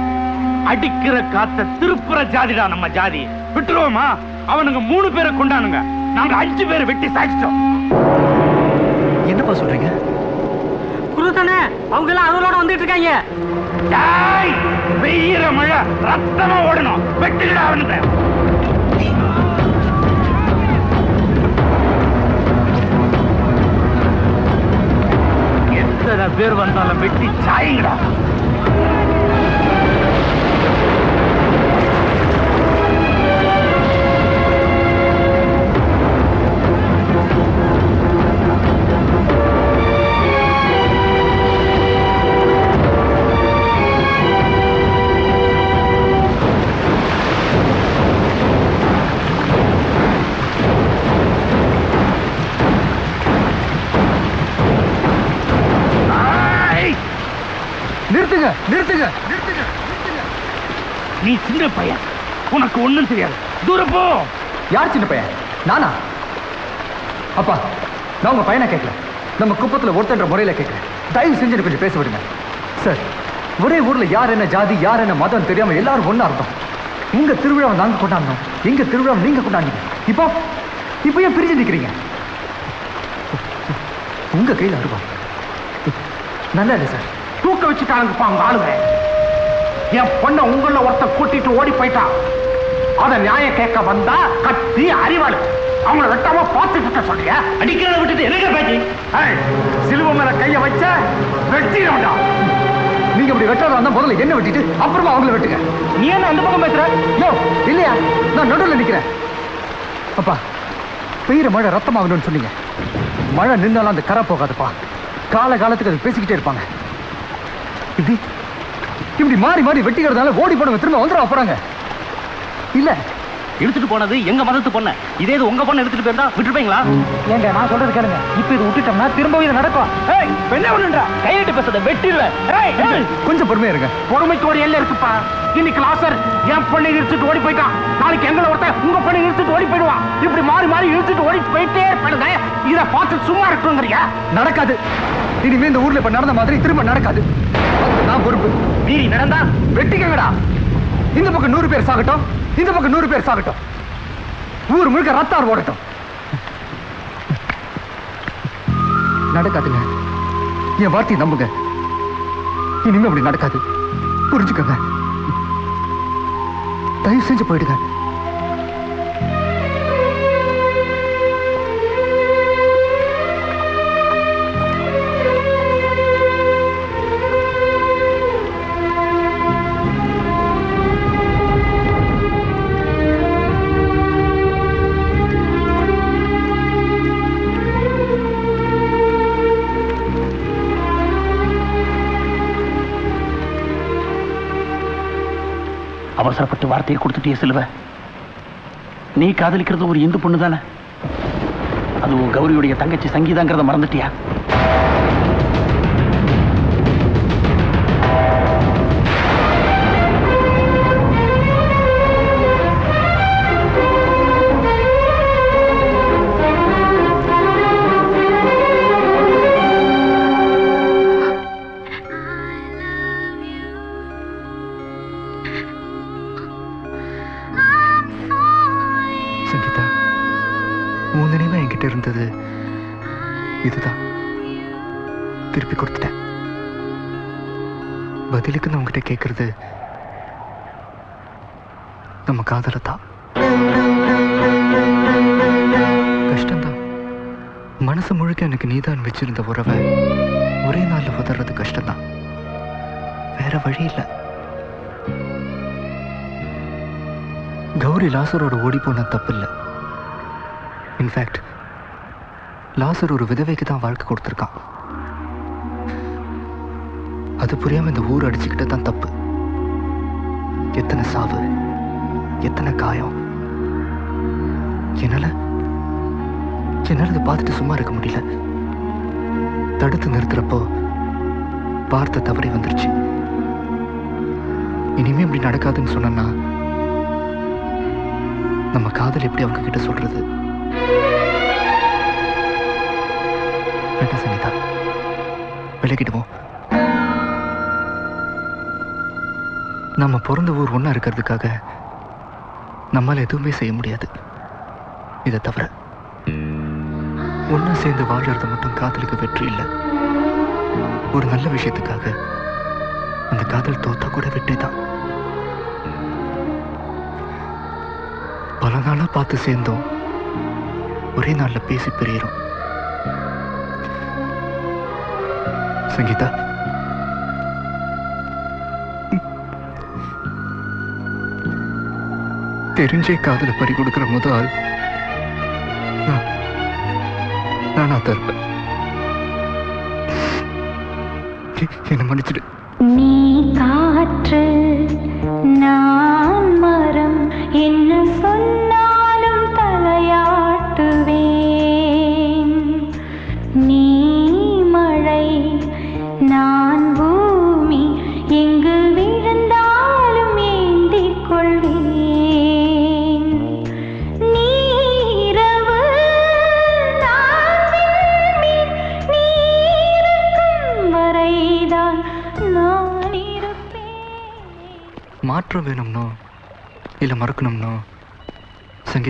அடிக்கிற காத்த திருப்புற ஜாதிடா நம்ம ஜாதி. விட்டுருவோமா? அவனுங்க மூணு பேரை கொண்டானுங்க. நாங்க அஞ்சு பேரை வெட்டி சாய்ச்சிட்டோம். என்னப்பா சொல்றீங்க? குருதானே அவங்க எல்லாம் அருளோட வந்துட்டு இருக்காங்க. டேய், பெய்யிற மழை ரத்தமா ஓடணும். வெட்டுடா அவனுங்க. பேர் வந்தாலும் வெட்டி சாயுங்கடா நீ சின்ன பையன். உனக்கு ஒண்ணும் தெரியாது. தூரப்போ யார் சின்ன பையன்? நானா? அப்பா நான் உங்க பையனை கேட்கல. நம்ம குப்பத்துல ஒருத்தன்ற முறையில கேட்கிறேன். தயவு செஞ்சு கொஞ்சம் பேச விடுங்க. சார் ஒரே ஊர்ல யார் என்ன ஜாதி யார் என்ன மதம் தெரியாம எல்லாரும் ஒண்ணா இருந்தோம். உங்க திருவிழாவை நாங்க கொண்டாடணும் எங்க திருவிழாவை நீங்க கொண்டாடுங்க இப்போ இப்போ ஏன் பிரிஞ்சு நிக்கிறீங்க? உங்க கையில அருவா நல்லா இல்லை சார். தூக்க வச்சுட்டாங்கப்பா அவங்க ஆளுங்க. என் பொண்ண உங்கள ஒருத்தன் கூட்டிட்டு ஓடி போயிட்டான் அத நியாயம் கேட்க வந்தா கத்தி அறிவாளு அவங்கள வெட்டாம பார்த்துட்டு சொல்றியா? அடிக்கிறத விட்டுட்டு என்னங்க பேச்சு? சிலுவ மேல கைய வச்ச வெட்டிடும்டா நீங்க அப்படி வெட்டாத இருந்தா முதல்ல என்ன வெட்டிட்டு அப்புறமா அவங்கள வெட்டுங்க. நீ என்ன அந்த பக்கம் பேசுற? யோ இல்லையா? நான் நடுவில் நிக்கிறேன். அப்பா பெய்யுற மழை ரத்தமாகணும்னு சொன்னீங்க. மழை நின்னாலும் அந்த கரை போகாதுப்பா. கால காலத்துக்கு அது பேசிக்கிட்டே இருப்பாங்க. இப்படி இப்படி மாறி மாறி வெட்டிக்கிறதுனால ஓடி போனவங்க திரும்ப வந்துட போறாங்க. இல்ல. இழுத்துட்டு போனது எங்க மதத்து பொண்ண. இதே இது உங்க பொண்ணை எடுத்துட்டு போயிருந்தா விட்டுருப்பீங்களா? ஏங்க நான் சொல்றது கேளுங்க. இப்ப இது விட்டுட்டோம்னா திரும்பவும் இது நடக்கும். என்ன பண்ணுன்றா? கையிட்டு பேசுறத வெட்டிடுவேன். கொஞ்சம் பொறுமையா இருங்க. பொறுமைக்கு ஒரு எல்லை இருக்குப்பா. இன்னைக்கு லாசர் என் பொண்ணை இழுத்துட்டு ஓடி போயிட்டான். நாளைக்கு எங்களை ஒருத்தன் உங்க பொண்ணை இழுத்துட்டு ஓடி போயிடுவான். இப்படி மாறி மாறி இழுத்துட்டு ஓடி போயிட்டே இருப்பானுங்க இத பார்த்து சும்மா இருக்குங்கிறியா நடக்காது. இனிமே இந்த ஊர்ல இப்ப நடந்த மாதிரி திரும்ப நடக்காது. அதுக்கு நான் பொறுப்பு. மீறி நடந்தா வெட்டிக்கங்கடா இந்த பக்கம் நூறு பேர் சாகட்டும் இந்த பக்கம் நூறு பேர் சாகட்டும். ஊர் முழுக்க ரத்தார் ஓடட்டும். நடக்காதுங்க. என் வார்த்தையை நம்புங்க. இனிமே அப்படி நடக்காது. புரிஞ்சுக்கங்க. தயவு செஞ்சு போயிடுங்க. அவசரப்பட்டு வார்த்தையை கொடுத்துட்டே செல்வ. நீ காதலிக்கிறது ஒரு இந்து பொண்ணு தானே அது உன் கௌரியுடைய தங்கச்சி சங்கீதாங்கிறத மறந்துட்டியா? ஓடி போன தப்பு இல்லை இன்ஃபேக்ட் லாசர் ஒரு விதவைக்கு தான் வாழ்க்கை கொடுத்துருக்கான். அது புரியாம இந்த ஊர் அடிச்சுக்கிட்ட தான் தப்பு. எத்தனை சாவு எத்தனை காயம். என்னால என்னால இதை பார்த்துட்டு சும்மா இருக்க முடியல. தடுத்து நிறுத்துறப்போ வார்த்தை தவறி வந்துருச்சு. இனிமே இப்படி நடக்காதுன்னு சொன்னா நம்ம காதல் எப்படி அவங்க கிட்ட சொல்றது? வேண்டாம் சங்கீதா. விலகிடுவோம். நம்ம பிறந்த ஊர் ஒன்னா இருக்கிறதுக்காக நம்மால எதுவுமே செய்ய முடியாது. இதை தவிர ஒண்ணா சேர்ந்து வாழறது மட்டும் காதலுக்கு வெற்றி இல்லை. ஒரு நல்ல விஷயத்துக்காக அந்த காதல் தோத்தா கூட வெற்றி தான் பல நாளா பார்த்து சேர்ந்தோம். ஒரே நாள்ல பேசி பிரியறோம். சங்கீதா. தெரிஞ்சே காதல பறி கொடுக்கிற முதல் ஆள் நானா. தான் இருப்பேன். எ- என்னை மன்னிச்சிடு.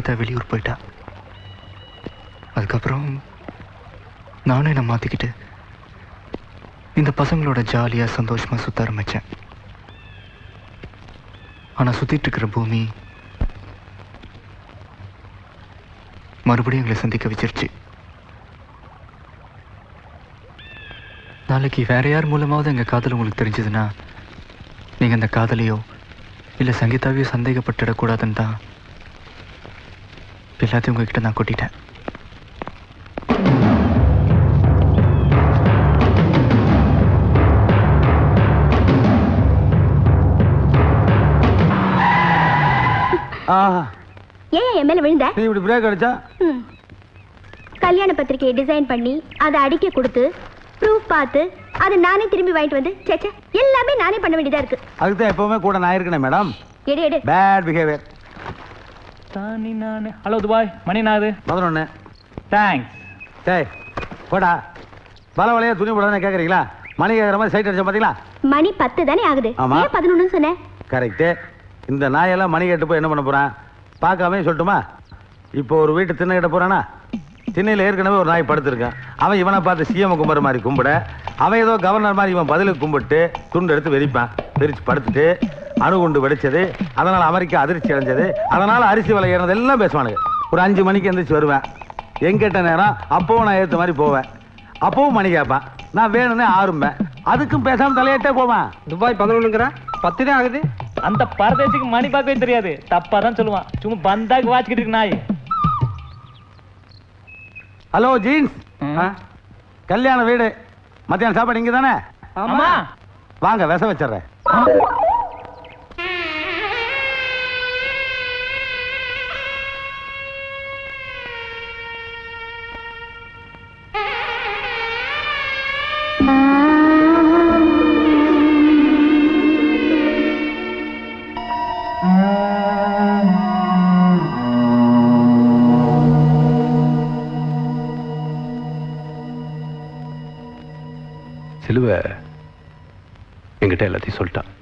சங்கீதா வெளியூர் போயிட்டா. அதுக்கப்புறம் நானும் என்னை மாற்றிக்கிட்டு இந்த பசங்களோட ஜாலியாக சந்தோஷமாக சுத்த ஆரம்பித்தேன் ஆனால் சுற்றிட்டு இருக்கிற பூமி மறுபடியும் எங்களை சந்திக்க வச்சிருச்சு. நாளைக்கு வேற யார் மூலமாவது எங்கள் காதல் உங்களுக்கு தெரிஞ்சதுன்னா நீங்கள் அந்த காதலையோ இல்லை சங்கீதாவையோ சந்தேகப்பட்டுடக்கூடாதுன்னு தான் எல்லாத்தையும் உங்ககிட்ட நான் கொட்டிட்டேன். ஏன் என் மேல விழுந்த? நீ இப்படி பிரேக் அடிச்சா. கல்யாண பத்திரிக்கையை டிசைன் பண்ணி அதை அடிக்க கொடுத்து ப்ரூஃப் பார்த்து அதை நானே திரும்பி வாங்கிட்டு வந்து சேச்சே எல்லாமே நானே பண்ண வேண்டியதா இருக்கு. அதுக்கு தான் எப்பவுமே கூட நான் இருக்கேனே மேடம் எடு எடு. பேட் பிஹேவியர் தானி நானு. ஹலோ துபாய் மணி நாது பதினொன்று தேங்க்ஸ் டேய் போடா. பல வலையா துணி போடாதுன்னு கேட்குறீங்களா மணி கேட்குற மாதிரி சைட் அடிச்ச பார்த்தீங்களா மணி பத்து தானே ஆகுது. ஆமா. பதினொன்னு சொன்னேன் கரெக்டு இந்த நாயெல்லாம் மணி கேட்டு போய் என்ன பண்ண போறான்? பார்க்காம சொல்லட்டுமா? இப்போ ஒரு வீட்டு திண்ணை கட்ட போறானா? திண்ணையில் ஏற்கனவே ஒரு நாய் படுத்திருக்கான். அவன் இவனை பார்த்து சிஎம் கும்புற மாதிரி கும்பிட அவன் ஏதோ கவர்னர் மாதிரி இவன் பதிலுக்கு கும்பிட்டு துண்டு எடுத்து வெறிப்பான். வெறிச்சு படுத்துட்டு அணுகுண்டு வெடிச்சது அதனால அமெரிக்கா அதிர்ச்சி அடைஞ்சது அதனால அரிசி விலை ஏறினது எல்லாம் பேசுவானுங்க. ஒரு அஞ்சு மணிக்கு எந்திரிச்சு வருவேன். எங்கிட்ட நேரம் அப்பவும் நான் ஏற்ற மாதிரி போவேன். அப்பவும் மணி கேட்பேன். நான் வேணும்னே ஆறும்பேன். அதுக்கும் பேசாம தலையிட்டே போவேன். துபாய் பதினொன்றுங்கிற பத்து தான் ஆகுது. அந்த பரதேசிக்கு மணி பார்க்கவே தெரியாது. தப்பா தான் சொல்லுவான். சும்மா பந்தாக்கு வாச்சிக்கிட்டு இருக்கு நாய். Hello jeans. கல்யாண வீடு. மத்தியானம் சாப்பாடு இங்க தானே வாங்க விச வச்சிடுறேன். என்கிட்ட எல்லாத்தையும் சொல்லிட்டான்.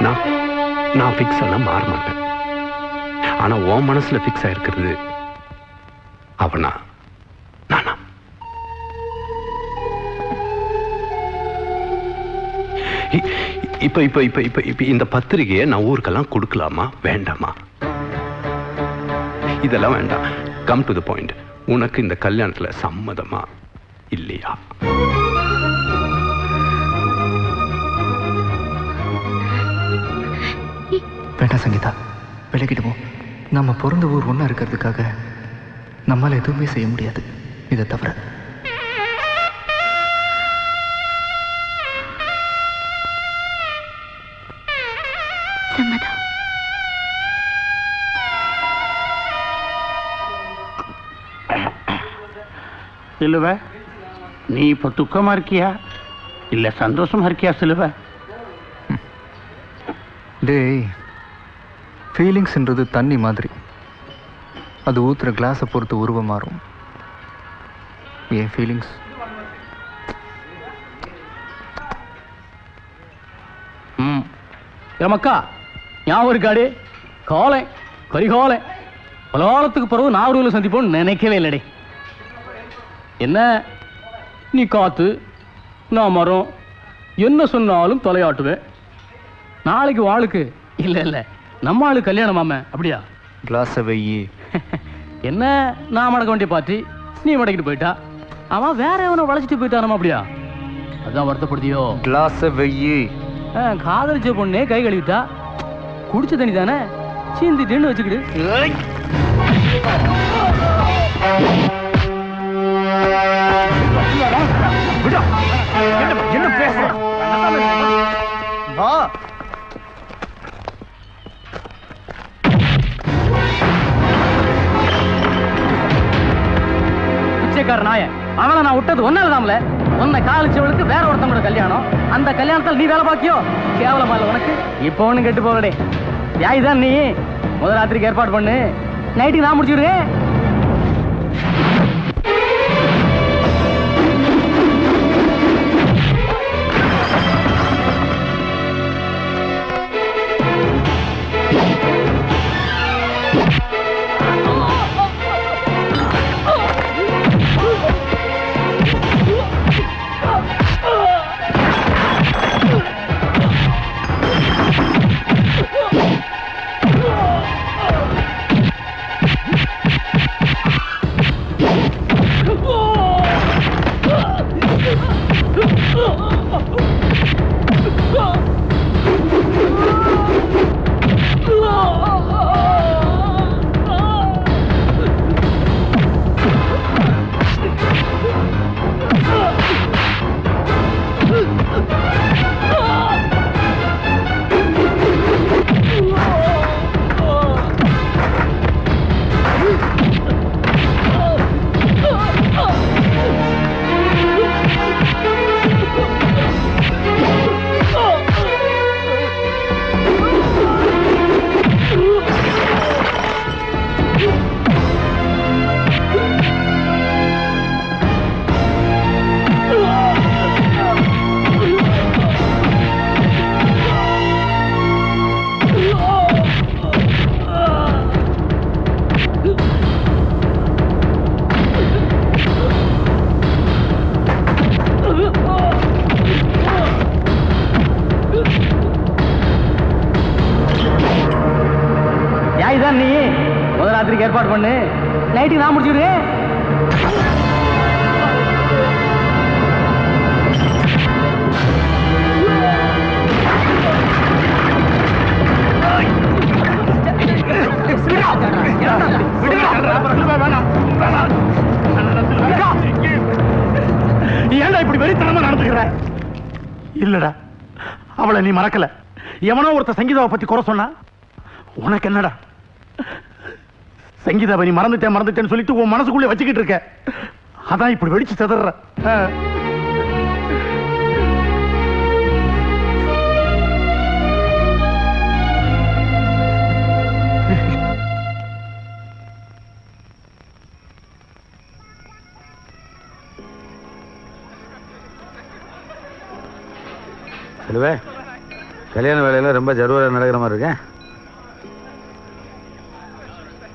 நான்- நான் ஃபிக்ஸ் எல்லாம் மாற மாட்டேன். ஆனா உன் மனசுல ஃபிக்ஸ் ஆயிருக்கிறது அவனா? நானா? இ- இப்ப இப்ப இப்ப இப்ப இப்ப இந்த பத்திரிகையை நான் ஊருக்கெல்லாம் கொடுக்கலாமா? வேண்டாமா? இதெல்லாம் வேண்டாம். கம் டு த பாயிண்ட் உனக்கு இந்த கல்யாணத்துல சம்மதமா? இல்லையா? வேண்டாம் சங்கீதா விலகிடுவோம் நம்ம பிறந்த ஊர் ஒன்றா இருக்கிறதுக்காக நம்மால் எதுவுமே செய்ய முடியாது. இதை தவிர. சிலுவ நீ இப்போ துக்கமா இருக்கியா? இல்ல சந்தோஷமா இருக்கியா சிலுவ? டேய் ஃபீலிங்ஸ்ன்றது தண்ணி மாதிரி. அது ஊத்துற கிளாஸை பொறுத்து உருவம் மாறும். என் ஃபீலிங்ஸ் ம். ஏமக்கா ஞாபகம் இருக்காடு காலை கரிகாலை பல காலத்துக்கு பிறகு நாகூரில் சந்திப்போம்னு நினைக்கவே இல்லடே. என்ன? நீ காத்து நான் மரம். என்ன சொன்னாலும் தலையாட்டுவேன். நாளைக்கு வாளுக்கு. இல்லை இல்லை. நம்ம ஆளு கல்யாணமாம அப்படியா? கிளாஸை வெய்யி என்ன? நான் மடக்க வேண்டிய பார்ட்டி நீ மடக்கிட்டு போயிட்டா? அவன் வேற எவனை வளைச்சிட்டு போயிட்டானமா அப்படியா? அதான் வருத்தப்படுதியோ கிளாஸை வெய்யி காதலிச்ச பொண்ணே கை கழுவிட்டா? குடிச்ச தண்ணி தானே? சீந்திட்டுன்னு வச்சுக்கிடு. என்ன பேச வா பிச்சைக்கார நாய அவனை நான் விட்டது ஒன்னாலதாம்ல உன்னை காலிச்சவளுக்கு வேற ஒருத்தவங்களோட கல்யாணம். அந்த கல்யாணத்தில் நீ வேலை பாக்கியோ? கேவலமா இல்ல உனக்கு? இப்போ ஒண்ணு கெட்டு போகடே யாய் தான் நீ. முத ராத்திரிக்கு ஏற்பாடு பண்ணு. நைட்டுக்கு நான் முடிச்சுடுறேன் சங்கீதாவை பத்தி குறை சொன்னா? உனக்கு என்னடா? சங்கீதாவை நீ மறந்துட்டேன் மறந்துட்டேன்னு சொல்லிட்டு உன் மனசுக்குள்ளே வச்சுக்கிட்டு இருக்க. அதான் இப்படி வெடிச்சு செதற கல்யாண வேலையில ரொம்ப ஜருவரா நடக்கிற மாதிரி இருக்கேன்.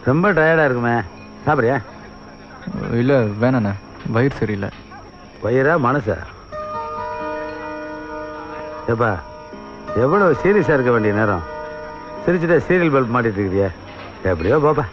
ரொம்ப டயர்டா இருக்குமே. சாப்பிடுறியா? இல்லை வேணாண்ணே. வயிறு சரியில்லை. வயிறா மனசா? ஏப்பா எவ்வளவு சீரியஸா இருக்க வேண்டிய நேரம்? சிரிச்சுட்டே சீரியல் பல்ப் மாட்டிட்டு இருக்கிறியா. எப்படியோ போப்பா.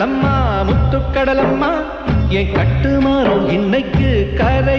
கடலம்மா முத்துக்கடலம்மா என் கட்டுமாறும் இன்னைக்கு கரை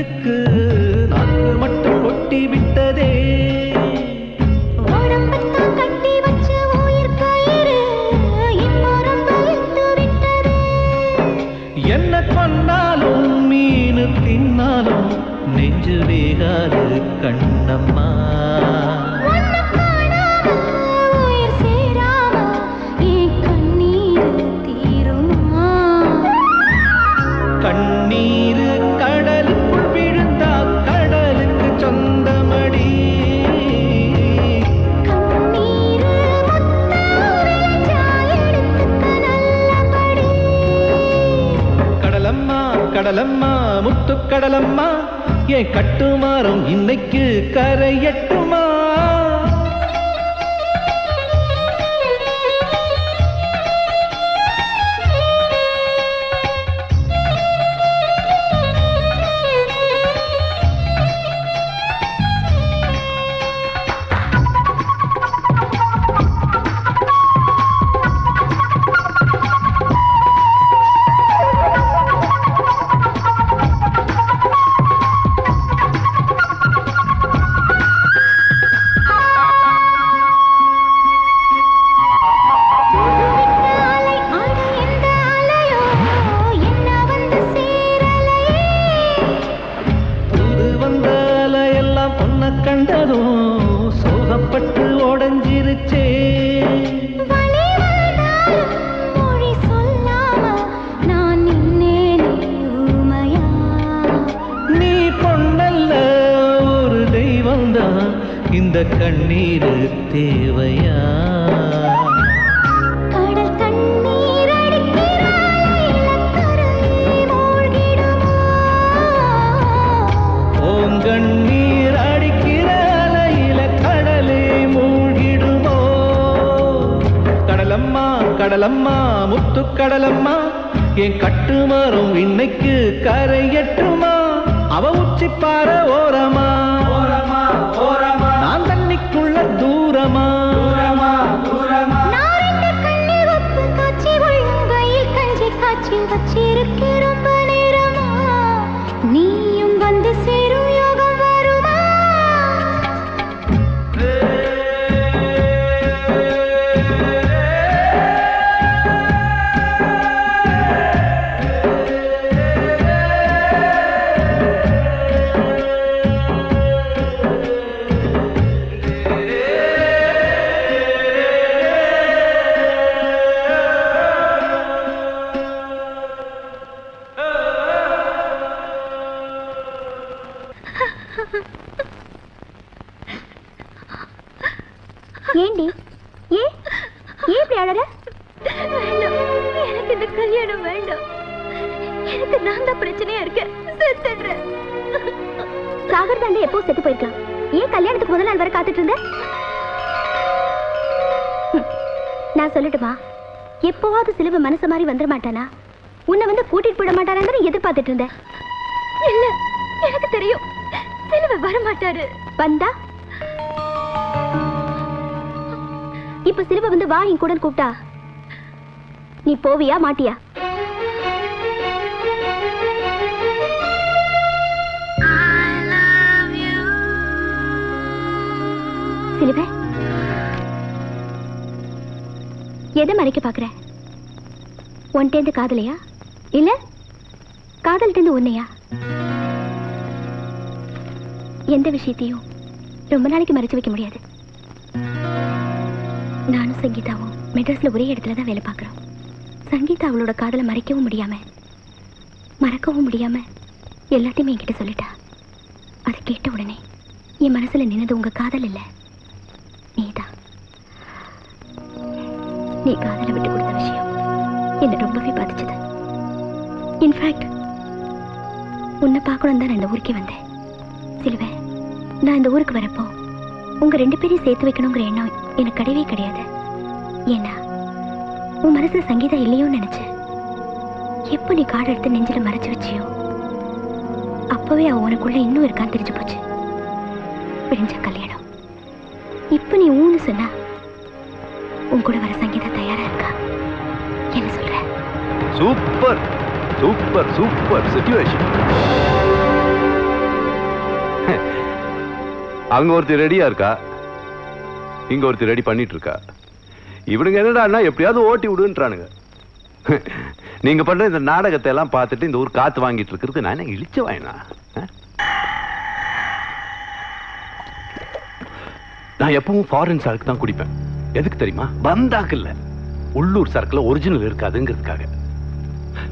தண்ணீருக்கு இல்ல எனக்கு தெரியும். சிலுவை வர மாட்டாரு வந்தா? இப்ப சிலுவை வந்து வா என் கூட கூப்பிட்டா? நீ போவியா மாட்டியா? சிலுவை? எதை மறைக்க பாக்குற? உன்டேந்து காதலையா? இல்ல காதல்டேந்து உன்னையா? எந்த விஷயத்தையும் ரொம்ப நாளைக்கு மறைச்சு வைக்க முடியாது. நானும் சங்கீதாவும் மெட்ராஸ்ல ஒரே இடத்துல தான் வேலை பார்க்குறோம். சங்கீதா அவளோட காதலை மறைக்கவும் முடியாம மறக்கவும் முடியாம எல்லாத்தையுமே என்கிட்ட சொல்லிட்டா. அதை கேட்ட உடனே என் மனசுல நின்னது உங்க காதல் இல்ல. நீதான். நீ காதலை விட்டு கொடுத்த விஷயம் என்னை ரொம்பவே பாதிச்சது. இன்ஃபேக்ட் உன்னை பார்க்கணும் தான் நான் இந்த ஊருக்கே வந்தேன். சிலுவை நான் இந்த ஊருக்கு வரப்போ உங்க ரெண்டு பேரையும் சேர்த்து வைக்கணுங்கிற எண்ணம் எனக்கு கிடையவே கிடையாது. ஏன்னா உன் மனசுல சங்கீதா இல்லையோன்னு நினைச்சேன் எப்போ நீ காடு எடுத்து நெஞ்சில மறைச்சு வச்சியோ அப்பவே அவ உனக்குள்ள இன்னும் இருக்கான்னு தெரிஞ்சு போச்சு. விடிஞ்ச கல்யாணம். இப்போ நீ ஊன்னு சொன்னா உன் கூட வர சங்கீதா தயாரா இருக்கா? என்ன சொல்ற? சூப்பர்! சூப்பர் சூப்பர் சுச்சுவேஷன் அங்க ஒருத்தர் ரெடியா இருக்கா? இங்க ஒருத்தர் ரெடி பண்ணிட்டு இருக்கா? இவனுங்க என்னடா எப்படியாவது ஓட்டி விடுன்றானுங்க. நீங்க பண்ற இந்த நாடகத்தை எல்லாம் பார்த்துட்டு இந்த ஊர் காத்து வாங்கிட்டு இருக்கிறது நான் இழிச்ச வாயினா? நான் எப்பவும் ஃபாரின் சரக்கு தான் குடிப்பேன். எதுக்கு தெரியுமா? வந்தாக்கு இல்ல உள்ளூர் சரக்குல ஒரிஜினல் இருக்காதுங்கிறதுக்காக.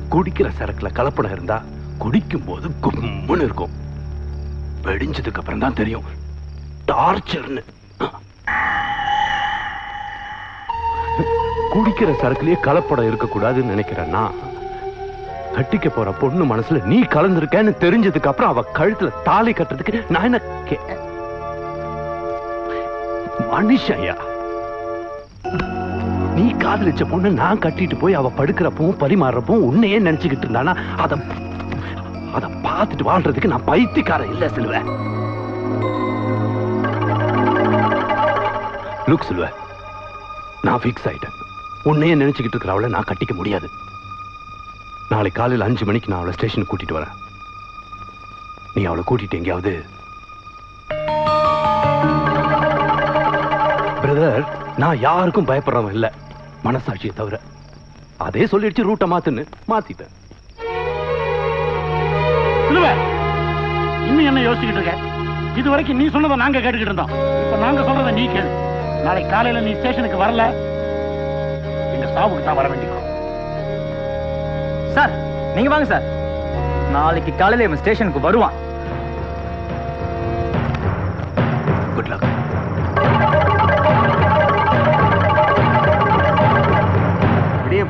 குடிக்கிற சரக்குல கலப்படம் இருந்தா குடிக்கும் போது கும்முன்னு இருக்கும். வெடிஞ்சதுக்கு அப்புறம் தான் தெரியும். டார்ச்சர்னு. குடிக்கிற சரக்குலயே கலப்படம் இருக்கக்கூடாதுன்னு நினைக்கிறேன்னா கட்டிக்க போற பொண்ணு மனசுல நீ கலந்துருக்கேன்னு தெரிஞ்சதுக்கு அப்புறம் அவ கழுத்துல தாலி கட்டுறதுக்கு நான் என்ன கே- மனுஷயா நீ காதலிச்ச பொண்ணு நான் கட்டிட்டு போய் அவ படுக்கிறப்பவும் பரிமாறுறப்பவும் உன்னையே நினைச்சுக்கிட்டு இருந்தானா? அத அத பார்த்துட்டு வாழ்றதுக்கு நான் பைத்தியக்காரன் இல்ல சிலுவ. லுக் சிலுவ நான் ஃபிக்ஸ் ஆயிட்டேன். உன்னையே நினைச்சுக்கிட்டு இருக்கிற அவளை நான் கட்டிக்க முடியாது. நாளை காலையில் அஞ்சு மணிக்கு நான் அவளை ஸ்டேஷனுக்கு கூட்டிட்டு வரேன். நீ அவளை கூட்டிட்டு எங்கேயாவது பிரதர் நான் யாருக்கும் பயப்படுறவன் இல்லை. மனசாட்சியை தவிர. அதே சொல்லிடுச்சு ரூட்டை மாத்துன்னு. மாத்திட்டேன். இன்னும் என்ன யோசிச்சுக்கிட்டு இருக்க? இது வரைக்கும் நீ சொன்னதை நாங்க கேட்டுக்கிட்டு இருந்தோம். இப்ப நாங்க சொல்றதை நீ கேளு. நாளைக்கு காலையில நீ ஸ்டேஷனுக்கு வரல. எங்க சாவுக்கு தான் வர வேண்டியிருக்கும். சார் நீங்க வாங்க சார். நாளைக்கு காலையில இவன் ஸ்டேஷனுக்கு வருவான்.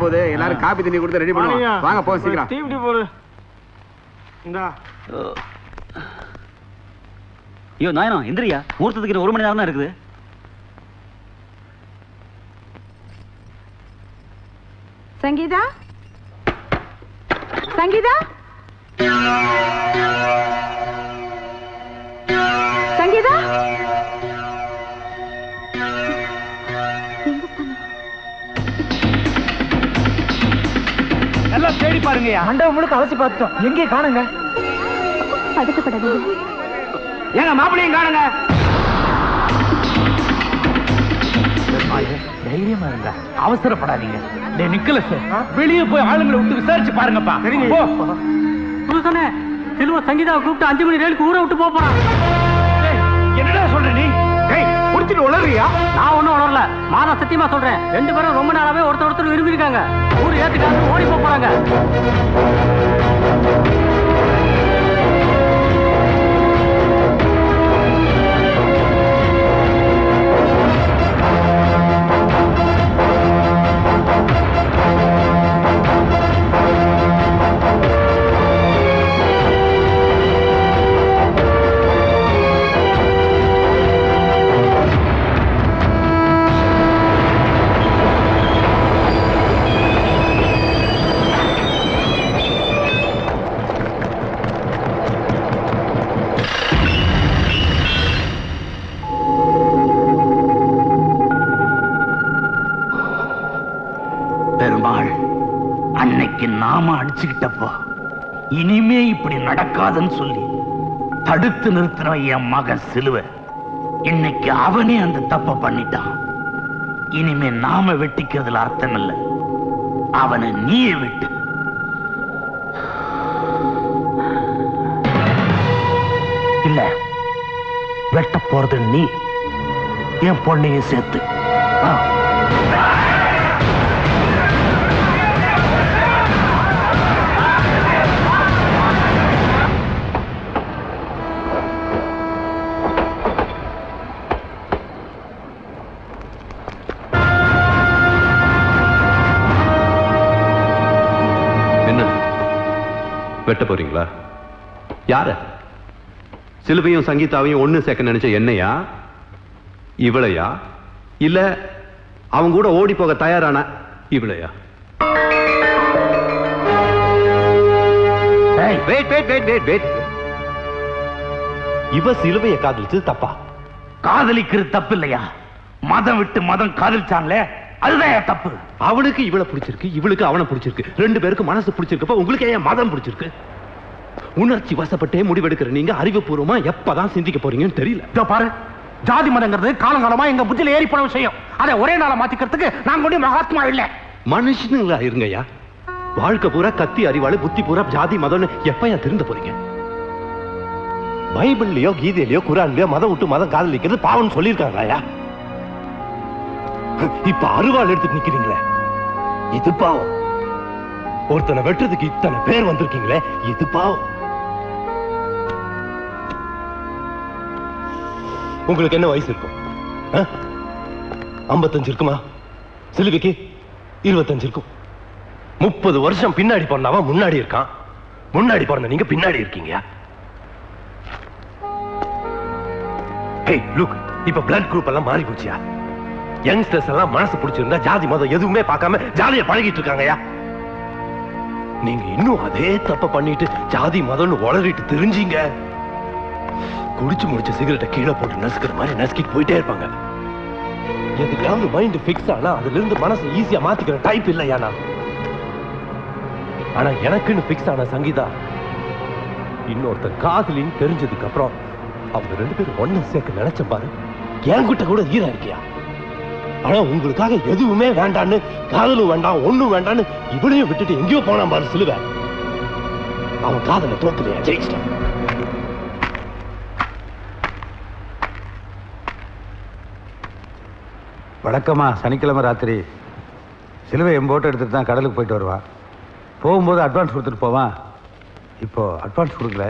போகுது. எல்லாரும் காப்பி தண்ணி கொடுத்து ரெடி பண்ணுவோம். வாங்க போ சீக்கிரம். தீ இப்படி போடு. இந்தா. ஐயோ நாயனா எந்திரியா? முகூர்த்தத்துக்கு இன்னும் ஒரு மணி நேரம் தான் இருக்குது. சங்கீதா? சங்கீதா? சங்கீதா? தேடி பாருங்கய்யா. மண்டபம் முழுக்க அலசி பார்த்துட்டோம். எங்கே காணுங்க. பதட்டப்படாதீங்க ஏங்க மாப்பிள்ளையும் காணுங்க. தைரியமா இருங்க அவசரப்படாதீங்க. டேய் நிக்கலஸ் வெளியே போய் ஆளுங்களை விட்டு விசாரிச்சு பாருங்கப்பா. போ. புதுசனே சிலுவ சங்கீதாவை கூப்பிட்டு அஞ்சு மணி ரயிலுக்கு ஊரை விட்டு போறான். என்னடா சொல்ற நீ? வச்சுட்டு உளறியா? நான் ஒன்னும் உணரல மாதா சத்தியமா சொல்றேன். ரெண்டு பேரும் ரொம்ப நாளாவே ஒருத்தர் ஒருத்தர் விரும்பியிருக்காங்க. ஊர் ஏத்துக்காங்க ஓடி போறாங்க. நடக்காதுன்னு சொல்லி தடுத்து நிறுத்தின என் மகன் சிலுவை இன்னைக்கு அவனே அந்த தப்ப பண்ணிட்டான். இனிமே நாம வெட்டிக்கிறதுல அர்த்தம் இல்ல. அவனை நீயே வெட்டு. இல்ல வெட்ட போறது நீ என் பொண்ணையும் சேர்த்து. வெட்ட போறீங்களா? யார? சிலுவையும் சங்கீதாவையும் ஒண்ணு சேர்க்க நினைச்ச என்னையா? இவளையா? இல்ல அவங்க கூட ஓடி போக தயாரான இவளையா? Wait wait wait wait wait இவ சிலுவையை காதலிச்சது தப்பா? காதலிக்கிறது தப்பு இல்லையா மதம் விட்டு மதம் காதலிச்சாங்களே? அதுதான் தப்பு. அவனுக்கு இவளை பிடிச்சிருக்கு இவளுக்கு அவனை பிடிச்சிருக்கு. ரெண்டு பேருக்கு மனசு பிடிச்சிருக்கப்ப உங்களுக்கு ஏன் மதம் பிடிச்சிருக்கு? உணர்ச்சி வசப்பட்டே முடிவெடுக்கிற நீங்க அறிவுபூர்வமா எப்பதான் சிந்திக்க போறீங்கன்னு தெரியல. இதோ பாரு ஜாதி மதங்கிறது காலங்காலமா எங்க புத்தியில ஏறி போன விஷயம். அதை ஒரே நாள மாத்திக்கிறதுக்கு நான் கொண்டு மகாத்மா இல்ல. மனுஷனுங்களா இருங்கய்யா. வாழ்க்கை பூரா கத்தி அறிவாளு புத்தி பூரா ஜாதி மதம்னு எப்பயா திருந்த போறீங்க? பைபிள்லயோ கீதையிலயோ குரான்லயோ மதம் விட்டு மதம் காதலிக்கிறது பாவம்னு சொல்லியிருக்காங்கய்யா இப்ப அருவாள் எடுத்து நிக்கிறீங்களே? இது பாவம். ஒருத்தனை வெட்டுறதுக்கு இத்தனை பேர் வந்திருக்கீங்களே? இது பாவம். உங்களுக்கு என்ன வயசு இருக்கும்? ஐம்பத்தஞ்சு இருக்குமா? சிலுவைக்கு இருபத்தஞ்சு இருக்கும். முப்பது வருஷம் பின்னாடி பிறந்தவன் முன்னாடி இருக்கான். முன்னாடி பிறந்த நீங்க பின்னாடி இருக்கீங்க. ஹேய் லுக் இப்ப பிளட் குரூப் எல்லாம் மாறி போச்சியா யங்ஸ்டர்ஸ் எல்லாம் மனசு பிடிச்சிருந்தா ஜாதி மதம் எதுவுமே பார்க்காம ஜாலியா பழகிட்டு இருக்காங்கயா நீங்க இன்னும் அதே தப்ப பண்ணிட்டு ஜாதி மதம்னு உளறிட்டு தெரிஞ்சீங்க. குடிச்சு முடிச்ச சிகரெட்டை கீழே போட்டு நசுக்கிற மாதிரி நசுக்கிட்டு போயிட்டே இருப்பாங்க. எதுக்காவது மைண்ட் ஃபிக்ஸ் ஆனா அதுல இருந்து மனசு ஈஸியா மாத்திக்கிற டைப் இல்லையா நான்? ஆனா எனக்குன்னு ஃபிக்ஸ் ஆன சங்கீதா இன்னொருத்தன் காதலின்னு தெரிஞ்சதுக்கு அப்புறம் அவங்க ரெண்டு பேரும் ஒண்ணு சேர்க்க நினைச்ச பாரு. என்கிட்ட கூட ஈரா இருக்கியா? ஆனா உங்களுக்காக எதுவுமே வேண்டான்னு காதலும் வேண்டாம் ஒண்ணும் வேண்டான்னு இவளையும் விட்டுட்டு எங்கேயோ போனான் பாரு சிலுவ. அவன் காதல தோக்கலையா ஜெயிச்சிட்டான். வழக்கமா சனிக்கிழமை ராத்திரி சிலுவை எம்போட்டு எடுத்துட்டு தான் கடலுக்கு போயிட்டு வருவான் போகும்போது அட்வான்ஸ் கொடுத்துட்டு போவான். இப்போ அட்வான்ஸ் கொடுக்கல.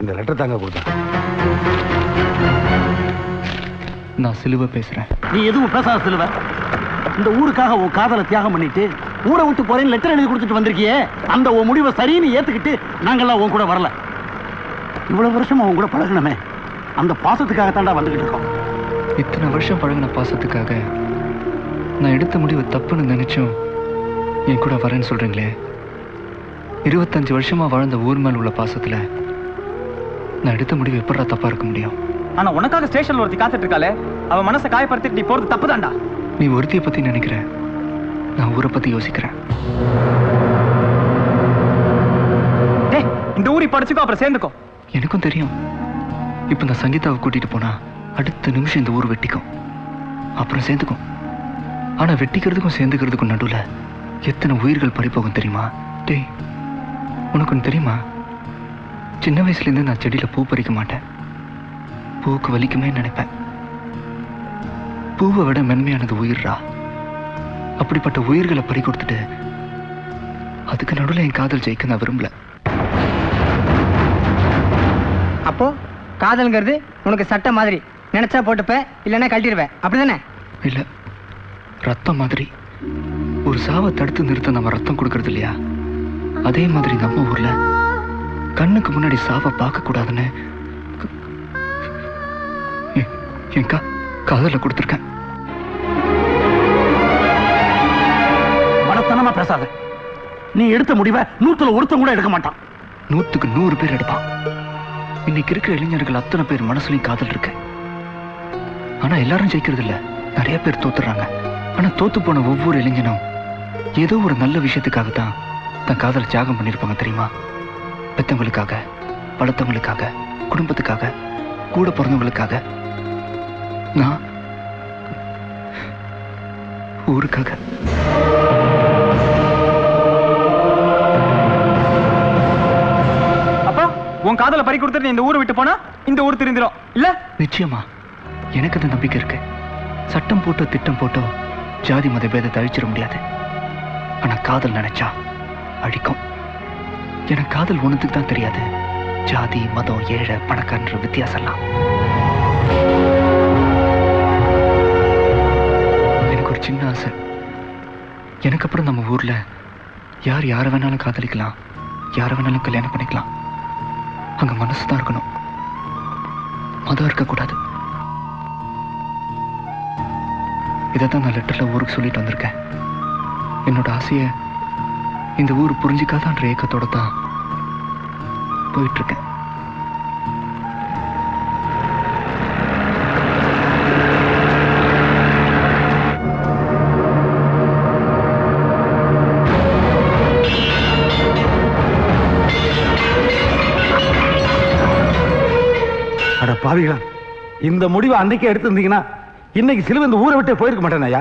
இந்த லெட்டர் தாங்க கொடுத்தான். நான் சிலுவை பேசுறேன். நீ எதுவும் பேசாத சிலுவ. இந்த ஊருக்காக உன் காதலை தியாகம் பண்ணிட்டு ஊரை விட்டு போறேன்னு லெட்டர் எழுதி கொடுத்துட்டு வந்திருக்கியே அந்த உன் முடிவை சரின்னு ஏத்துக்கிட்டு நாங்கெல்லாம் உன் கூட வரல. இவ்வளவு வருஷமா உன் கூட பழகணுமே அந்த பாசத்துக்காக தாண்டா வந்துகிட்டு இருக்கோம். இத்தனை வருஷம் பழகின பாசத்துக்காக நான் எடுத்த முடிவு தப்புன்னு நினைச்சும் என் கூட வரேன்னு சொல்றீங்களே. இருபத்தஞ்சு வருஷமா வாழ்ந்த ஊர் மேல் உள்ள பாசத்துல நான் எடுத்த முடிவு எப்படா தப்பா இருக்க முடியும்? ஆனா உனக்காக ஸ்டேஷன்ல ஒருத்தி காத்துட்டு இருக்காளே அவன் மனசை காயப்படுத்திட்டு நீ போறது தப்புதான்டா. நீ ஒருத்திய பத்தி நினைக்கிற? நான் ஊரை பத்தி யோசிக்கிறேன். இந்த ஊரி படிச்சுக்கோ அப்புறம் சேர்ந்துக்கோ. எனக்கும் தெரியும். இப்ப நான் சங்கீதாவை கூட்டிட்டு போனா அடுத்த நிமிஷம் இந்த ஊர் வெட்டிக்கும். அப்புறம் சேர்ந்துக்கும். ஆனா வெட்டிக்கிறதுக்கும் சேர்ந்துக்கிறதுக்கும் நடுவுல எத்தனை உயிர்கள் பறிபோகும் தெரியுமா? டேய் உனக்கு தெரியுமா? சின்ன வயசுல இருந்து நான் செடியில பூ பறிக்க மாட்டேன். பூவுக்கு வலிக்குமே நினைப்பேன். பூவை விட மென்மையானது உயிர்ரா. அப்படிப்பட்ட உயிர்களை பறி கொடுத்துட்டு அதுக்கு நடுவுல என் காதல் ஜெயிக்க நான் விரும்பல. அப்போ காதல்ங்கிறது உனக்கு சட்டை மாதிரி. நினைச்சா போட்டுப்ப இல்லைன்னா கழட்டிடுவேன் அப்படிதானே? இல்ல. ரத்தம் மாதிரி. ஒரு சாவை தடுத்து நிறுத்த நம்ம ரத்தம் கொடுக்கறது இல்லையா? அதே மாதிரி நம்ம ஊர்ல கண்ணுக்கு முன்னாடி சாவை பார்க்க கூடாதுன்னு என் கா காதல கொடுத்துருக்கேன். மடத்தனமா பேசாத. நீ எடுத்த முடிவை நூத்துல ஒருத்தன் கூட எடுக்க மாட்டான். நூத்துக்கு நூறு பேர் எடுப்பான். இன்னைக்கு இருக்கிற இளைஞர்கள் அத்தனை பேர் மனசுலயும் காதல் இருக்கு. ஆனா எல்லாரும் ஜெயிக்கிறது இல்ல நிறைய பேர் தோத்துறாங்க. ஆனா தோத்து போன ஒவ்வொரு இளைஞனும் ஏதோ ஒரு நல்ல விஷயத்துக்காக தான் தன் காதலை தியாகம் பண்ணிருப்பாங்க தெரியுமா? பெத்தவங்களுக்காக வளர்த்தவங்களுக்காக குடும்பத்துக்காக கூட பிறந்தவங்களுக்காக நான் ஊருக்காக. அப்போ உன் காதல பறி கொடுத்துட்டு நீ இந்த ஊரை விட்டு போனா இந்த ஊர் திருந்திரும். இல்ல? நிச்சயமா. எனக்கு அந்த நம்பிக்கை இருக்கு. சட்டம் போட்டோ திட்டம் போட்டோ ஜாதி மத பேதத்தை அழிச்சிட முடியாது. ஆனா காதல் நினைச்சா அழிக்கும். எனக்கு காதல் ஒண்ணுத்துக்கு தான் தெரியாது. ஜாதி மதம் ஏழை பணக்காரன்ற வித்தியாசம்லாம். ஒரு சின்ன ஆசை. எனக்கு அப்புறம் நம்ம ஊர்ல யார் யாரை வேணாலும் காதலிக்கலாம் யாரை வேணாலும் கல்யாணம் பண்ணிக்கலாம். அங்க மனசு தான் இருக்கணும். மதம் இருக்கக்கூடாது. இதை தான் நான் லெட்டர்ல ஊருக்கு சொல்லிட்டு வந்திருக்கேன். என்னோட ஆசையை இந்த ஊர் புரிஞ்சிக்காதான்ற ஏக்கத்தோட தான் போயிட்டு பாவிகளா இந்த முடிவை அன்னைக்கே எடுத்திருந்தீங்கன்னா இன்னைக்கு சிலுவை இந்த ஊரை விட்டே போயிருக்க மாட்டேன் ஐயா.